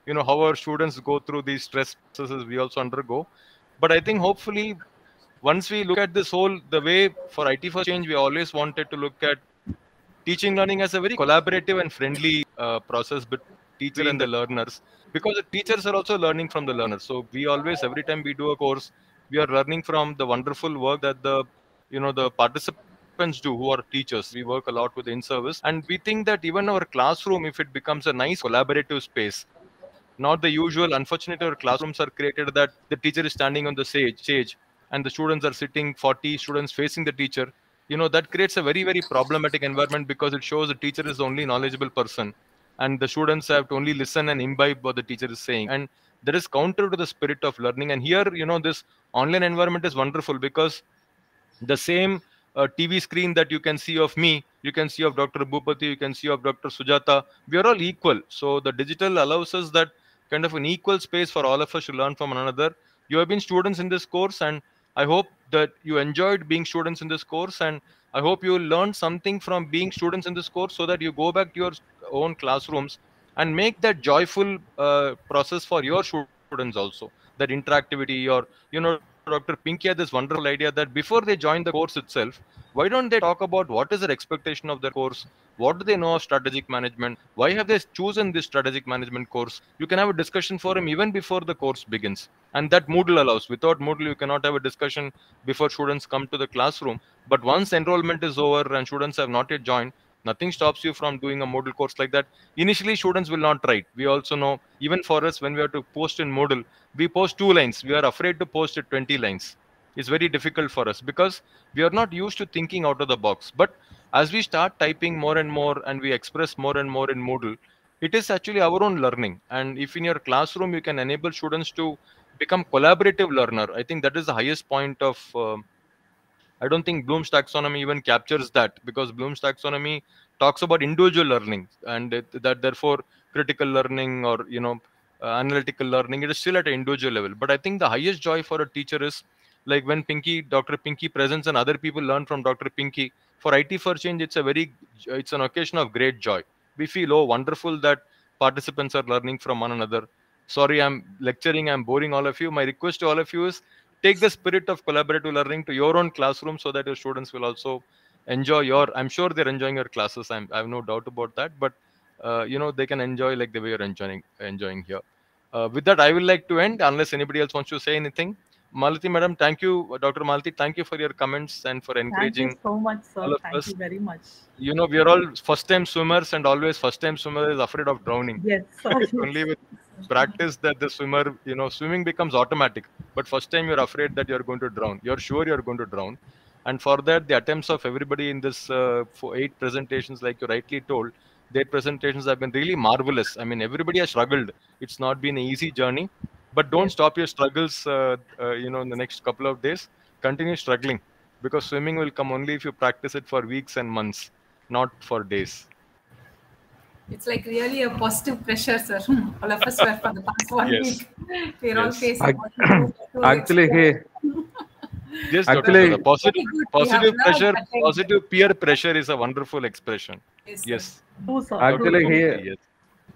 You know, how our students go through these stress processes, we also undergo. But I think hopefully, once we look at this whole, the way for IT for change, we always wanted to look at teaching learning as a very collaborative and friendly uh, process teacher and the learners. Because the teachers are also learning from the learners. So we always every time we do a course we are learning from the wonderful work that the you know the participants do who are teachers. We work a lot with in service and we think that even our classroom if it becomes a nice collaborative space not the usual unfortunately our classrooms are created that the teacher is standing on the stage stage and the students are sitting 40 students facing the teacher. You know that creates a very very problematic environment because it shows the teacher is the only knowledgeable person and the students have to only listen and imbibe what the teacher is saying. And that is counter to the spirit of learning. And here you know this online environment is wonderful because the same uh, tv screen that you can see of me you can see of dr bhupati you can see of dr sujata we are all equal. So the digital allows us that kind of an equal space for all of us to learn from one another. You have been students in this course and i hope that you enjoyed being students in this course. And i hope you learned something from being students in this course so that you go back to your own classrooms and make that joyful uh, process for your students also that interactivity or you know dr pinky had this wonderful idea that before they join the course itself why don't they talk about what is their expectation of their course? What do they know of strategic management? Why have they chosen this strategic management course? You can have a discussion forum even before the course begins. And that moodle allows. Without moodle you cannot have a discussion before students come to the classroom. But once enrollment is over and students have not yet joined nothing stops you from doing a Moodle course like that. Initially, students will not write. We also know, even for us, when we have to post in Moodle, we post two lines. We are afraid to post it 20 lines. It's very difficult for us because we are not used to thinking out of the box. But as we start typing more and more and we express more and more in Moodle, it is actually our own learning. And if in your classroom you can enable students to become collaborative learner, I think that is the highest point of uh, I don't think Bloom's taxonomy even captures that because Bloom's taxonomy talks about individual learning and it, that therefore critical learning or you know uh, analytical learning it is still at an individual level. But I think the highest joy for a teacher is like when Pinky, Dr. Pinky presents and other people learn from Dr. Pinky. For IT for change, it's a very it's an occasion of great joy. We feel oh wonderful that participants are learning from one another. Sorry, I'm lecturing, I'm boring all of you. My request to all of you is take the spirit of collaborative learning to your own classroom so that your students will also enjoy your i'm sure they're enjoying your classes I'm, i have no doubt about that but uh, you know they can enjoy like the way you're enjoying enjoying here. Uh, with that i will like to end unless anybody else wants to say anything malati madam thank you. Dr malati thank you for your comments and for encouraging Thank you so much, sir. all of Thank us. you very much. you know we are all first time swimmers and always first time swimmer is afraid of drowning. Yes, only with practice that the swimmer you know swimming becomes automatic. But first time you're afraid that you're going to drown. You're sure you're going to drown. And for that the attempts of everybody in this uh, for eight presentations like you rightly told their presentations have been really marvelous. I mean everybody has struggled. It's not been an easy journey but don't stop your struggles uh, uh, you know in the next couple of days continue struggling because swimming will come only if you practice it for weeks and months not for days It's like really a positive pressure, sir. All of us were for the past one Yes. week. We're all facing Ac- what to do, what to Actually, explore. he Yes, Actually- Dr. Sada. positive, good. Positive pressure, positive peer pressure is a wonderful expression. Yes, Yes. Actually True. here Yes.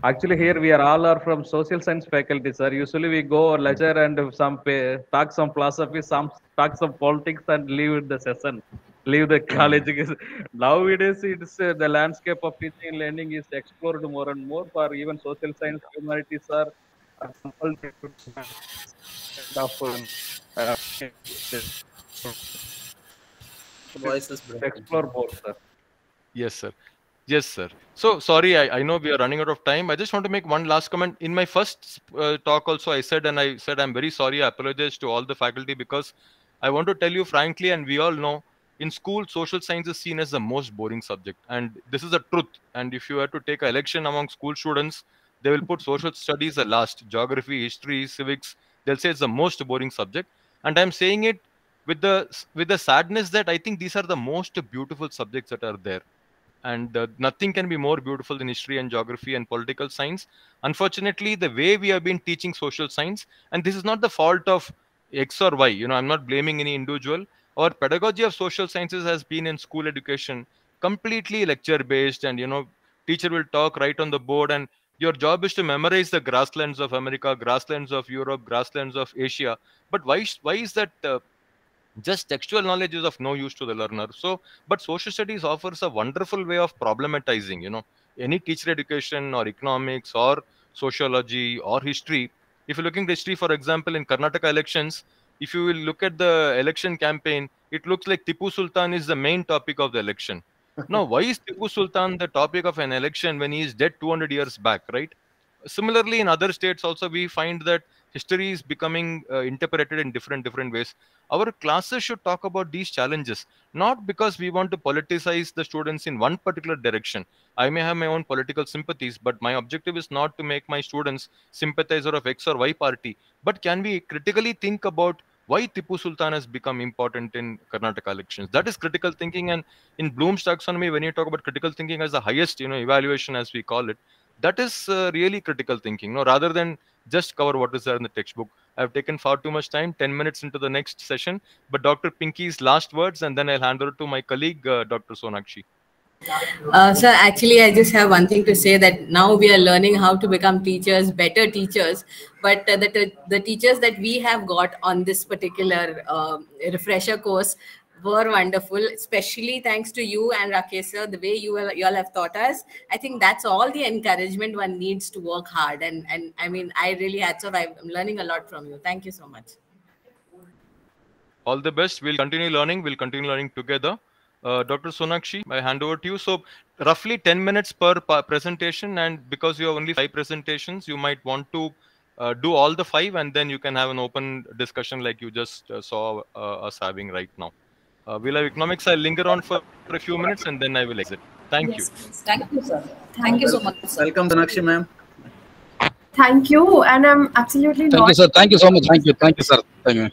Actually here we are all are from social science faculty sir. Usually we go or lecture and some pa- talk some philosophy some talk some politics and leave the session leave the college. Nowadays it's uh, the landscape of teaching and learning is explored more and more for even social science humanities are are compulsory to- of, um, uh, Voice explore more sir. Yes, sir. Yes, sir. So sorry, I, I know we are running out of time. I just want to make one last comment. In my first uh, talk, also, I said, and I said, I'm very sorry. I apologize to all the faculty because I want to tell you frankly, and we all know in school, social science is seen as the most boring subject. And this is a truth. And if you had to take an election among school students, they will put social studies at last geography, history, civics. They'll say it's the most boring subject. And I'm saying it with the with the sadness that I think these are the most beautiful subjects that are there and uh, nothing can be more beautiful than history and geography and political science. Unfortunately the way we have been teaching social science and this is not the fault of x or y you know i'm not blaming any individual. Our pedagogy of social sciences has been in school education completely lecture based and you know teacher will talk right on the board and your job is to memorize the grasslands of america grasslands of europe grasslands of asia. But why why is that uh, just textual knowledge is of no use to the learner. So but social studies offers a wonderful way of problematizing you know any teacher education or economics or sociology or history. If you're looking at history for example in karnataka elections if you will look at the election campaign it looks like tipu sultan is the main topic of the election. Now why is tipu sultan the topic of an election when he is dead 200 years back right? Similarly in other states also we find that history is becoming uh, interpreted in different different ways our classes should talk about these challenges not because we want to politicize the students in one particular direction i may have my own political sympathies but my objective is not to make my students sympathizer of x or y party but can we critically think about why Tipu Sultan has become important in Karnataka elections. That is critical thinking. And in Bloom's taxonomy, when you talk about critical thinking as the highest, you know, evaluation as we call it, that is uh, really critical thinking. No, rather than just cover what is there in the textbook. I've taken far too much time, 10 minutes into the next session. But Dr. Pinky's last words, and then I'll hand over to my colleague, uh, Dr. Sonakshi. Uh, sir, actually, I just have one thing to say that now we are learning how to become teachers, better teachers. But uh, the, the teachers that we have got on this particular uh, refresher course were wonderful, especially thanks to you and Rakesh sir, the way you all, you all have taught us. I think that's all the encouragement one needs to work hard. And, and I mean, I really had so I'm learning a lot from you. Thank you so much. All the best. We'll continue learning. We'll continue learning together. Uh, Dr. Sonakshi, I hand over to you. So roughly 10 minutes per presentation. And because you have only five presentations, you might want to uh, do all the five and then you can have an open discussion like you just uh, saw uh, us having right now. Uh, we'll have economics. I'll linger on for, for, a few minutes and then I will exit. Thank yes, you. Thank you, sir. Thank you so much. Sir. Welcome, Sonakshi ma'am. Thank you. And I'm absolutely Thank not. you, sir. Thank you so much. Thank you. Thank you, sir. Thank you.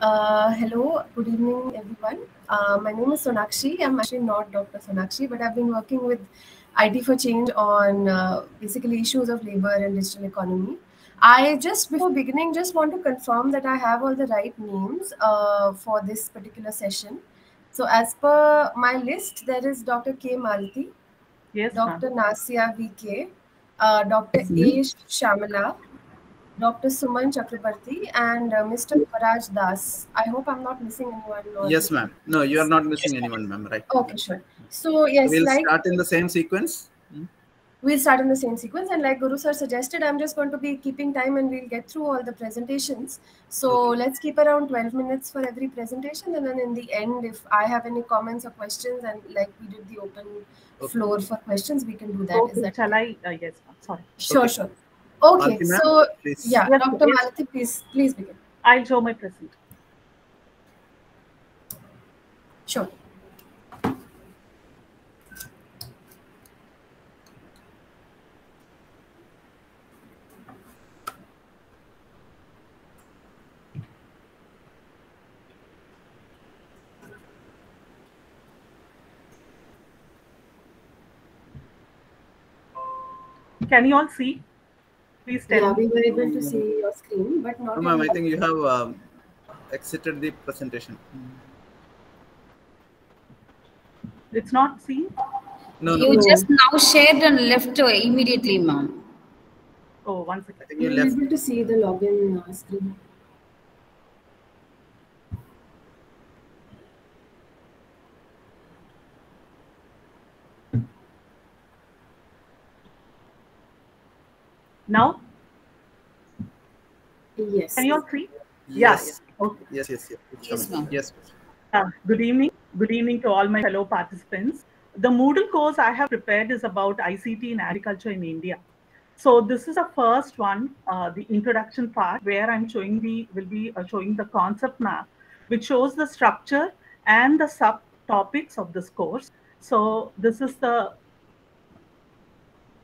Uh, hello, good evening, everyone. Uh, my name is Sonakshi. I'm actually not Dr. Sonakshi, but I've been working with IT for Change on uh, basically issues of labor and digital economy. I just, before beginning, just want to confirm that I have all the right names uh, for this particular session. So, as per my list, there is Dr. K. Malti, yes, Dr. Nasia VK, uh, Dr. Aish Shamala, Dr. Suman Chakrabarti and uh, Mr. Paraj Das. I hope I'm not missing anyone. Yes, ma'am. No, you are not missing anyone, ma'am. Right. Okay, sure. So yes, we'll like start in the same sequence. We'll start in the same sequence, and like Guru sir suggested, I'm just going to be keeping time, and we'll get through all the presentations. So let's keep around 12 minutes for every presentation, and then in the end, if I have any comments or questions, and like we did the open floor for questions, we can do that. Is Okay, that shall I? Uh, yes, sorry. Sure, sure. Okay, Malati so please. yeah, Yes, Dr. yes. Malati, please, please begin. I'll show my present. Sure. Can you all see? Please tell Yeah, me. we were able to see your screen, but not. No, ma'am, I think you have um, exited the presentation. It's not seen? No, no. You just now shared and left uh, immediately, ma'am. Oh, one second. I think We you were left. able to see the login uh, screen. Now? Yes. Can you all see? Yeah, Yes. yeah. Okay. Yes, yes, yes. It's Yes, ma'am. Yes. Uh, good evening. Good evening to all my fellow participants. The Moodle course I have prepared is about ICT in agriculture in India. So this is the first one, uh, the introduction part, where I'm showing the will be uh, showing the concept map, which shows the structure and the subtopics of this course. So this is the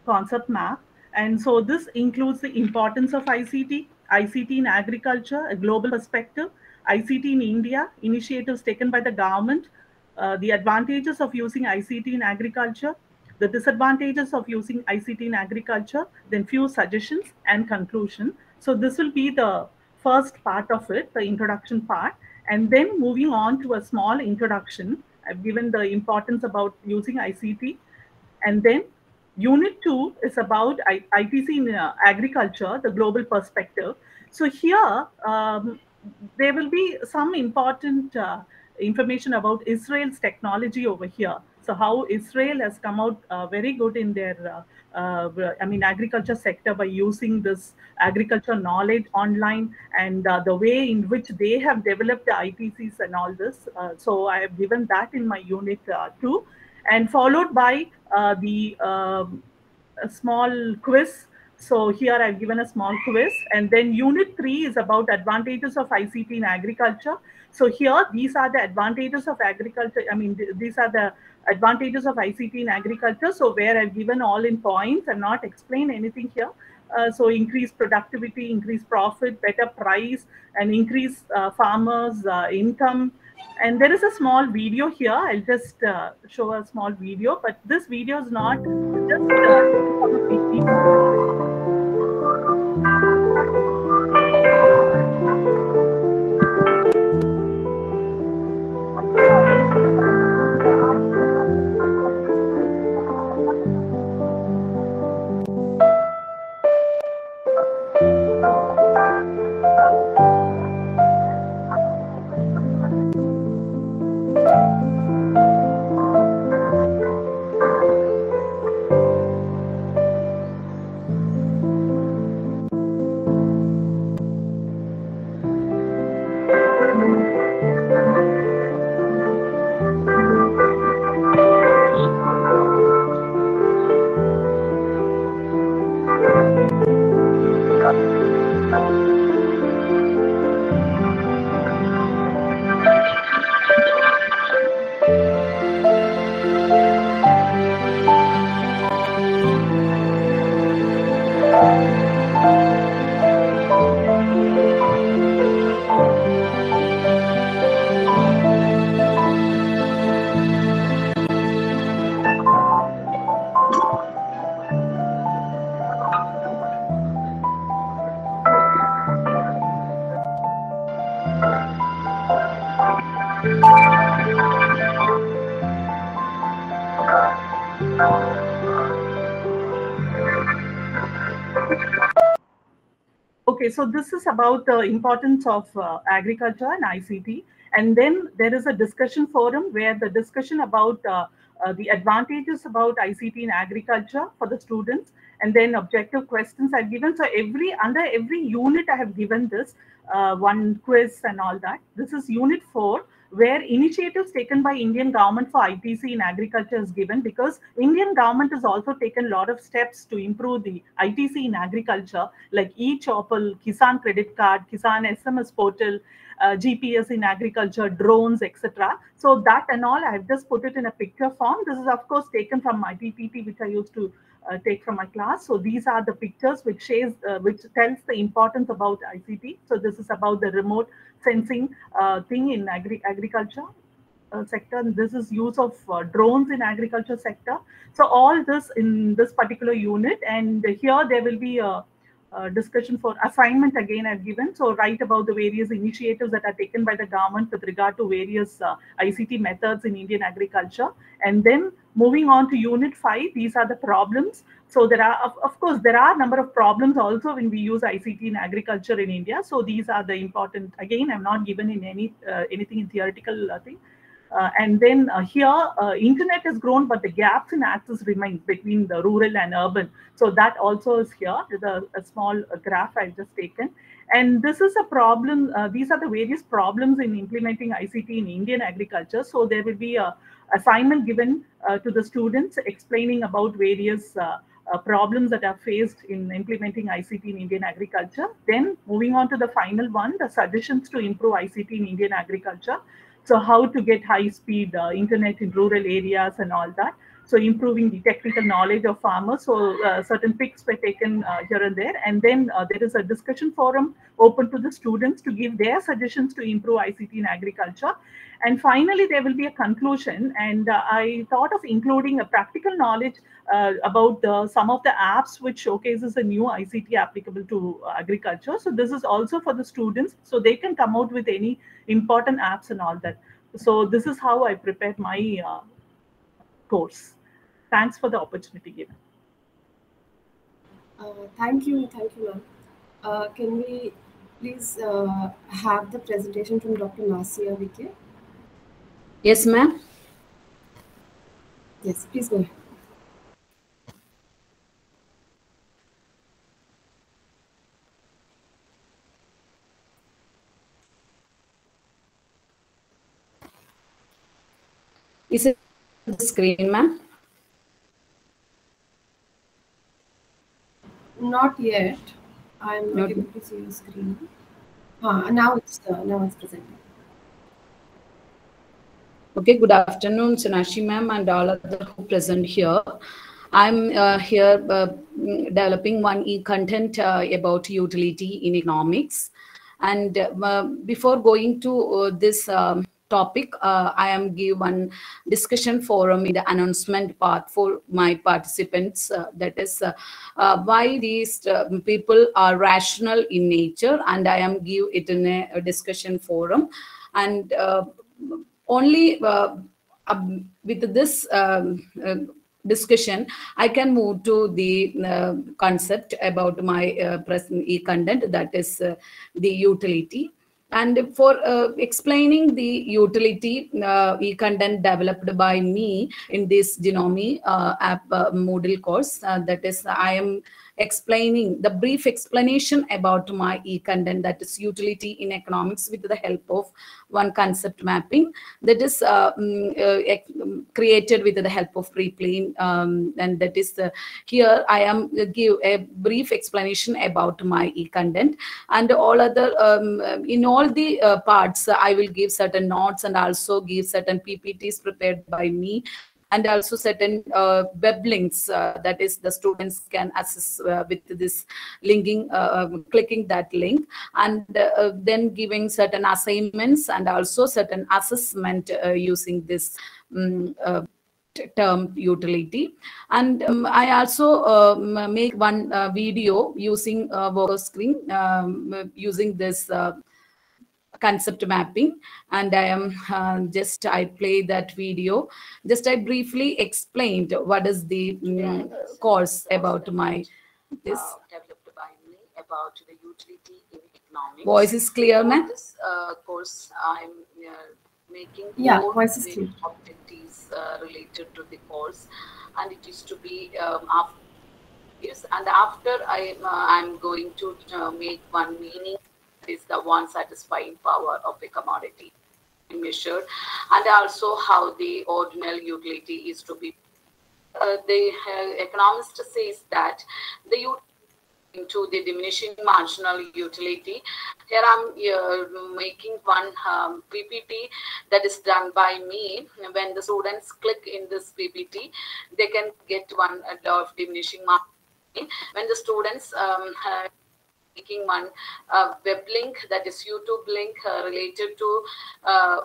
concept map. And so this includes the importance of ICT, ICT in agriculture, a global perspective, ICT in India, initiatives taken by the government, uh, the advantages of using ICT in agriculture, the disadvantages of using ICT in agriculture, then few suggestions and conclusion. So this will be the first part of it, the introduction part. And then moving on to a small introduction, I've given the importance about using ICT. And then unit two is about ITC in uh, agriculture, the global perspective. So here, um, there will be some important uh, information about Israel's technology over here. So how Israel has come out uh, very good in their, uh, uh, I mean, agriculture sector by using this agriculture knowledge online and uh, the way in which they have developed the ITCs and all this. So I have given that in my unit two, and followed by the um, small quiz. So here I've given a small quiz, and then unit three is about advantages of ICT in agriculture. So here, these are the advantages of agriculture. I mean, th- these are the advantages of ICT in agriculture. So where I've given all in points and not explain anything here. Uh, so increase productivity, increase profit, better price, and increase uh, farmers' uh, income. And there is a small video here. I'll just uh, show a small video, but this video is not just uh, Okay, so this is about the importance of uh, agriculture and ICT. And then there is a discussion forum where the discussion about uh, uh, the advantages about ICT in agriculture for the students, and then objective questions I've given. So every under every unit I have given this uh, one quiz and all that. This is unit four, where initiatives taken by Indian government for ITC in agriculture is given because Indian government has also taken a lot of steps to improve the ITC in agriculture, like e-Choupal, Kisan credit card, Kisan SMS portal, uh, GPS in agriculture, drones, etc. So that and all, I have just put it in a picture form. This is of course taken from my PPT, which I used to take from my class. So these are the pictures which shares, uh, which tells the importance about ICT. So this is about the remote sensing uh, thing in agri agriculture uh, sector. And this is use of uh, drones in agriculture sector. So all this in this particular unit, and here there will be a, a discussion for assignment again I've given. So write about the various initiatives that are taken by the government with regard to various uh, ICT methods in Indian agriculture. And then moving on to unit five, these are the problems. So there are, of, of course, there are a number of problems also when we use ICT in agriculture in India. So these are the important, again, I'm not given in any uh, anything in theoretical uh, thing. Uh, and then uh, here, uh, internet has grown, but the gaps in access remain between the rural and urban. So that also is here. There's a, small uh, graph I've just taken. And this is a problem. Uh, these are the various problems in implementing ICT in Indian agriculture. So there will be a assignment given uh, to the students explaining about various uh, problems that are faced in implementing ICT in Indian agriculture. Then moving on to the final one, the suggestions to improve ICT in Indian agriculture. So how to get high speed uh, internet in rural areas and all that. so improving the technical knowledge of farmers. So uh, certain picks were taken uh, here and there, and then uh, there is a discussion forum open to the students to give their suggestions to improve ICT in agriculture. And finally, there will be a conclusion. And uh, I thought of including a practical knowledge uh, about the, some of the apps which showcases a new ICT applicable to uh, agriculture. So this is also for the students, so they can come out with any important apps and all that. So this is how I prepared my uh, course. Thanks for the opportunity given. Uh, thank you, thank you, ma'am. Uh, can we please have the presentation from Dr. Nasia VK? Yes, ma'am. Yes, please go ahead. Is it the screen, ma'am? Not yet. I'm not Not able to see the screen. Ah, now it's uh, now it's presenting. Okay, good afternoon, Sonashi ma'am and all other who present here. I'm uh, here uh, developing one e-content uh, about utility in economics. And uh, before going to uh, this um, topic, uh, I am give one discussion forum in the announcement part for my participants. uh, that is uh, uh, why these uh, people are rational in nature, and I am give it in a, a discussion forum. And uh, only uh, with this um, uh, discussion, I can move to the uh, concept about my uh, present e-content, that is uh, the utility. And for uh, explaining the utility e-content developed by me in this Gnomio uh, app Moodle course, that is, I am explaining the brief explanation about my e-content that is utility in economics with the help of one concept mapping that is uh, mm, uh, um, created with the help of Freeplane um, and that is uh, here I am uh, give a brief explanation about my e-content. And all other um, uh, in all the parts I will give certain notes and also give certain PPTs prepared by me and also certain uh, web links uh, that is the students can access uh, with this linking um, clicking that link and then giving certain assignments and also certain assessment using this um, term utility. And um, i also um, make one uh, video using uh, screen um, using this uh, concept mapping and i am uh, just i play that video just i briefly explained what is the mm, course about my this developed by me about the utility in economics. voice is clear For ma'am This uh, course, I'm uh, making Yeah, voice is main clear. objectives uh, related to the course, and it is to be um, after. Yes, and after I uh, I'm going to uh, make one meaning is the one satisfying power of a commodity measured, and also how the ordinal utility is to be. Uh, the uh, economist says that the into the diminishing marginal utility. Here I'm uh, making one um, PPT that is done by me. When the students click in this PPT, they can get one uh, of diminishing margin. When the students um, uh, making one uh, web link that is YouTube link uh, related to uh,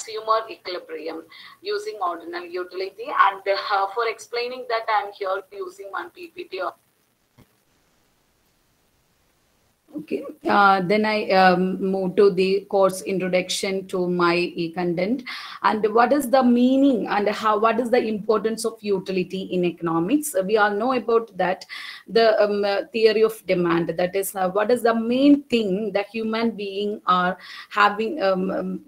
consumer equilibrium using ordinal utility. And uh, for explaining that I'm here using one PPT of Okay, uh, then I um, move to the course introduction to my e-content and what is the meaning and how what is the importance of utility in economics. We all know about that the um, uh, theory of demand. That is, uh, what is the main thing that human being are having um, um,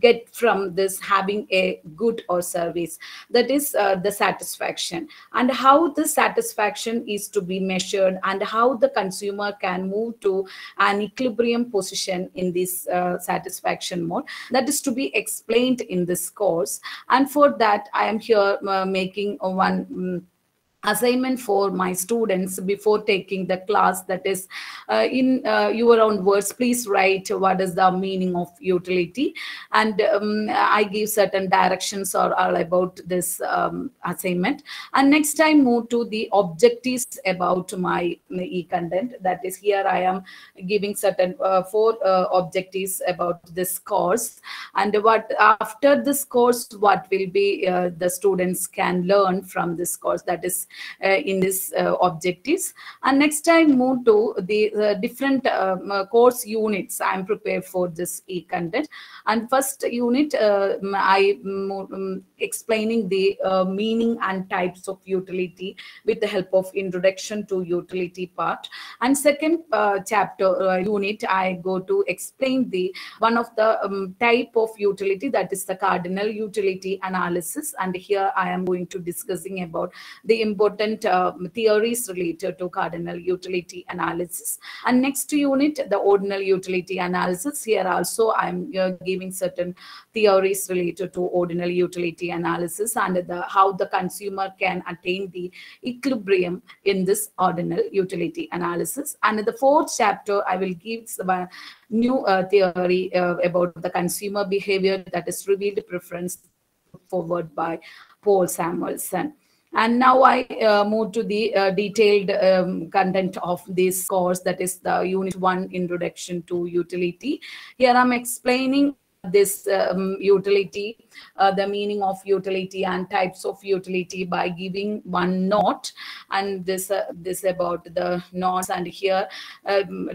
get from this having a good or service. That is uh, the satisfaction. And how the satisfaction is to be measured and how the consumer can move to an equilibrium position in this uh, satisfaction mode. That is to be explained in this course. And for that i am here uh, making one mm, assignment for my students before taking the class. That is uh, in uh, your own words. Please write what is the meaning of utility. And um, i give certain directions or all about this um, assignment. And next i move to the objectives about my e-content. That is here i am giving certain uh, four uh, objectives about this course. And what after this course what will be uh, the students can learn from this course. That is in this uh, objectives. And next i move to the uh, different um, uh, course units i'm prepared for this e-content and first unit uh, i mo- um, explaining the uh, meaning and types of utility with the help of introduction to utility part. And second uh, chapter uh, unit i go to explain the one of the um, type of utility that is the cardinal utility analysis. And here i am going to discussing about the important uh, theories related to cardinal utility analysis. And next unit the ordinal utility analysis. Here also i'm uh, giving certain theories related to ordinal utility analysis and the, how the consumer can attain the equilibrium in this ordinal utility analysis. And in the fourth chapter i will give some, uh, new uh, theory uh, about the consumer behavior that is revealed preference forward by paul samuelson and now I uh, move to the uh, detailed um, content of this course, that is the Unit 1 Introduction to Utility. Here I'm explaining this um, utility, uh, the meaning of utility and types of utility by giving one note and this uh, this about the notes and here um,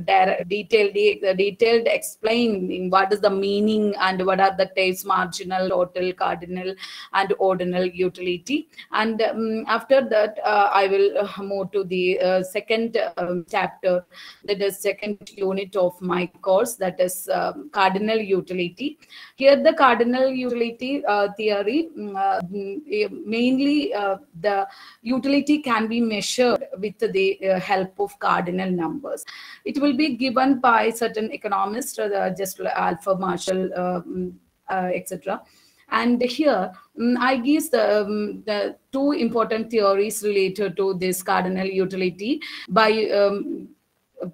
detailed detailed explaining what is the meaning and what are the types marginal total cardinal and ordinal utility. And um, after that uh, i will uh, move to the uh, second um, chapter. That is second unit of my course that is um, cardinal utility here the cardinal utility uh, theory mm, uh, mm, mainly uh, the utility can be measured with the uh, help of cardinal numbers. It will be given by certain economists uh, just Alfred Marshall uh, etc and here mm, i give the, um, the two important theories related to this cardinal utility by um,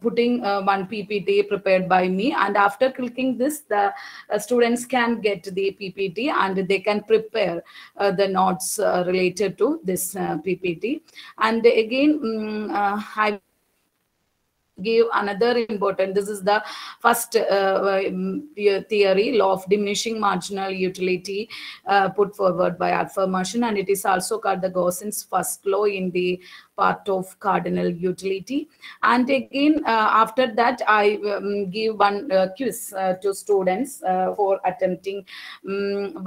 putting uh, one ppt prepared by me. And after clicking this the uh, students can get the ppt and they can prepare uh, the notes uh, related to this uh, ppt and again uh, i give another important this is the first uh, um, theory law of diminishing marginal utility uh, put forward by Alfred Marshall and it is also called the Gossen's first law in the part of cardinal utility. And again uh, after that i um, give one quiz to students for attempting um,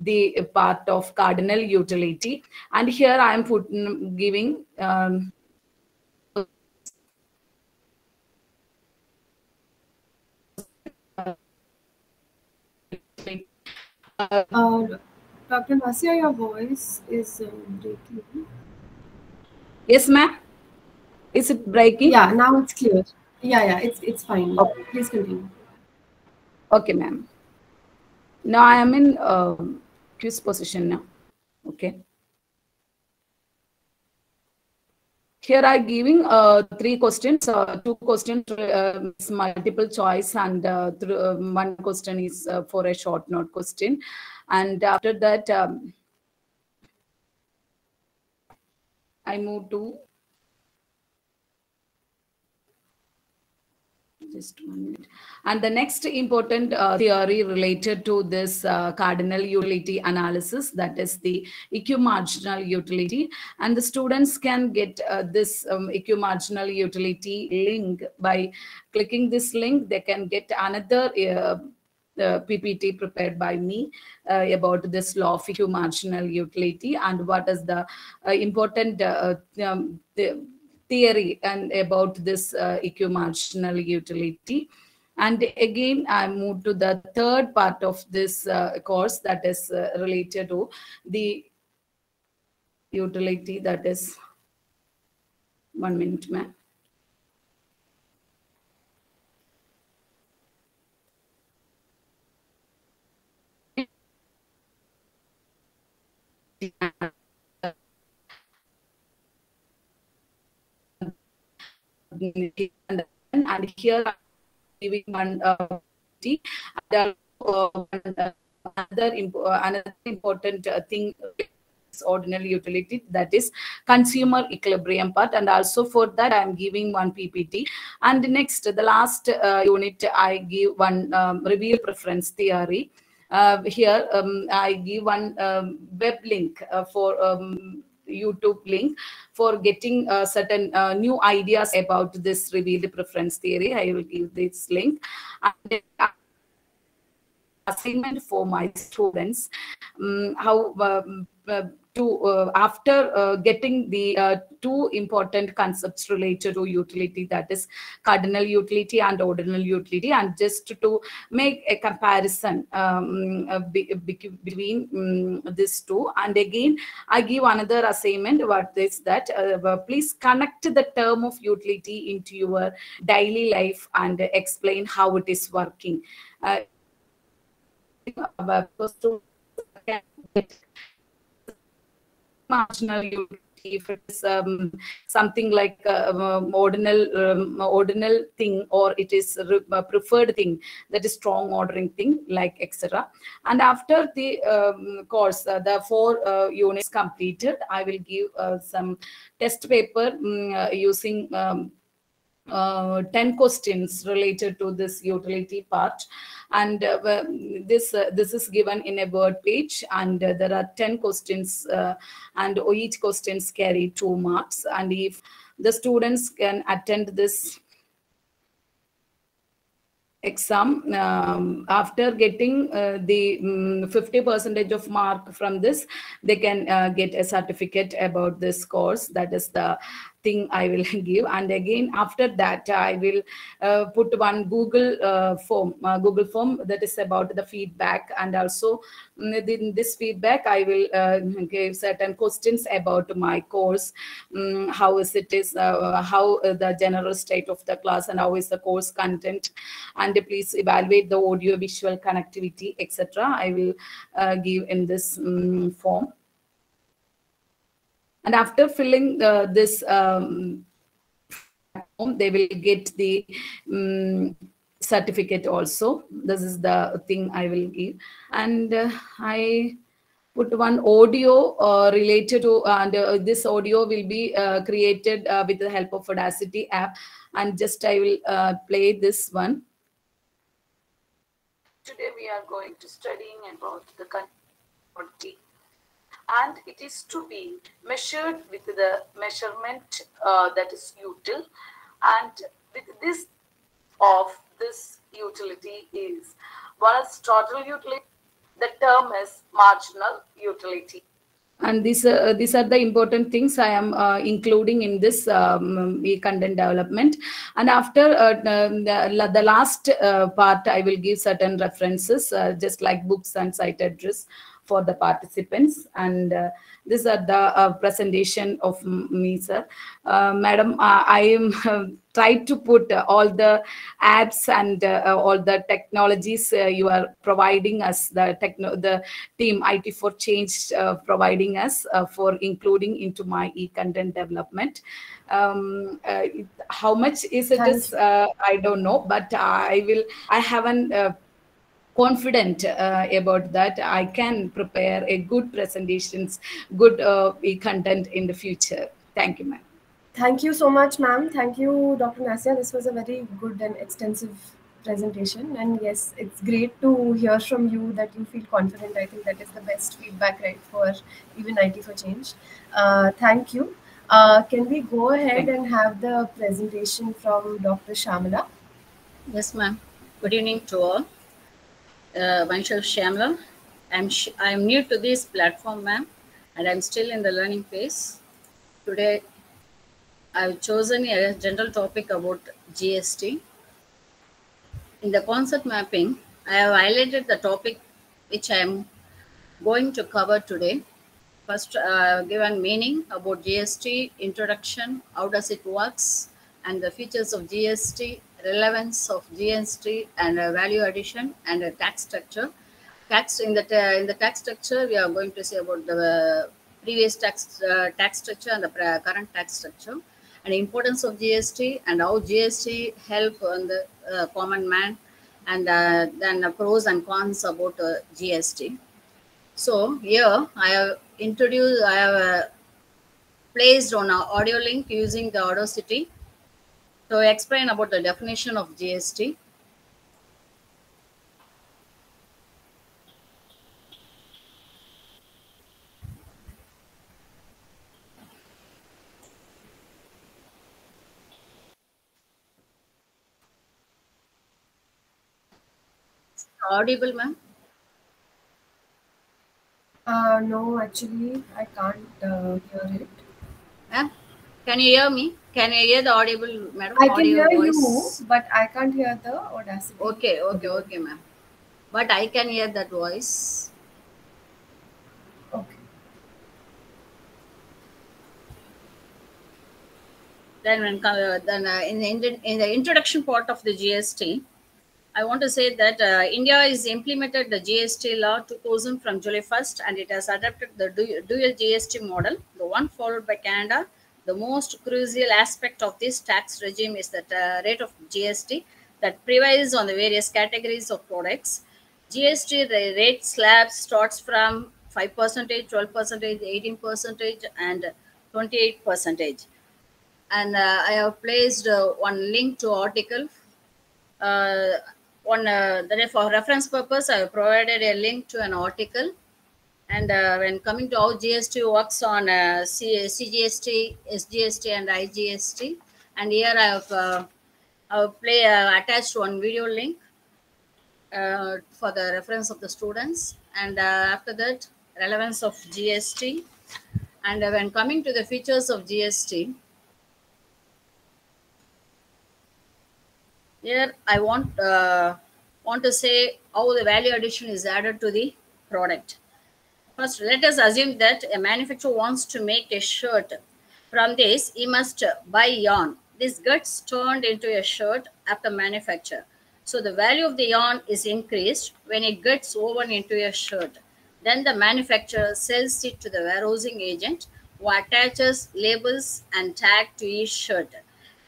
the part of cardinal utility. And here i am put, giving um, Uh, Dr. Nasia, your voice is uh, breaking. Yes, ma'am. Is it breaking? Yeah, now it's clear. Yeah, yeah, it's it's fine. Okay. Please continue. Okay, ma'am. Now I am in uh, quiz position now. Okay. Here I giving uh, three questions. Uh, two questions uh, multiple choice, and uh, uh, one question is uh, for a short note question. And after that, um, I move to just one minute. And the next important uh, theory related to this uh, cardinal utility analysis, that is the equimarginal utility. And the students can get uh, this um, equimarginal utility link by clicking this link. They can get another uh, uh, PPT prepared by me uh, about this law of equimarginal utility and what is the uh, important uh, um, the theory and about this uh, equimarginal utility. And again, I move to the third part of this uh, course that is uh, related to the utility that is one minute, ma'am. And here I'm giving one uh, uh, another uh, another important uh, thing is ordinal utility that is consumer equilibrium part. And also for that i'm giving one ppt and next the last uh, unit i give one um, reveal preference theory. Uh, here um, i give one um, web link uh, for um, YouTube link for getting uh, certain uh, new ideas about this revealed preference theory. I will give this link. And assignment for my students um, how um, uh, to uh, after uh, getting the uh, two important concepts related to utility that is cardinal utility and ordinal utility and just to make a comparison um, uh, be, be- between um, these two. And again i give another assignment what is that uh, please connect the term of utility into your daily life and explain how it is working. Uh, marginal if it is um, something like uh, um, ordinal um, ordinal thing or it is uh, preferred thing that is strong ordering thing like etc and after the um, course uh, the four uh, units completed i will give uh, some test paper mm, uh, using um, uh, 10 questions related to this utility part. And uh, this uh, this is given in a word page and uh, there are 10 questions uh, and each questions carry two marks. And if the students can attend this exam um, after getting uh, the mm, 50 percentage of mark from this they can uh, get a certificate about this course. That is the thing i will give. And again after that i will uh, put one google uh, form uh, google form that is about the feedback. And also mm, in this feedback i will uh, give certain questions about my course. Mm, how is it is uh, how uh, the general state of the class and how is the course content. And please evaluate the audio visual connectivity etc i will uh, give in this mm, form and after filling uh, this um, form, they will get the um, certificate also. This is the thing i will give. And uh, i put one audio uh, related to and uh, this audio will be uh, created uh, with the help of audacity app. And just i will play this one. Today we are going to studying about the quantity and it is to be measured with the measurement uh, that is util. And with this of this utility is what is total utility the term is marginal utility. And these uh, these are the important things i am uh, including in this um, content development. And after uh, the, the last uh, part i will give certain references uh, just like books and site address for the participants. And uh, these are the uh, presentation of me sir. Uh, madam uh, i am uh, tried to put uh, all the apps and uh, all the technologies uh, you are providing us the techno the team it for change uh, providing us uh, for including into my e-content development. Um, uh, how much is it uh, i don't know but i will i haven't uh, confident uh, about that i can prepare a good presentations good uh, content in the future thank you ma'am Thank you so much, ma'am. Thank you, Dr. Nasia. This was a very good and extensive presentation. And yes, it's great to hear from you that you feel confident. I think that is the best feedback, right, for even IT for Change. Uh, thank you. Uh, can we go ahead and have the presentation from Dr. Shamala? Yes, ma'am. Good evening to all. Uh, myself. I'm sh- I'm new to this platform, ma'am, and I'm still in the learning phase. Today, I've chosen a general topic about GST. In the concept mapping, I have highlighted the topic which I am going to cover today. First, uh, given meaning about GST, introduction, how does it works, and the features of GST, relevance of GST, and value addition and tax structure. Tax in the in the tax structure, we are going to say about the previous tax uh, tax structure and the current tax structure. and importance of GST and how GST help on the uh, common man and uh, then the pros and cons about GST. So here I have introduced, I have placed on our audio link using the Audacity to explain about the definition of GST. Audible, ma'am? Uh, no, actually, I can't uh, hear it. Ma'am, can you hear me? Can you hear the audible, madam? I can Audio hear voice? you, but I can't hear the audacity. Okay, okay, okay, ma'am. But I can hear that voice. Okay. Then, when co- then uh, in, the, in- the introduction part of the GST, I want to say that uh, India is implemented the GST law 2000 from July 1st, and it has adopted the du- dual GST model, the one followed by Canada. The most crucial aspect of this tax regime is that uh, rate of GST that prevails on the various categories of products. GST ra- rate slab starts from 5 percentage, 12 percentage, 18 percentage, and 28 percentage. And uh, I have placed uh, one link to article. Uh, one uh, for reference purpose, I have provided a link to an article. And uh, when coming to GST works on uh, CGST, SGST, and IGST, and here I have, uh, I have play, uh, attached one video link uh, for the reference of the students. And uh, after that, relevance of GST. And uh, when coming to the features of GST, here I want want to say how the value addition is added to the product. First, let us assume that a manufacturer wants to make a shirt. From this, he must buy yarn. This gets turned into a shirt after manufacture. So the value of the yarn is increased when it gets woven into a shirt. Then the manufacturer sells it to the warehousing agent who attaches labels and tag to each shirt.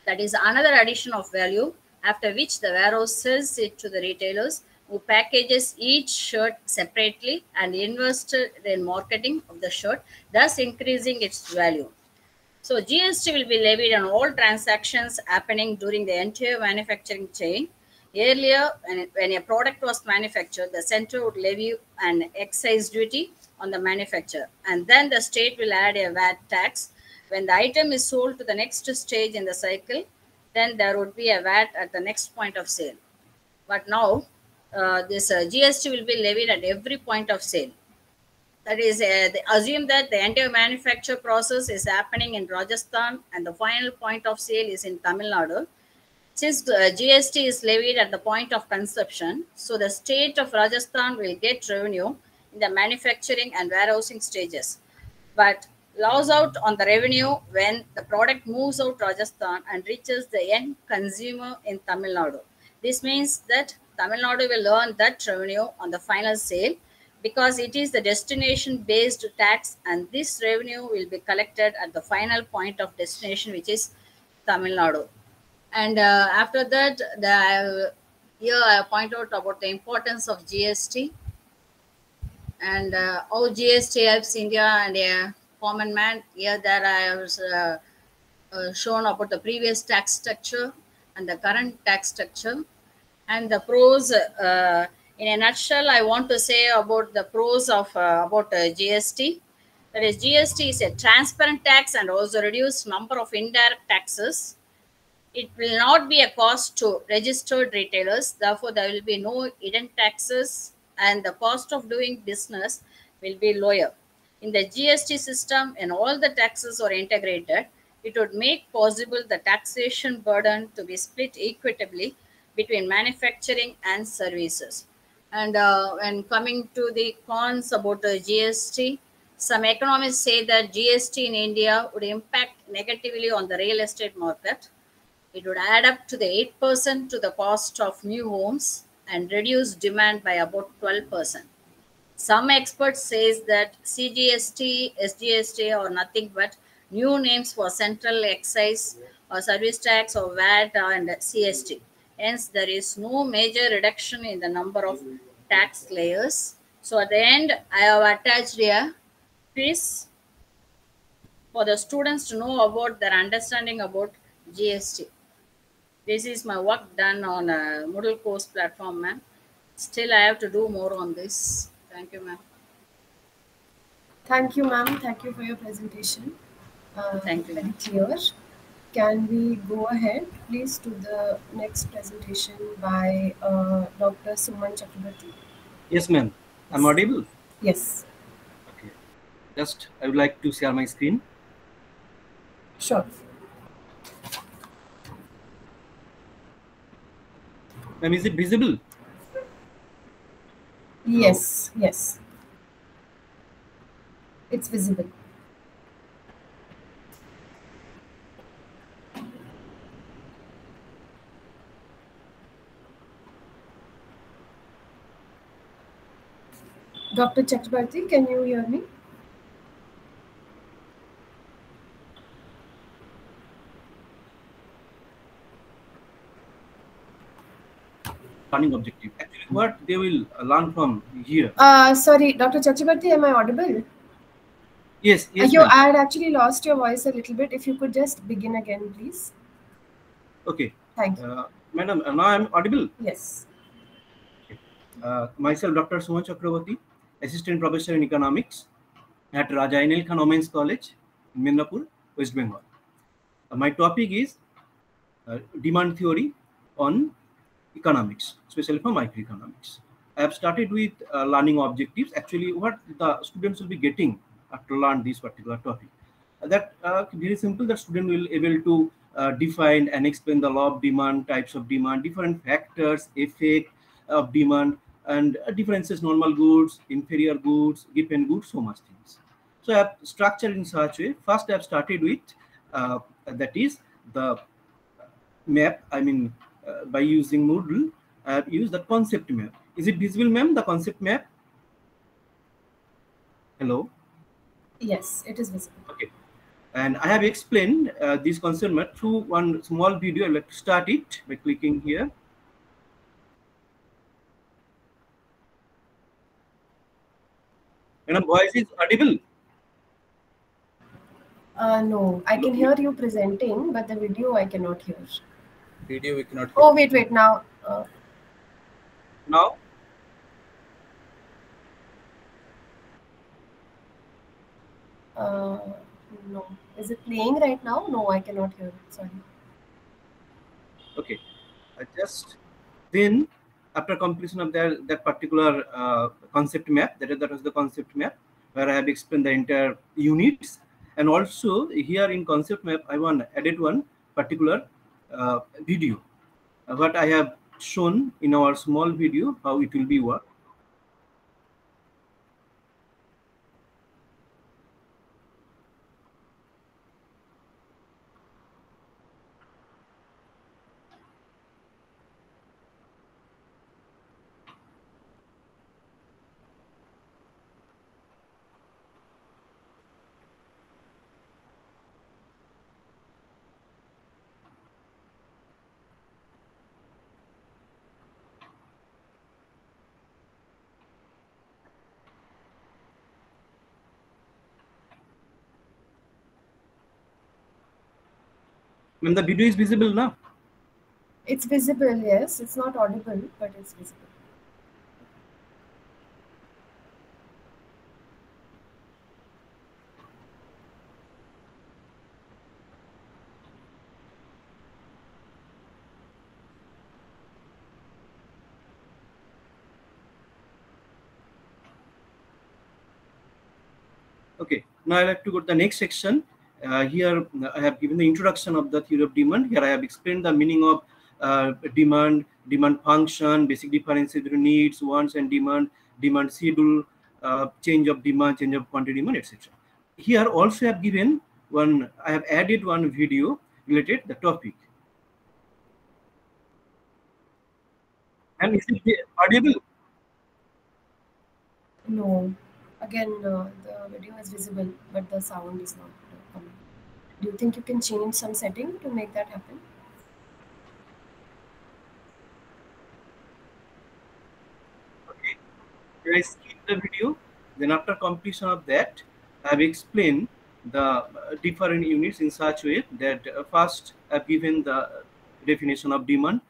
That is another addition of value, after which the warehouse sells it to the retailers who packages each shirt separately and invested in marketing of the shirt, thus increasing its value. So GST will be levied on all transactions happening during the entire manufacturing chain. Earlier, when, when a product was manufactured, the center would levy an excise duty on the manufacturer, and then the state will add a VAT tax. When the item is sold to the next stage in the cycle, then there would be a VAT at the next point of sale. But now, uh, this uh, GST will be levied at every point of sale. That is, uh, assume that the entire manufacture process is happening in Rajasthan and the final point of sale is in Tamil Nadu. Since uh, GST is levied at the point of consumption, so the state of Rajasthan will get revenue in the manufacturing and warehousing stages, but laws out on the revenue when the product moves out Rajasthan and reaches the end consumer in Tamil Nadu. This means that Tamil Nadu will earn that revenue on the final sale because it is the destination based tax and this revenue will be collected at the final point of destination which is Tamil Nadu. And uh, after that, the, here I point out about the importance of GST and uh, how GST helps India and a common man. Here that I was uh, uh, shown about the previous tax structure and the current tax structure and the pros. Uh, in a nutshell, I want to say about the pros of uh, about uh, GST. That is, GST is a transparent tax and also reduce number of indirect taxes. It will not be a cost to registered retailers. Therefore, there will be no hidden taxes and the cost of doing business will be lower. In the GST system, and all the taxes are integrated, it would make possible the taxation burden to be split equitably between manufacturing and services. And uh, when coming to the cons about the GST, some economists say that GST in India would impact negatively on the real estate market. It would add up to the 8% to the cost of new homes and reduce demand by about 12%. Some experts say that CGST, SGST are nothing but new names for central excise or service tax or VAT and CST. Hence, there is no major reduction in the number of tax layers. So at the end, I have attached here piece for the students to know about their understanding about GST. This is my work done on a Moodle course platform, ma'am. Still, I have to do more on this. Thank you, ma'am. Thank you, ma'am. Thank you for your presentation. Uh, Thank you. Very clear. Can we go ahead, please, to the next presentation by uh, Dr. Suman Chakrabarti? Yes, ma'am. I'm audible. Yes, Okay. Just, I would like to share my screen. sure. Ma'am, is it visible? Yes, yes. It's visible. Dr. Chakrabarti, can you hear me? Learning objective. Actually, what they will learn from here. Uh, sorry, Dr. Chakrabarti, am I audible? Yes, yes, you. I had actually lost your voice a little bit. If you could just begin again, please. Okay. Thank you. Uh, madam, now I'm audible. Yes. Uh, myself, Dr. Suman Chakravarti, Assistant Professor in Economics at Raja N.L. Khan Women's College, Midnapur, West Bengal. Uh, my topic is uh, demand theory on economics, especially for microeconomics. I have started with uh, learning objectives. Actually, what the students will be getting after learn this particular topic. Uh, that uh, very simple. The student will able to uh, define and explain the law of demand, types of demand, different factors, effect of demand, and uh, differences, normal goods, inferior goods, Giffen goods, so much things. So I have structured in such way. First, I have started with uh, that is the map. I mean, uh, by using Moodle, I have used the concept map. Is it visible, ma'am? The concept map. Hello. Yes, it is visible. Okay. And I have explained uh, this concept map through one small video. I'd like to start it by clicking here. Madam, voice is audible. Uh, no, I can hear you presenting, but the video I cannot hear. Video we cannot. Oh, wait, wait. Now, uh, Now, uh, no. Is it playing right now? No, I cannot hear it. Sorry. okay. I just then after completion of that that particular uh, concept map, that that was the concept map where I have explained the entire units, and also here in concept map I want to added one particular uh, video. What I have shown in our small video how it will be work. When the video is visible now. It's visible, yes. It's not audible, but it's visible. Okay, now I like to go to the next section. Uh, here uh, I have given the introduction of the theory of demand. Here I have explained the meaning of uh, demand, demand function, basic differences between needs, wants, and demand, demand schedule, uh, change of demand, change of quantity demand, etc. Here also I have given one. I have added one video related the topic. And is it audible? No. Again, uh, the video is visible, but the sound is not. Do you think you can change some setting to make that happen? okay i skip the video. Then after completion of that, I have explained the uh, different units in such way that uh, first I've given the definition of demand,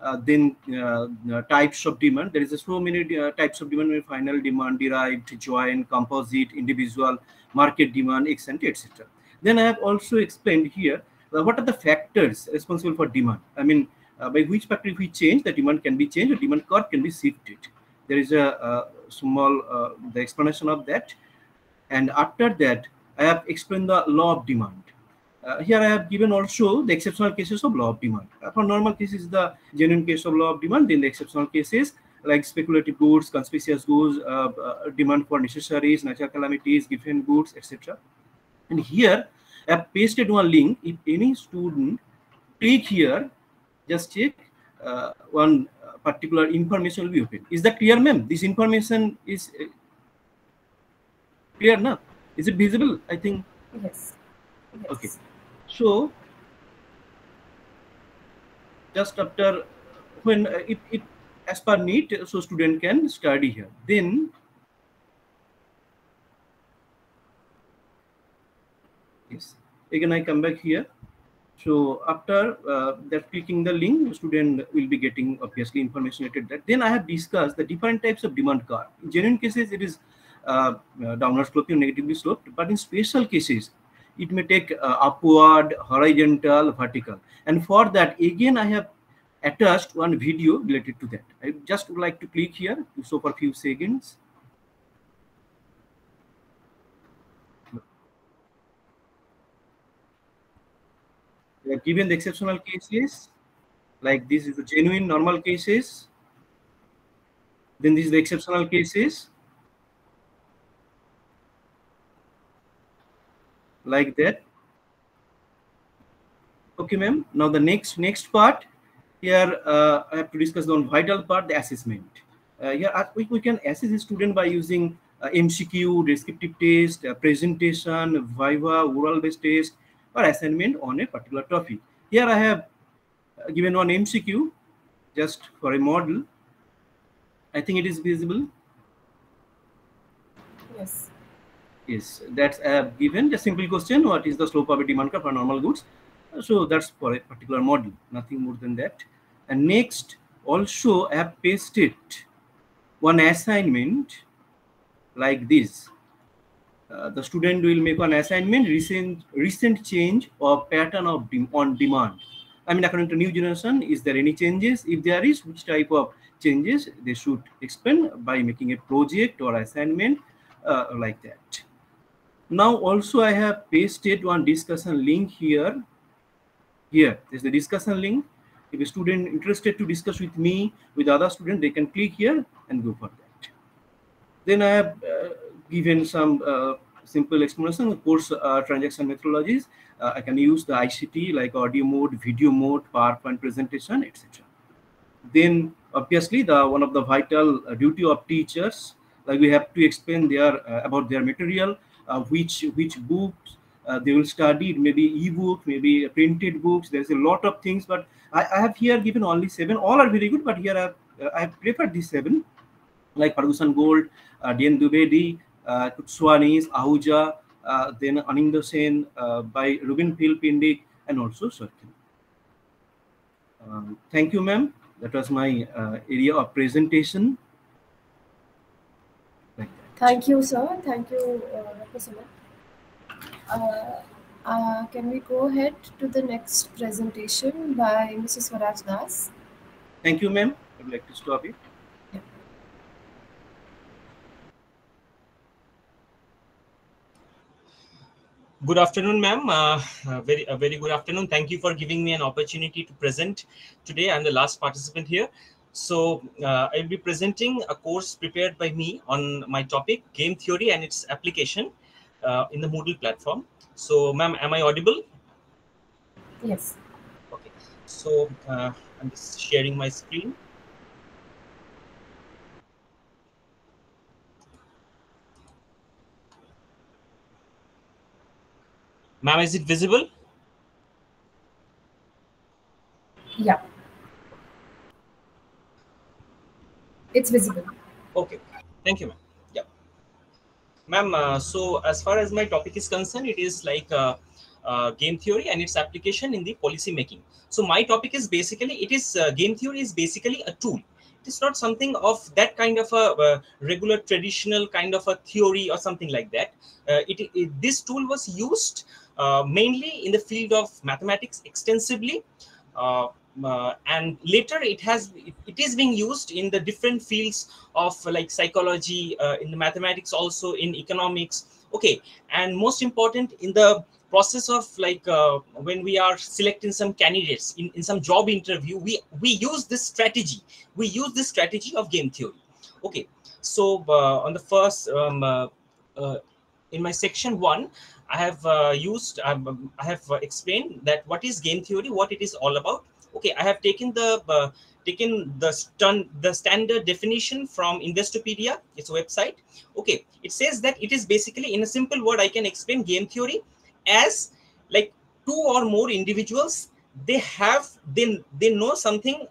uh, then uh, types of demand. There is so many uh, types of demand: final demand, derived, joint, composite, individual, market demand, etc., etc. Then I have also explained here uh, what are the factors responsible for demand. I mean, by which factor if we change, the demand can be changed, the demand curve can be shifted. There is a, a small uh, the explanation of that. And after that i have explained the law of demand. Uh, here i have given also the exceptional cases of law of demand. Uh, for normal cases the genuine case of law of demand then the exceptional cases like speculative goods conspicuous goods uh, uh, demand for necessaries natural calamities Giffen goods etc and here i have pasted one link if any student click here just check uh, one particular information will be open. Is that clear, ma'am? This information is uh, clear now. Is it visible? I think. Yes. yes. Okay. So just after when uh, it, it as per need, so student can study here. Then yes, again I come back here. So after uh, that clicking the link, the student will be getting obviously information related that. Then I have discussed the different types of demand curve. In genuine cases, it is uh, uh, downward sloping, negatively sloped, but in special cases, it may take uh, upward, horizontal, vertical. And for that, again, I have attached one video related to that. I just would like to click here to show for a few seconds. Given the exceptional cases like this is the genuine normal cases. Then this is the exceptional cases. Like that. Okay ma'am. Now the next next part. Here uh, i have to discuss the vital part the assessment. Uh, here uh, we, we can assess a student by using uh, mcq descriptive test uh, presentation viva oral based test or assignment on a particular topic. Here I have given one MCQ just for a model. I think it is visible. Yes. Yes, that's I have given a simple question. What is the slope of a demand curve for normal goods? So that's for a particular model, nothing more than that. And next, also I have pasted one assignment like this. Uh, the student will make an assignment recent recent change or pattern of de on demand. I mean according to new generation is there any changes? If there is which type of changes they should explain by making a project or assignment uh, like that. Now also i have pasted one discussion link here. Here is the discussion link. If a student interested to discuss with me with other student they can click here and go for that. Then i have uh, given some uh, simple explanation. Of course, uh, transaction methodologies. Uh, I can use the ICT like audio mode, video mode, PowerPoint presentation, etc. Then obviously the one of the vital duty of teachers, like we have to explain their about their material, which which books uh, they will study maybe ebook maybe printed books there's a lot of things but I, I, have here given only seven all are very good but here i have, uh, I have preferred these seven like Ferguson Gould, uh, DN Dwivedi, uh, Koutsoyiannis, Ahuja, uh, then Anindya Sen uh, by Rubinfeld Pindyck, and also Sorkin. Um, thank you, ma'am. That was my uh, area of presentation. Like thank you, sir. Thank you, Dr. Uh, uh, can we go ahead to the next presentation by Mrs. Swaraj Das? Thank you, ma'am. I would like to stop it. Good afternoon, ma'am. Uh, uh, very, uh, very good afternoon. Thank you for giving me an opportunity to present today. I'm the last participant here. So uh, I'll be presenting a course prepared by me on my topic, game theory and its application uh, in the Moodle platform. So, ma'am, am I audible? Yes. Okay. So uh, I'm just sharing my screen. Ma'am, is it visible? Yeah. It's visible. Okay. Thank you, ma'am. Yeah. Ma'am, uh, so as far as my topic is concerned, it is like uh, uh, game theory and its application in the policy making. So my topic is basically, it is uh, game theory is basically a tool. It is not something of that kind of a uh, regular traditional kind of a theory or something like that. Uh, it, it, this tool was used mainly in the field of mathematics extensively. Uh, uh, and later it has it, is being used in the different fields of uh, like psychology uh, in the mathematics also in economics okay and most important in the process of like uh, when we are selecting some candidates in, in some job interview we we use this strategy we use this strategy of game theory okay so uh, on the first um, uh, uh, in my section one i have uh, used um, i have uh, explained that what is game theory what it is all about. Okay i have taken the uh, taken the stun the standard definition from investopedia its website. Okay it says that it is basically in a simple word i can explain game theory as like two or more individuals they have they they know something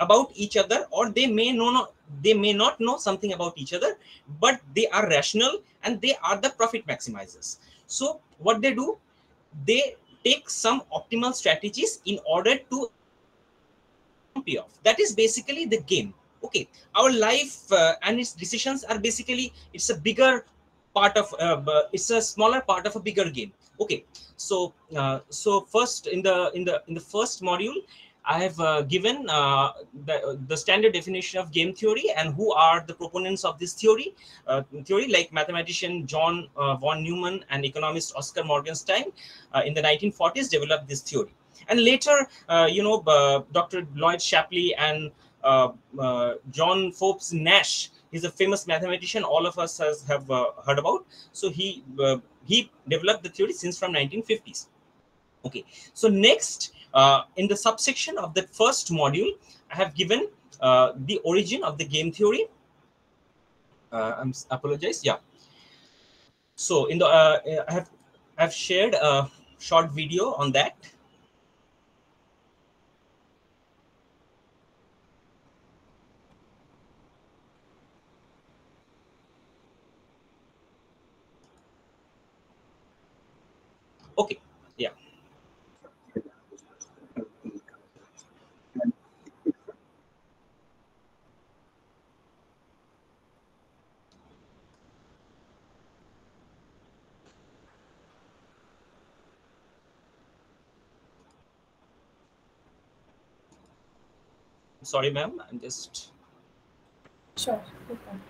about each other or they may know not they may not know something about each other but they are rational and they are the profit maximizers so what they do? They take some optimal strategies in order to pay off. That is basically the game. Okay our life uh, and its decisions are basically it's a bigger part of uh, it's a smaller part of a bigger game. Okay so uh, so first in the in the in the first module i have uh, given uh, the, the standard definition of game theory and who are the proponents of this theory uh, theory like mathematician john uh, von neumann and economist oscar morgenstern uh, in the 1940s developed this theory. And later uh, you know dr lloyd shapley and john forbes nash he's a famous mathematician all of us has have heard about. So he he developed the theory since from 1950s okay so next uh, in the subsection of the first module i have given uh, the origin of the game theory. Uh, i'm apologize yeah. So in the uh, i have i've shared a short video on that. Okay yeah sorry ma'am i'm just Sure. problem.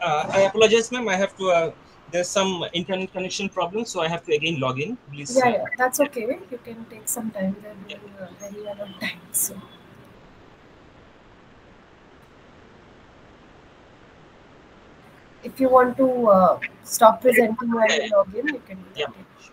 uh, i apologize ma'am i have to uh, there's some internet connection problem so i have to again log in please Yeah, yeah, that's okay. You can take some time. We're doing uh, very well on time. So, if you want to uh, stop presenting while you log in, you can do that. yeah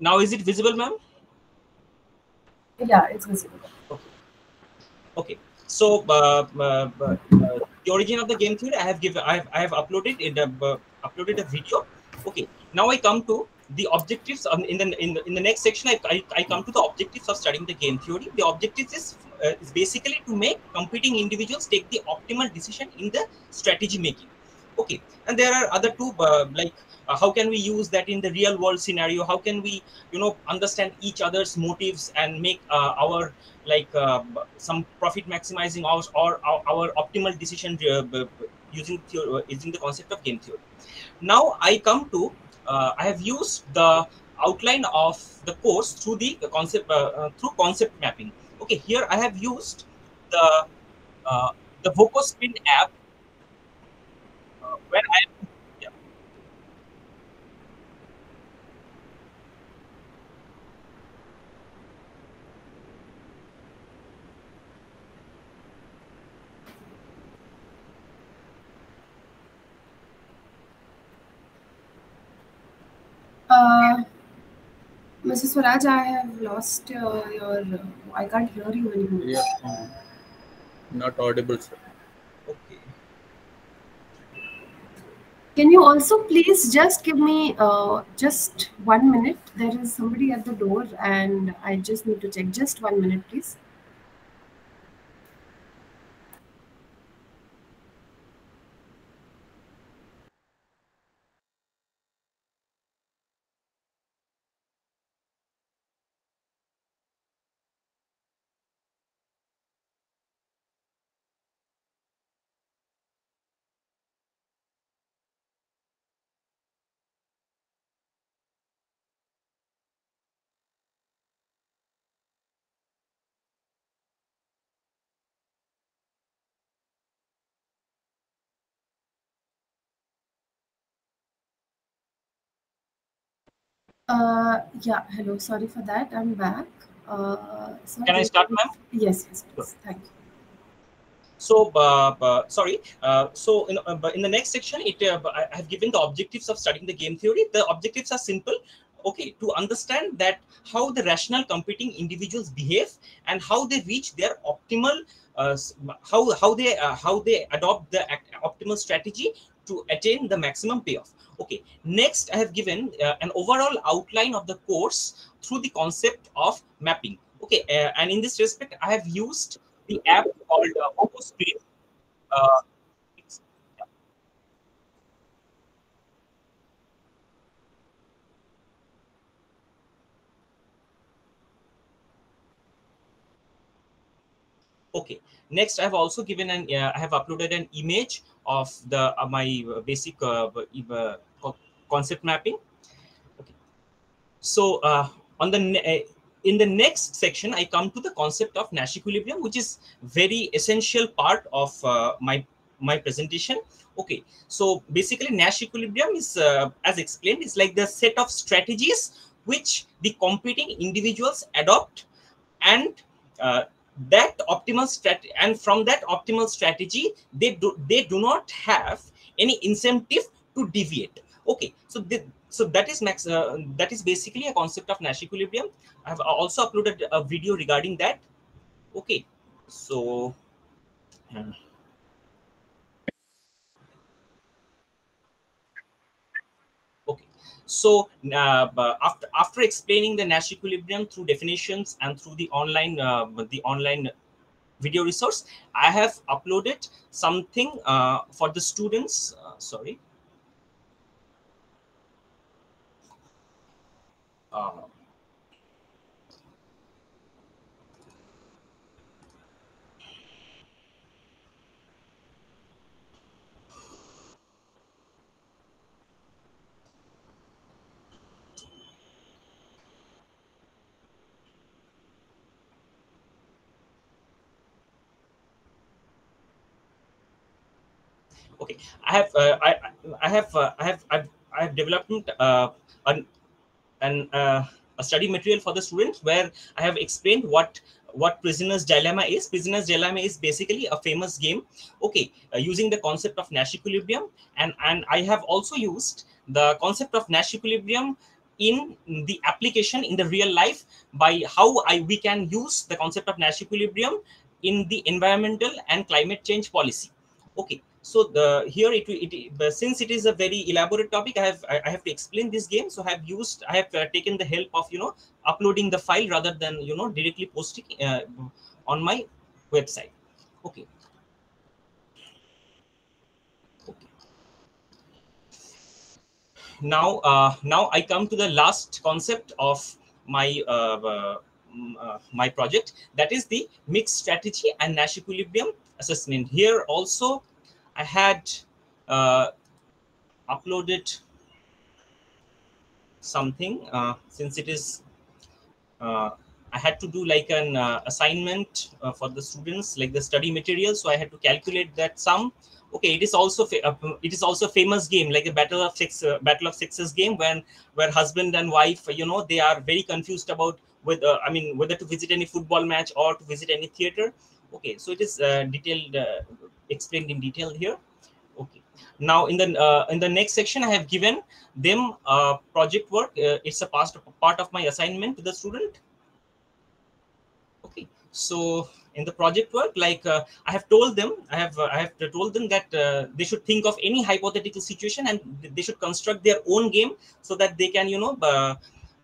now is it visible ma'am? Yeah, it's visible. okay. Okay. So uh, uh, uh, the origin of the game theory i have given i have, I have uploaded in the uh, uploaded a video. Okay. Now i come to the objectives um, in the in the, in the next section I, I, I come to the objectives of studying the game theory. The objectives is, uh, is basically to make competing individuals take the optimal decision in the strategy making okay and there are other two uh, like uh, how can we use that in the real world scenario how can we you know understand each other's motives and make uh, our like uh, some profit maximizing or, or our, our optimal decision uh, using theory, using the concept of game theory now i come to uh, i have used the outline of the course through the concept uh, uh, through concept mapping. Okay, here I have used the uh, the vokoscreen app uh, where I yeah. Uh, Mrs. Swaraj, I have lost uh, your. Uh, I can't hear you anymore. Yeah. um, Not audible, sir. Can you also please just give me uh, just one minute? There is somebody at the door, and I just need to check. Just one minute, please. Uh, yeah, hello. Sorry for that. I'm back. Uh, sorry. Can I start, ma'am? Yes, yes, please. Thank you. So, uh, uh, sorry. Uh, so, in, uh, in the next section, it uh, I I have given the objectives of studying the game theory. The objectives are simple. Okay, to understand that how the rational competing individuals behave and how they reach their optimal, uh, how how they uh, how they adopt the act- optimal strategy to attain the maximum payoff. Okay, next I have given uh, an overall outline of the course through the concept of mapping. Okay, uh, and in this respect, I have used the app called uh. Uh, okay next i have also given an uh, i have uploaded an image of the uh, my uh, basic uh, uh, concept mapping. Okay. So uh, on the uh, in the next section i come to the concept of nash equilibrium which is very essential part of uh, my my presentation. Okay. So basically nash equilibrium is uh, as explained is like the set of strategies which the competing individuals adopt and uh, that optimal strat and from that optimal strategy they do they do not have any incentive to deviate. Okay so the, so that is max uh, that is basically a concept of nash equilibrium i have also uploaded a video regarding that. Okay so uh, okay so uh, after after explaining the nash equilibrium through definitions and through the online uh, the online video resource i have uploaded something uh, for the students uh, sorry okay. I have uh, i i have uh, i have I've, i have developed uh, an, an uh, a study material for the students where i have explained what what prisoner's dilemma is. Prisoner's dilemma is basically a famous game. Okay uh, using the concept of nash equilibrium and and i have also used the concept of nash equilibrium in the application in the real life by how i we can use the concept of nash equilibrium in the environmental and climate change policy. Okay so the here it, it since it is a very elaborate topic i have i have to explain this game. So i have used i have uh, taken the help of you know uploading the file rather than you know directly posting uh, on my website. Okay. Now uh, now i come to the last concept of my uh, uh, mm, uh, my project. That is the mixed strategy and nash equilibrium assessment. Here also i had uh, uploaded something uh, since it is uh, I had to do like an uh, assignment uh, for the students, like the study material. So I had to calculate that sum. Okay, it is also uh, it is also a famous game, like a battle of six, battle of sexes game, when where husband and wife, you know, they are very confused about whether I mean whether to visit any football match or to visit any theater. Okay, so it is detailed, explained in detail here. Okay, now in the uh, in the next section, I have given them uh, project work. Uh, it's a past part of my assignment to the student okay so in the project work like uh, i have told them i have uh, i have told them that uh, they should think of any hypothetical situation and they should construct their own game so that they can you know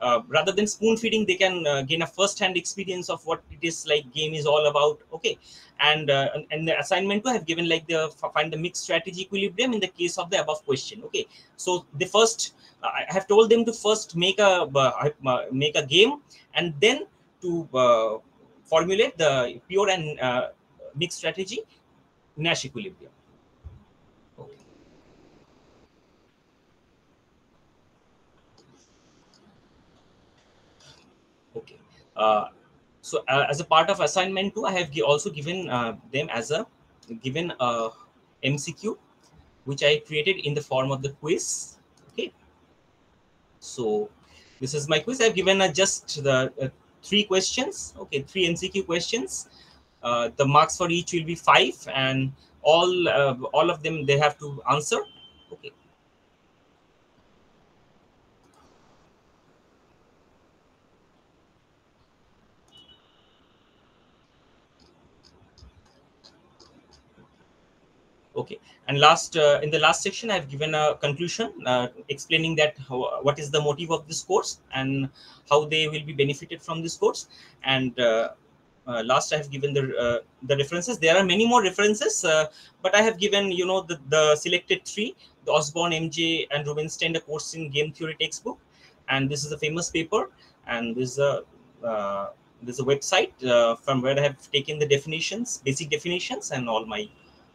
uh, uh, rather than spoon feeding they can uh, gain a first hand experience of what it is like game is all about. Okay. And uh, and- and the assignment two i have given like the find the mixed strategy equilibrium in the case of the above question. Okay. So the first i have told them to first make a uh, make a game and then to uh, formulate the pure and uh, mixed strategy Nash equilibrium. Okay. Uh, so uh, as a part of assignment two, I have also given uh, them as a given a MCQ, which I created in the form of the quiz. Okay. So this is my quiz. I've given uh, just the uh, three questions. Okay, three MCQ questions. Uh, the marks for each will be five, and all uh, all of them they have to answer. Okay. Okay. And last uh, in the last section i've given a conclusion uh, explaining that how, what is the motive of this course and how they will be benefited from this course. And uh, uh, last i have given the uh, the references. There are many more references uh, but i have given you know the, the selected three the osborne mj and Rubinstein the course in game theory textbook. And this is a famous paper. And this is a there's a website from where i have taken the definitions basic definitions and all my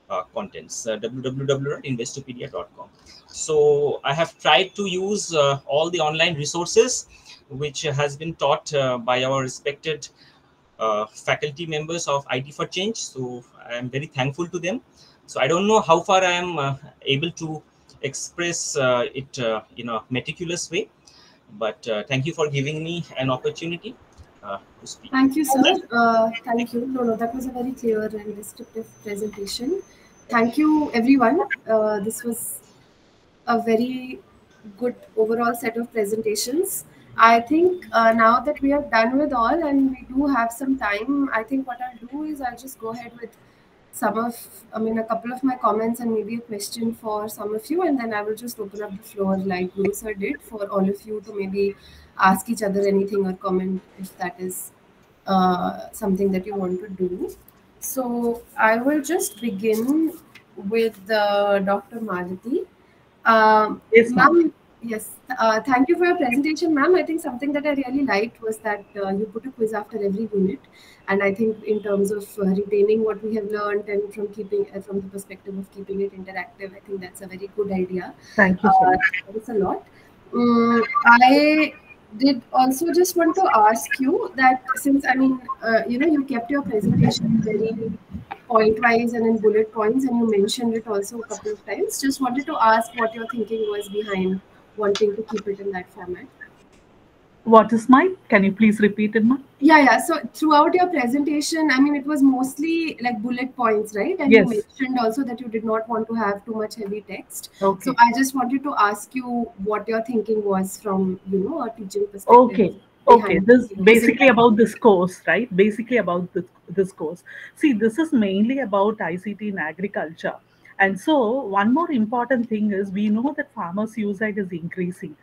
uh, contents uh, www.investopedia.com so i have tried to use uh, all the online resources which has been taught uh, by our respected uh, faculty members of IT for Change. So I am very thankful to them. So I don't know how far I am able to express it in a meticulous way, but thank you for giving me an opportunity uh, to speak. Thank you, sir. Uh, thank you. No, no, that was a very clear and descriptive presentation. Thank you, everyone. Uh, this was a very good overall set of presentations. I think uh, now that we are done with all and we do have some time, I think what I'll do is I'll just go ahead with some of, I mean, a couple of my comments and maybe a question for some of you, and then I will just open up the floor like Guru sir did for all of you to maybe ask each other anything or comment if that is uh, something that you want to do. So I will just begin with uh, Dr. Malati. Um, Yes, ma'am. yes. Uh, thank you for your presentation, ma'am. I think something that I really liked was that uh, you put a quiz after every unit, and I think in terms of uh, retaining what we have learned and from keeping uh, from the perspective of keeping it interactive, I think that's a very good idea. Thank you so Uh, much. Thanks a lot. Mm, I did also just want to ask you that since I mean, uh, you know, you kept your presentation very point wise and in bullet points, and you mentioned it also a couple of times. Just wanted to ask what your thinking was behind wanting to keep it in that format. What is mine? Can you please repeat it, ma'am? Yeah, yeah. So throughout your presentation, I mean, it was mostly like bullet points, right? And Yes. you mentioned also that you did not want to have too much heavy text. Okay. So I just wanted to ask you what your thinking was from, you know, a teaching perspective. Okay. Okay. This basically about this course, right? Basically about this this course. See, this is mainly about ICT in agriculture. And so, one more important thing is we know that farmer suicide is increasing.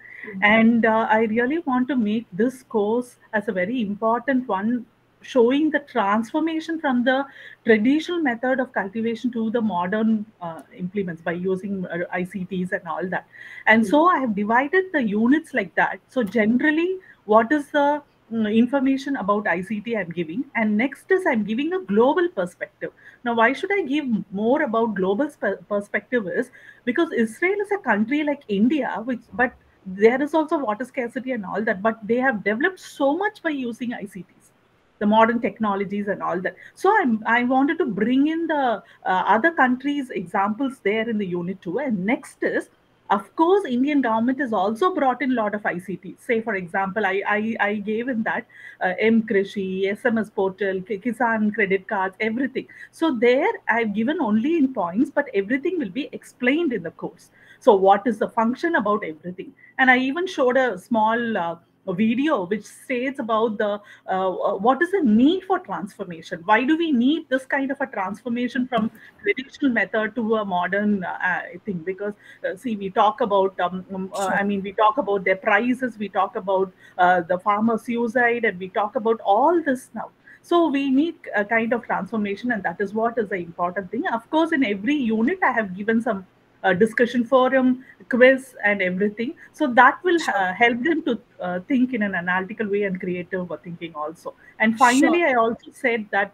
And uh, I really want to make this course as a very important one, showing the transformation from the traditional method of cultivation to the modern uh, implements by using uh, ICTs and all that. And so, I have divided the units like that. So, generally, what is the mm, information about ICT I'm giving, and next is I'm giving a global perspective. Now, why should I give more about global spe- perspective? Is because Israel is a country like India, which but there is also water scarcity and all that, but they have developed so much by using ICTs, the modern technologies and all that. So I'm, I wanted to bring in the uh, other countries' examples there in the unit two. And next is, of course, Indian government has also brought in a lot of ICT. Say, for example, I, I, I gave in that uh, M Krishi, SMS portal, Kisan credit cards, everything. So there I've given only in points, but everything will be explained in the course. So what is the function about everything? And I even showed a small uh, a video which states about the uh, uh, what is the need for transformation? Why do we need this kind of a transformation from traditional method to a modern uh, thing? Because uh, see we talk about um, um, uh, i mean we talk about their prices we talk about uh, the farmer suicide and we talk about all this now. So we need a kind of transformation and that is what is the important thing. Of course in every unit i have given some uh, discussion forum, quiz, and everything. So that will uh, help them to uh, think in an analytical way and creative thinking also. And finally, Sure. I also said that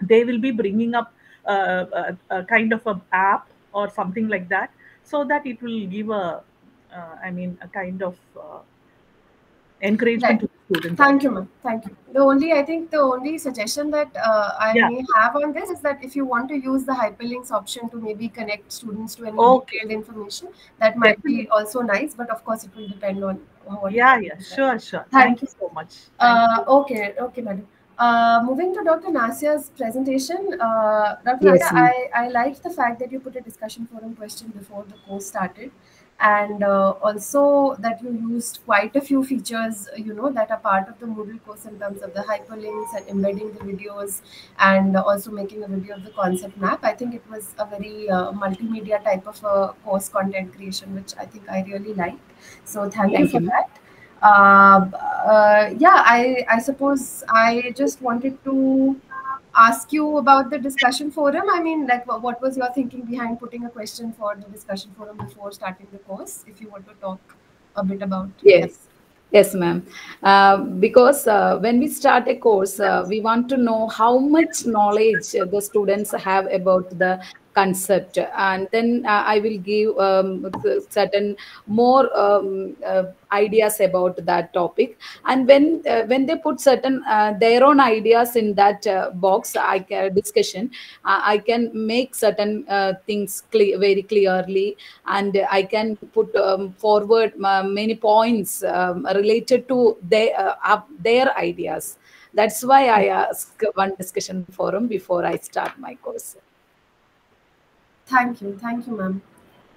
they will be bringing up uh, a, a kind of a app or something like that, so that it will give a, uh, I mean, a kind of uh, encouragement Right. to the students. Thank you, ma'am. Thank you. The only, I think, the only suggestion that uh, I Yeah. may have on this is that if you want to use the hyperlinks option to maybe connect students to any Okay. detailed information, that might be also nice. But of course, it will depend on what. Yeah, yeah, sure, sure. Thank Thank you so much. Uh, okay, okay, madam. Uh, moving to Dr. Nasia's presentation, uh, Dr. Yes, Nasia. I, I liked the fact that you put a discussion forum question before the course started, and uh, also that you used quite a few features, you know, that are part of the Moodle course in terms of the hyperlinks and embedding the videos, and also making a video of the concept map. I think it was a very uh, multimedia type of a course content creation, which I think I really liked. So thank, you for you. that uh, uh, yeah, I, I suppose I just wanted to ask you about the discussion forum. I mean, like, wha- what was your thinking behind putting a question for the discussion forum before starting the course? If you want to talk a bit about Yes. Yes, ma'am. Uh, because uh, when we start a course, uh, we want to know how much knowledge the students have about the concept, and then uh, I will give um, certain more um, uh, ideas about that topic. And when uh, when they put certain uh, their own ideas in that uh, box, I can discussion, uh, I can make certain things clear, very clearly, and I can put um, forward many points um, related to their their ideas. That's why I ask one discussion forum before I start my course. Thank you. Thank you, ma'am.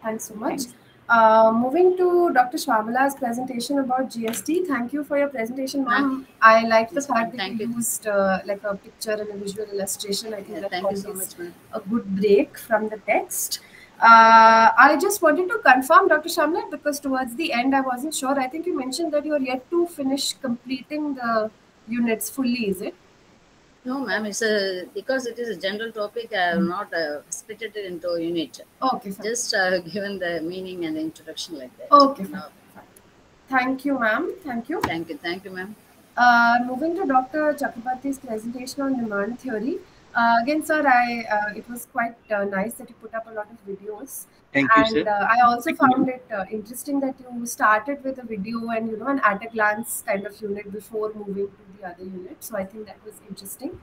Thanks so much. Uh, moving to Dr. Swamala's presentation about GST. Thank you for your presentation, ma'am. I like the fact that you used uh, like a picture and a visual illustration. I think that thank you so much, a good break from the text. Uh, I just wanted to confirm, Dr. Shamla, because towards the end I wasn't sure. I think you mentioned that you are yet to finish completing the units fully, is it? No, ma'am, it's a, because it is a general topic, I have not uh, split it into a unit. Okay, fine. Just uh, given the meaning and the introduction like that. Okay, No. Thank you, ma'am. Thank you. Thank you, thank you, ma'am. Uh, moving to Dr. Chakrabarti's presentation on demand theory. Uh, again, sir, I uh, it was quite uh, nice that you put up a lot of videos. Thank you, and sir. uh, I also found it uh, interesting that you started with a video and you know an at a glance kind of unit before moving to the other unit. So I think that was interesting.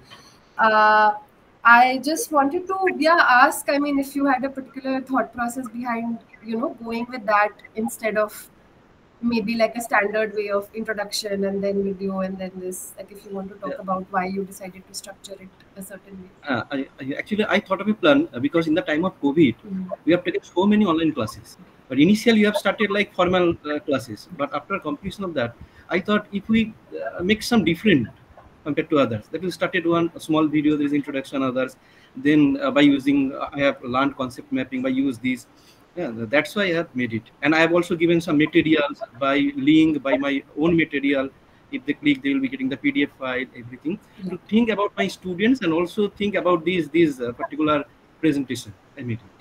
Uh, I just wanted to yeah ask. I mean, if you had a particular thought process behind you know going with that instead of maybe like a standard way of introduction and then video and then this like if you want to talk about why you decided to structure it a certain way Uh, I, I, actually, I thought of a plan uh, because in the time of COVID, we have taken so many online classes. But initially, we have started like formal uh, classes. But after completion of that, I thought if we uh, make some different compared to others, that we started one small video, there is introduction, others. Then uh, by using, uh, I have learned concept mapping by use these. Yeah, that's why I have made it. And I have also given some materials by link by my own material. If they click, they will be getting the PDF file, everything. To think about my students and also think about these these uh, particular presentation. I made it.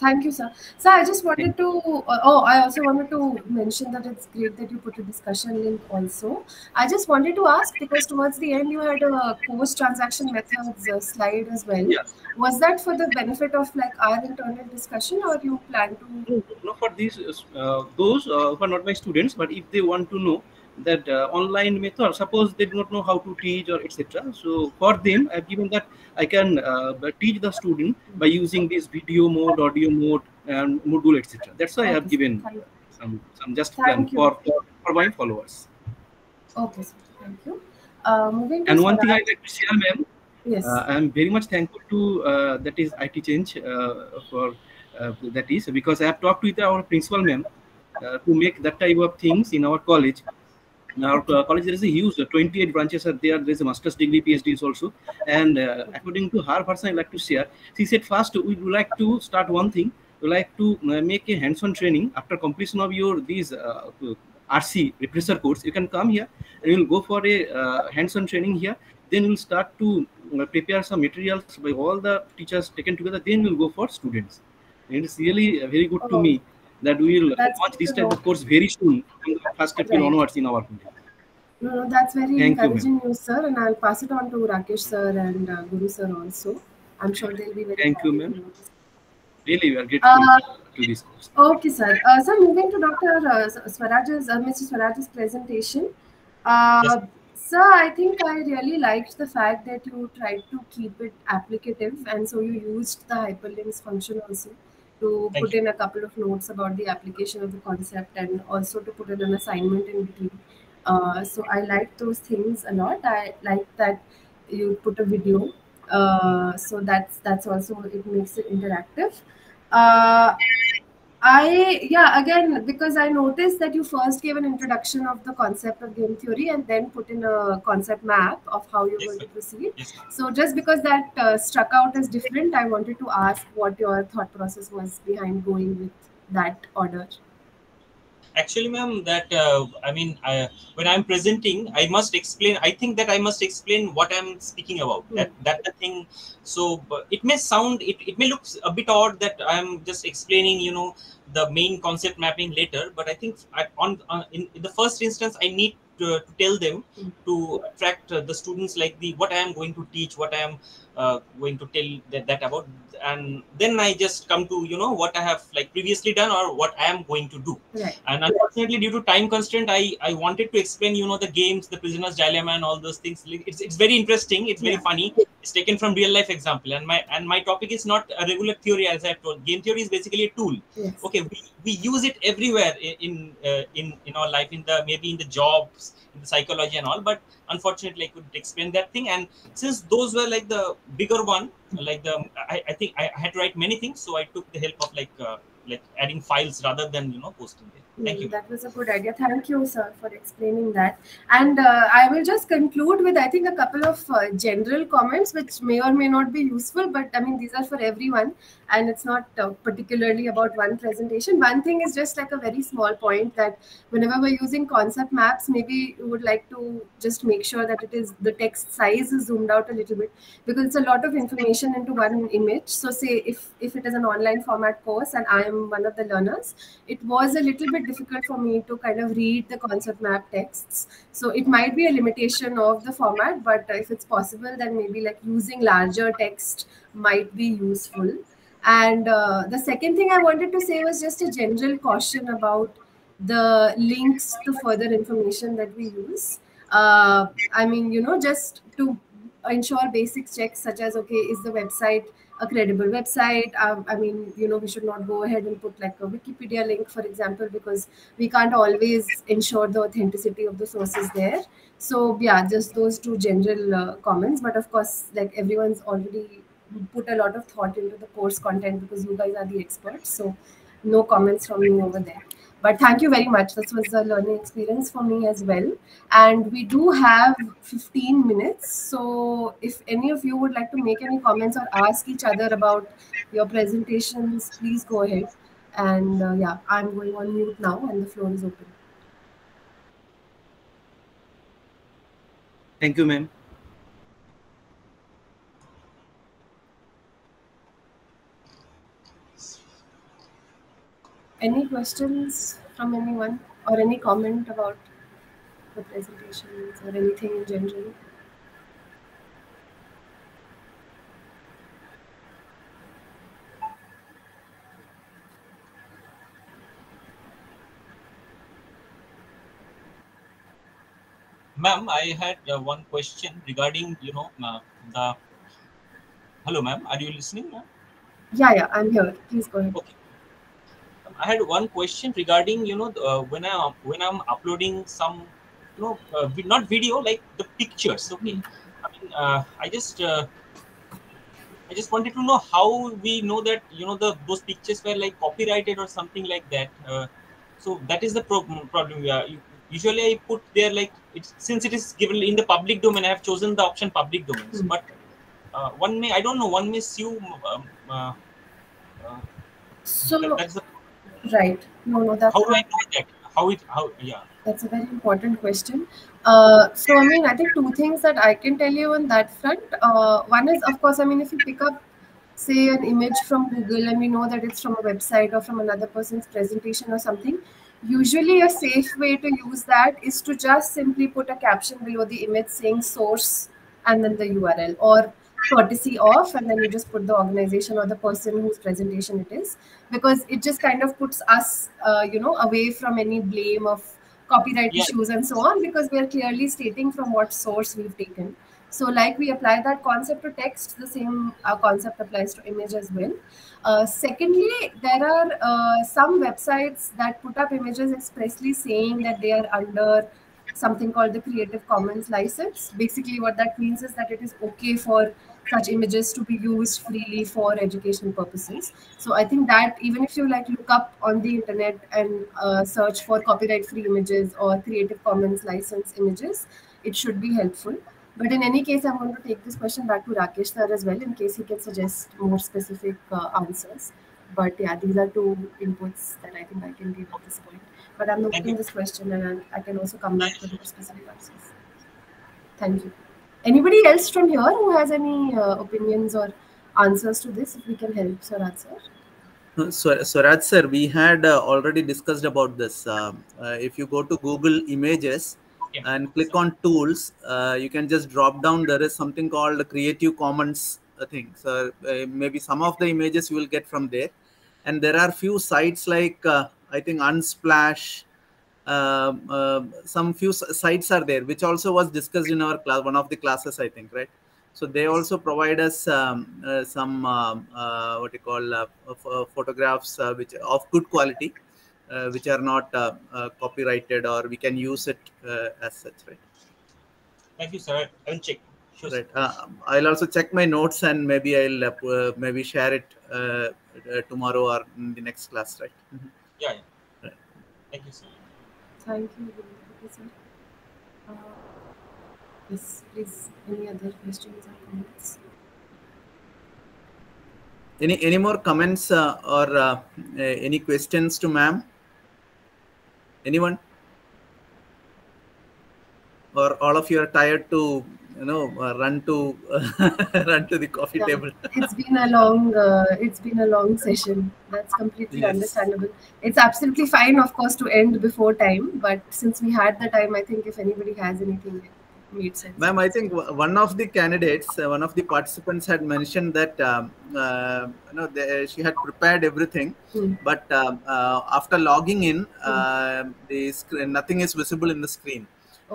Thank you, sir. Sir, I just wanted to, uh, oh, I also wanted to mention that it's great that you put a discussion link also. I just wanted to ask because towards the end you had a course transaction methods uh, slide as well. Yeah. Was that for the benefit of like our internal discussion or you plan to? No, for these, uh, those uh, who are not my students, but if they want to know that uh, online method, suppose they do not know how to teach or etc. So for them, I've given that I can uh, teach the student by using this video mode, audio mode, and Moodle, etc. That's why I have given some, some just plan for, for, for my followers. Okay. Thank you. Uh, moving And one thing I'd like to share, ma'am, Yes. uh, I'm very much thankful to uh, that is IT Change uh, for uh, that is because I have talked with our principal, ma'am, uh, to make that type of things in our college. Our uh, college, there is a huge uh, 28 branches are there. There is a master's degree, PhDs also. And uh, according to her person, I like to share. She said, first, we would like to start one thing. We like to make a hands-on training after completion of your these uh, RC refresher course. You can come here and you'll go for a uh, hands-on training here. Then we'll start to uh, prepare some materials by all the teachers taken together. Then we'll go for students. And it's really very good to Oh. me that we will That's launch this to type of course very soon from the first April Right. onwards in our country. No, no, that's very Thank you, encouraging news, sir, and I'll pass it on to Rakesh sir and uh, Guru sir also. I'm sure they'll be very Thank you, ma'am. to know this. Really, we are grateful Uh, to this course. Okay, sir. Uh, so moving to Dr. Uh, Swaraj's, uh, Mr. Swaraj's presentation. Uh, Sir, I think I really liked the fact that you tried to keep it applicative, and so you used the hyperlinks function also to Thank put in a couple of notes about the application of the concept, and also to put in an assignment in between. Uh, so I like those things a lot. I like that you put a video, uh, so that's that's also it makes it interactive. Uh, I yeah again because I noticed that you first gave an introduction of the concept of game theory and then put in a concept map of how you're going to proceed. So just because that uh, struck out as different, I wanted to ask what your thought process was behind going with that order. Actually ma'am that uh, i mean I, when i'm presenting i must explain i think that i must explain what i'm speaking about. That that the thing so but it may sound it, it may look a bit odd that i'm just explaining you know the main concept mapping later but i think I, on, on in, in the first instance i need to, to tell them to attract uh, the students like the what i am going to teach what i am uh, going to tell that, that about. And then i just come to you know what i have like previously done or what i am going to do. Right. and unfortunately due to time constraint i i wanted to explain you know the games the prisoner's dilemma and all those things. It's, it's very interesting. It's very Yeah. funny. It's taken from real life example. And my and my topic is not a regular theory as i've told. Game theory is basically a tool. Yes. okay we, we use it everywhere in in, uh, in in our life in the maybe in the jobs in the psychology and all but unfortunately i couldn't explain that thing. And since those were like the bigger one like the i, I think I, had to write many things. So i took the help of like uh, like adding files rather than you know posting it thank you That was a good idea. Thank you, sir, for explaining that. And uh, I will just conclude with, I think, a couple of uh, general comments which may or may not be useful, but I mean, these are for everyone and it's not uh, particularly about one presentation. One thing is just like a very small point that whenever we're using concept maps, maybe you would like to just make sure that it is the text size is zoomed out a little bit because it's a lot of information into one image. So say if, if it is an online format course and I am one of the learners, it was a little bit difficult for me to kind of read the concept map texts. So it might be a limitation of the format, but if it's possible, then maybe like using larger text might be useful. And uh, the second thing I wanted to say was just a general caution about the links to further information that we use. Uh, I mean, you know, just to ensure basic checks such as okay, is the website a credible website? Um, I mean, you know, we should not go ahead and put like a Wikipedia link, for example, because we can't always ensure the authenticity of the sources there. So yeah, just those two general uh, comments. But of course, like everyone's already put a lot of thought into the course content because you guys are the experts. So no comments from me over there. But thank you very much. This was a learning experience for me as well. And we do have 15 minutes. So if any of you would like to make any comments or ask each other about your presentations, please go ahead. And uh, yeah, I'm going on mute now and the floor is open. Thank you, ma'am. Any questions from anyone or any comment about the presentations or anything in general? Ma'am, I had uh, one question regarding, you know, uh, the. Hello, ma'am. Are you listening, ma'am? Yeah, yeah, I'm here. Please go ahead. I had one question regarding, you know, uh, when I when I'm uploading some, you know, uh, not video like the pictures. Okay, I mean, uh, I just uh, I just wanted to know how we know that you know the those pictures were like copyrighted or something like that. Uh, so that is the problem. Problem. Yeah. Usually I put there like it's since it is given in the public domain. I have chosen the option public domains, Hmm. but uh, one may I don't know one may sue. Um, uh, uh, So, that- that's the right. No, no, that's how do I know that? How it how yeah. That's a very important question. Uh, so, I mean, I think two things that I can tell you on that front. Uh, one is, of course, I mean, if you pick up, say, an image from Google and we know that it's from a website or from another person's presentation or something, usually a safe way to use that is to just simply put a caption below the image saying source and then the URL or courtesy of, and then you just put the organization or the person whose presentation it is, because it just kind of puts us, uh, you know, away from any blame of copyright Yeah. issues and so on, because we are clearly stating from what source we've taken. So, like we apply that concept to text, the same uh, concept applies to image as well. Uh, secondly, there are uh, some websites that put up images expressly saying that they are under something called the Creative Commons license. Basically, what that means is that it is okay for such images to be used freely for educational purposes. So I think that even if you like look up on the internet and uh, search for copyright-free images or Creative Commons license images, it should be helpful. But in any case, I'm going to take this question back to Rakesh sir as well in case he can suggest more specific uh, answers. But yeah, these are two inputs that I think I can give at this point. But I'm noting this question and I I can also come back with more specific answers. Thank you. Anybody else from here who has any uh, opinions or answers to this? If we can help Swaraj Sir answer. So, Swaraj sir, we had uh, already discussed about this. Um, uh, if you go to Google Images and click on Tools, uh, you can just drop down. There is something called Creative Commons uh, thing. So uh, maybe some of the images you will get from there. And there are few sites like uh, I think Unsplash. Um, uh, some few sites are there, which also was discussed in our class, one of the classes, I think, right? So they also provide us um, uh, some um, uh, what you call uh, uh, photographs uh, which of good quality, uh, which are not copyrighted, or we can use it uh, as such, right? Thank you, sir. I will check. Sure. Right. Uh, I'll also check my notes and maybe I'll maybe share it uh, uh, tomorrow or in the next class, right? Mhm. Yeah, yeah. Right. Thank you, sir. Thank you. Sir. Uh, yes, please. Any other questions or comments? Any any more comments uh, or uh, uh, any questions to ma'am? Anyone? Or all of you are tired to you know uh, run to run to the coffee Yeah, table? it's been a long uh, it's been a long session that's completely Yes. understandable it's absolutely fine of course to end before time but since we had the time i think if anybody has anything it made sense Ma'am, I think w- one of the candidates, uh, one of the participants had mentioned that um, uh, you know she had prepared everything, Hmm. but um, uh, after logging in, uh, the screen, nothing is visible in the screen.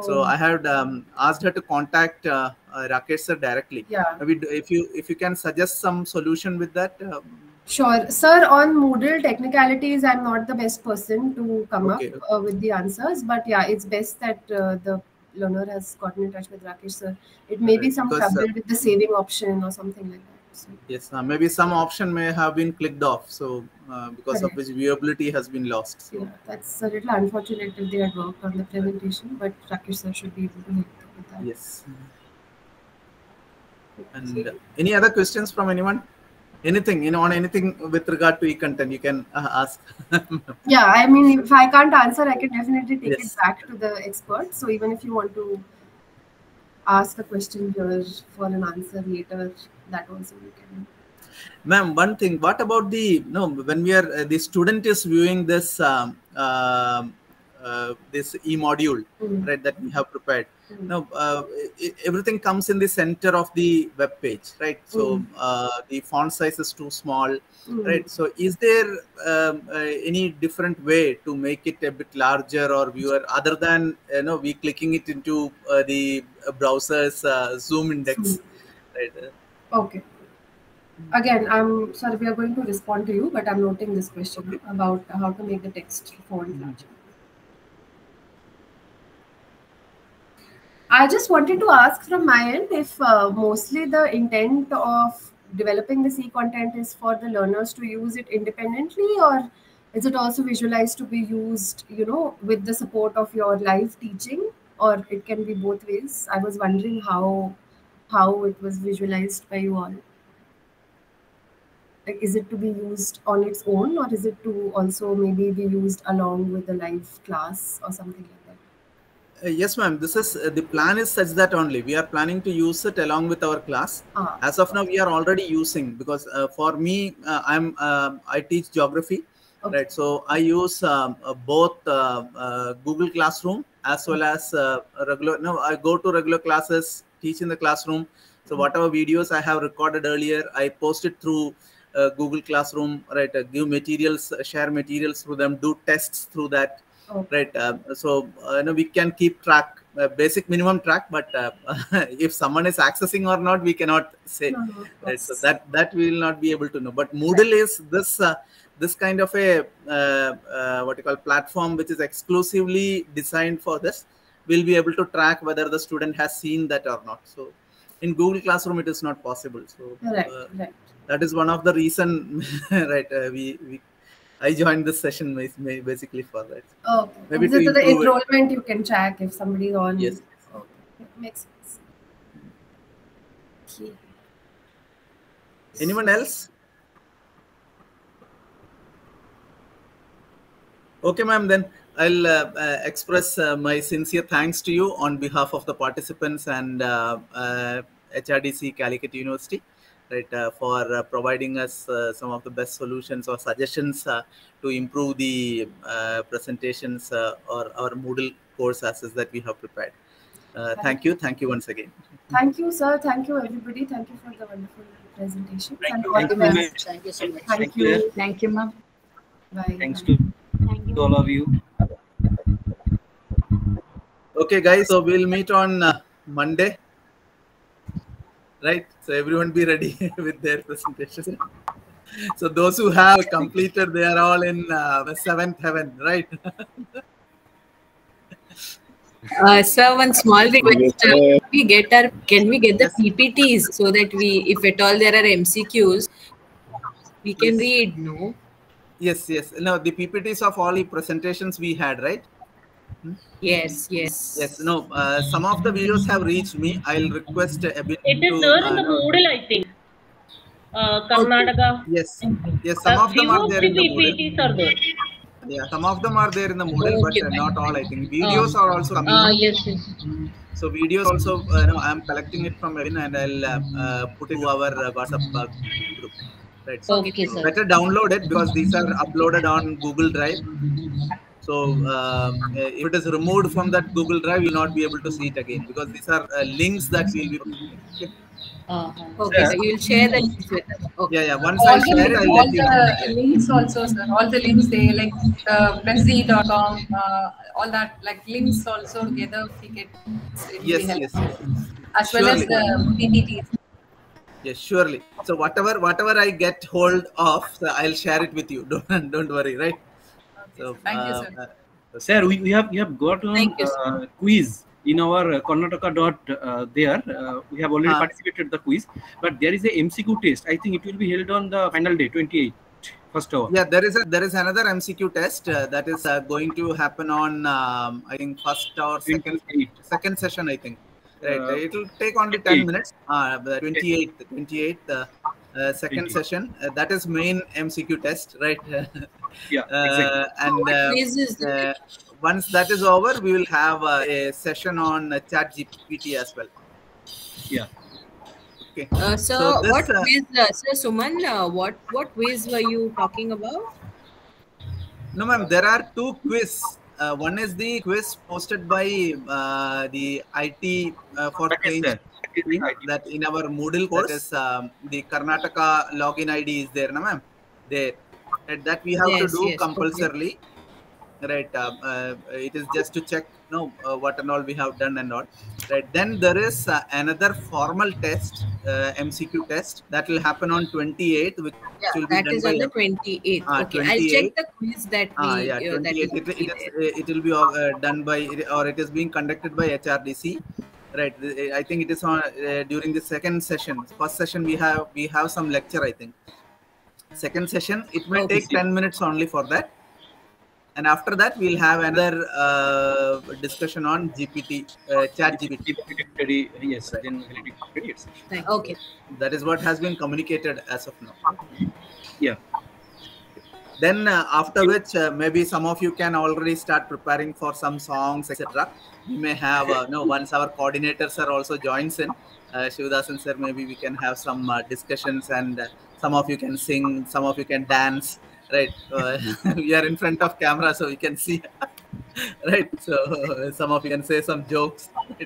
So Oh. I had um, asked her to contact uh, uh, Rakesh sir directly. Yeah. If you if you can suggest some solution with that. Um, Sure. Sir, on Moodle technicalities, I'm not the best person to come Okay, up uh, with the answers, but yeah, it's best that uh, the learner has gotten in touch with Rakesh sir. It may be some because, uh, trouble with the saving option or something like that. Yes, uh, maybe some option may have been clicked off, so uh, because of Correct. which viewability has been lost. So. yeah, that's a little unfortunate if they had worked on the presentation, but Rakesh sir should be able to help with that. Yes. And uh, any other questions from anyone? Anything, you know, on anything with regard to e-content, you can uh, ask. Yeah, I mean, if I can't answer, I can definitely take Yes. it back to the expert. So even if you want to ask a question here for an answer later, that also we can. Ma'am, one thing. What about the you no? When we are uh, the student is viewing this um uh, this e module, Mm. right? That we have prepared. Mm. No, uh, i- everything comes in the center of the web page, right? So Mm. uh, the font size is too small, Mm. right? So is there um, uh, any different way to make it a bit larger or viewer other than you know we clicking it into uh, the browser's uh, zoom index, right? Okay. Again, I'm sorry, we are going to respond to you, but I'm noting this question about how to make the text font larger. I just wanted to ask from my end if uh, mostly the intent of developing the e-content is for the learners to use it independently, or is it also visualized to be used, you know, with the support of your live teaching, or it can be both ways? I was wondering how how it was visualized by you all. Like, is it to be used on its own, or is it to also maybe be used along with the live class or something like that? Uh, yes, ma'am. This is uh, the plan is such that only we are planning to use it along with our class. Ah. As of now, we are already using because uh, for me, uh, I'm um I teach geography, Okay. right? So I use um, uh, both uh, uh, Google Classroom as well as uh, regular. No, I go to regular classes, teach in the classroom. So whatever videos I have recorded earlier, I post it through uh, Google Classroom, right? Uh, give materials, share materials through them, do tests through that Okay. right uh, so uh, you know, we can keep track uh, basic minimum track but uh, if someone is accessing or not we cannot say. No, no, right so that that we will not be able to know. But moodle is this uh, this kind of a uh, uh, what you call platform which is exclusively designed for this. We'll be able to track whether the student has seen that or not. So in google classroom it is not possible. So Right, uh, right. that is one of the reason right uh, we, we i joined this session basically for that Okay. Maybe And to the improve it. you can track if somebody is on. Yes. Okay. Makes sense. Okay. Anyone else? Okay, ma'am. Then I'll uh, uh, express uh, my sincere thanks to you on behalf of the participants and uh, uh, HRDC Calicut University, right, uh, for uh, providing us uh, some of the best solutions or suggestions uh, to improve the uh, presentations uh, or our Moodle course assets that we have prepared. Uh, thank you. Thank you once again. Thank you, sir. Thank you, everybody. Thank you for the wonderful presentation. Thank and you. all Thank the you very best. much. Thank you so much. Thank Thank you. you. Thank you, ma'am. Bye. Thanks to, to all of you. Okay, guys. So we'll meet on uh, Monday. Right. So everyone be ready with their presentation. So those who have completed, they are all in uh, the seventh heaven, right? Uh, sir, one small request. Uh, can we get our can we get the PPTs so that we, if at all there are MCQs, we can Yes. read. No. yes, yes. No, the PPTs of all the presentations we had, right? Yes, yes. Yes. No. Uh, some of the videos have reached me. I'll request a bit. It is to, there in uh, the Moodle, I think. Uh, Karnataka. Yes. Yes. Some A of them are there in the Moodle. Are there. Yeah, some of them are there in the Moodle, but uh, not all. I think videos are also coming. Ah, yes, yes. So videos also, uh, you know, I'm collecting it from Evin and I'll uh, uh, put it to our uh, WhatsApp uh, group. Right. So Okay, sir. better download it because these are uploaded on Google Drive. So um, uh, if it is removed from that Google Drive, you'll not be able to see it again because these are uh, links that we'll be. Okay. Okay, so you'll share the links with us. Okay. Yeah, yeah. Once all I share it, the, I'll all let you know. the links also, sir. All the links they like uh, prezi.com, uh, all that like links also together we get. Yes, yes, yes. As well as the PPTs. Yes, surely. So whatever whatever I get hold of, so I'll share it with you. Don't don't worry, right? So Thank you, uh, sir. uh, Sir, we, we have we have got a uh, quiz in our uh, Karnataka dot uh, there. Uh, we have already Ah. participated the quiz, but there is a MCQ test. I think it will be held on the final day, 28, first hour. Yeah, there is a there is another MCQ test uh, that is uh, going to happen on um, I think first or second second session I think. Right, Uh, it will take only 10 minutes. Uh, the 28th, 28th, uh, second session. Uh, that is main MCQ test, right? Yeah, uh, exactly. And uh, uh, once that is over, we will have uh, a session on uh, Chat GPT as well. Yeah. Okay. Uh, so, So this, what uh, quiz, uh, Sir Suman? Uh, what what quiz were you talking about? No, ma'am. There are two quiz. Uh, one is the quiz posted by uh, the IT uh, for change that in our Moodle course. That is um, the Karnataka login ID is there, no, ma'am. There. Right, that we have Yes, to do yes, okay. compulsorily. Right. Uh, uh, it is just to check, no, uh, what and all we have done and all. Right. Then there is uh, another formal test, uh, MCQ test that will happen on 28th, which Yeah, will be that done is by on the 28th. Ah, okay, I'll check the quiz that we Ah, yeah, uh, that 28. It, it, is, it will be uh, done by, or it is being conducted by HRDC. Right. I think it is on uh, during the second session. First session we have we have some lecture. I think. Second session it may take ten minutes only for that, and after that we'll have another uh, discussion on GPT, uh, Chat GPT. Yes, then yes. Thank- Okay. That is what has been communicated as of now. Yeah. Then uh, after which uh, maybe some of you can already start preparing for some songs, etc. We may have uh, no once our coordinators are also joins in. Uh, Shivdasan sir, maybe we can have some uh, discussions and uh, some of you can sing, some of you can dance. Right, uh, we are in front of camera, so we can see. right, so uh, some of you can say some jokes.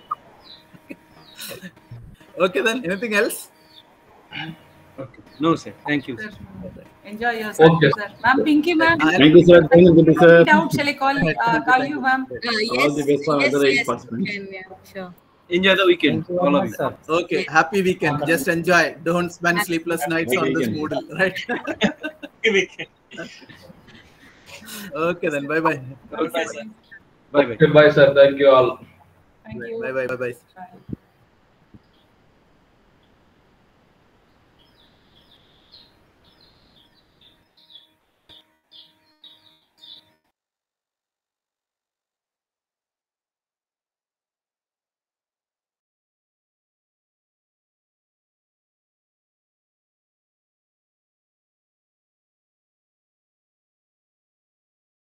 okay, then anything else? Okay. No, sir. Thank you. Sir, Enjoy yourself, Okay. sir. Ma'am, Pinky, ma'am. Thank you, sir. Thank you, good, sir. It out. Shall I call, uh, call you, ma'am? All the best for yes, other yes, participants. you yeah, sure. Enjoy the weekend, all of you. Okay, happy weekend. Just enjoy. Don't spend sleepless nights on this weekend. Moodle, right? okay, then. Bye bye. Bye bye. Bye, sir. Thank you all. Thank you. Bye bye. Bye bye. Bye.